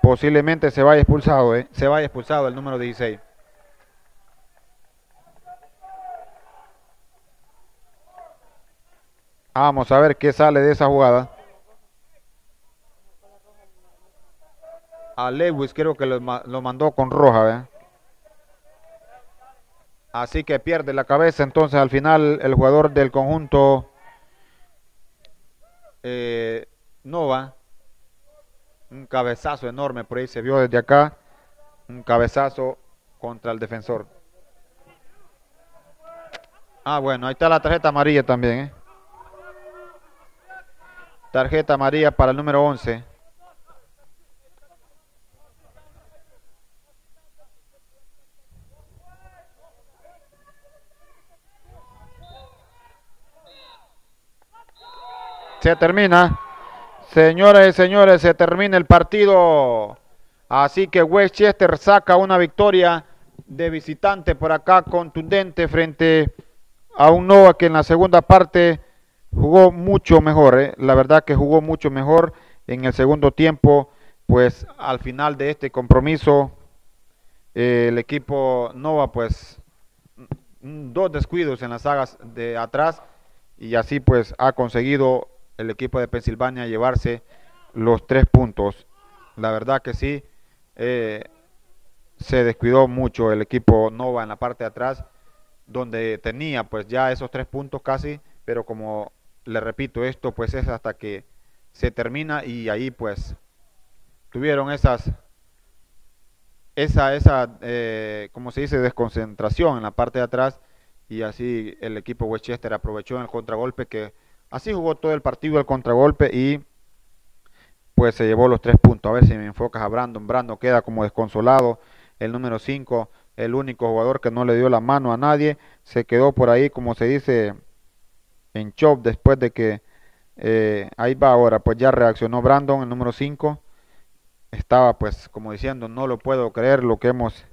posiblemente se vaya expulsado, ¿eh? Se vaya expulsado el número 16. Vamos a ver qué sale de esa jugada. A Lewis creo que lo, mandó con roja. Así que pierde la cabeza entonces al final el jugador del conjunto eh, Nova. Un cabezazo enorme, por ahí se vio desde acá. Un cabezazo contra el defensor. Ah, bueno, ahí está la tarjeta amarilla también. ¿eh? Tarjeta amarilla para el número 11. Se termina. Señoras y señores, se termina el partido. Así que Westchester saca una victoria de visitante por acá contundente frente a un Nova que en la segunda parte jugó mucho mejor. ¿eh? La verdad que jugó mucho mejor en el segundo tiempo. Pues al final de este compromiso eh, el equipo Nova pues dos descuidos en las sagas de atrás y así pues ha conseguido el equipo de Pensilvania llevarse los tres puntos. La verdad que sí, eh, se descuidó mucho el equipo Nova en la parte de atrás, donde tenía pues ya esos tres puntos casi, pero como le repito, esto pues es hasta que se termina y ahí pues tuvieron esas, esa, esa eh, como se dice, desconcentración en la parte de atrás y así el equipo Westchester aprovechó el contragolpe que así jugó todo el partido el contragolpe y pues se llevó los tres puntos. A ver si me enfocas a Brandon. Brandon queda como desconsolado. El número 5, el único jugador que no le dio la mano a nadie, se quedó por ahí, como se dice, en chop después de que eh, ahí va ahora. Pues ya reaccionó Brandon, el número 5. Estaba pues como diciendo, no lo puedo creer lo que hemos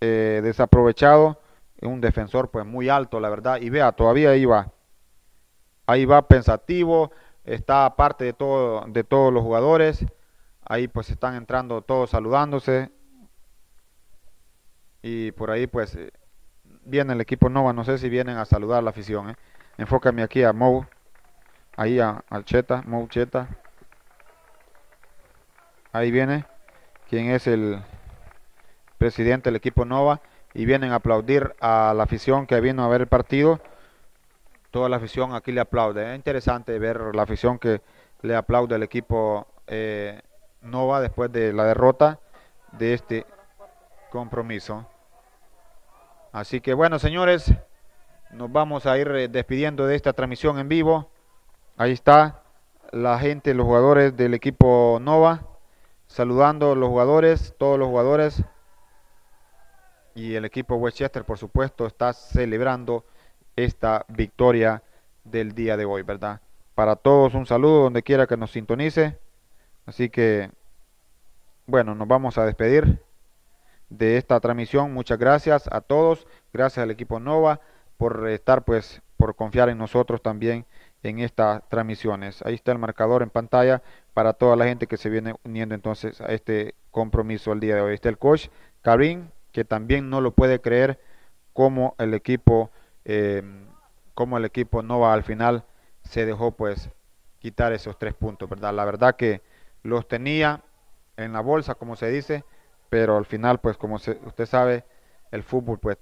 eh, desaprovechado. Un defensor pues muy alto, la verdad. Y vea, todavía va. Ahí va pensativo está aparte de todo de todos los jugadores ahí pues están entrando todos saludándose. Y por ahí pues eh, viene el equipo Nova no sé si vienen a saludar a la afición ¿eh? enfócame aquí a Mou ahí a, al Cheta Mou Cheta. Ahí viene quien es el presidente del equipo Nova y vienen a aplaudir a la afición que vino a ver el partido toda la afición aquí le aplaude. Es interesante ver la afición que le aplaude al equipo eh, Nova después de la derrota de este compromiso. Así que bueno, señores, nos vamos a ir eh, despidiendo de esta transmisión en vivo. Ahí está la gente, los jugadores del equipo Nova, saludando a los jugadores, todos los jugadores. Y el equipo Westchester, por supuesto, está celebrando esta victoria del día de hoy, ¿verdad? Para todos un saludo donde quiera que nos sintonice. Así que, bueno, nos vamos a despedir de esta transmisión. Muchas gracias a todos. Gracias al equipo Nova por estar, pues, por confiar en nosotros también en estas transmisiones. Ahí está el marcador en pantalla para toda la gente que se viene uniendo entonces a este compromiso el día de hoy. Está el coach Karim, que también no lo puede creer como el equipo eh, como el equipo Nova al final se dejó pues quitar esos tres puntos, ¿verdad? La verdad que los tenía en la bolsa, como se dice, pero al final pues como usted sabe, el fútbol pues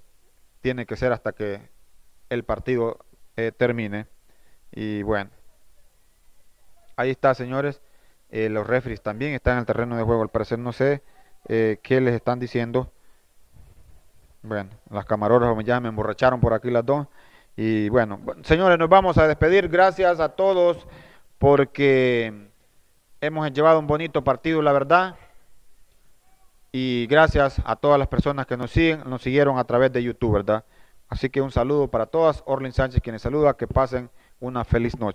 tiene que ser hasta que el partido eh, termine. Y bueno, ahí está señores, eh, los refries también están en el terreno de juego, al parecer no sé eh, qué les están diciendo bueno, las camaroras ya me emborracharon por aquí las dos. Y bueno, señores, nos vamos a despedir. Gracias a todos porque hemos llevado un bonito partido, la verdad. Y gracias a todas las personas que nos siguen, nos siguieron a través de YouTube, ¿verdad? Así que un saludo para todas. Orlin Sánchez, quienes saluda, que pasen una feliz noche.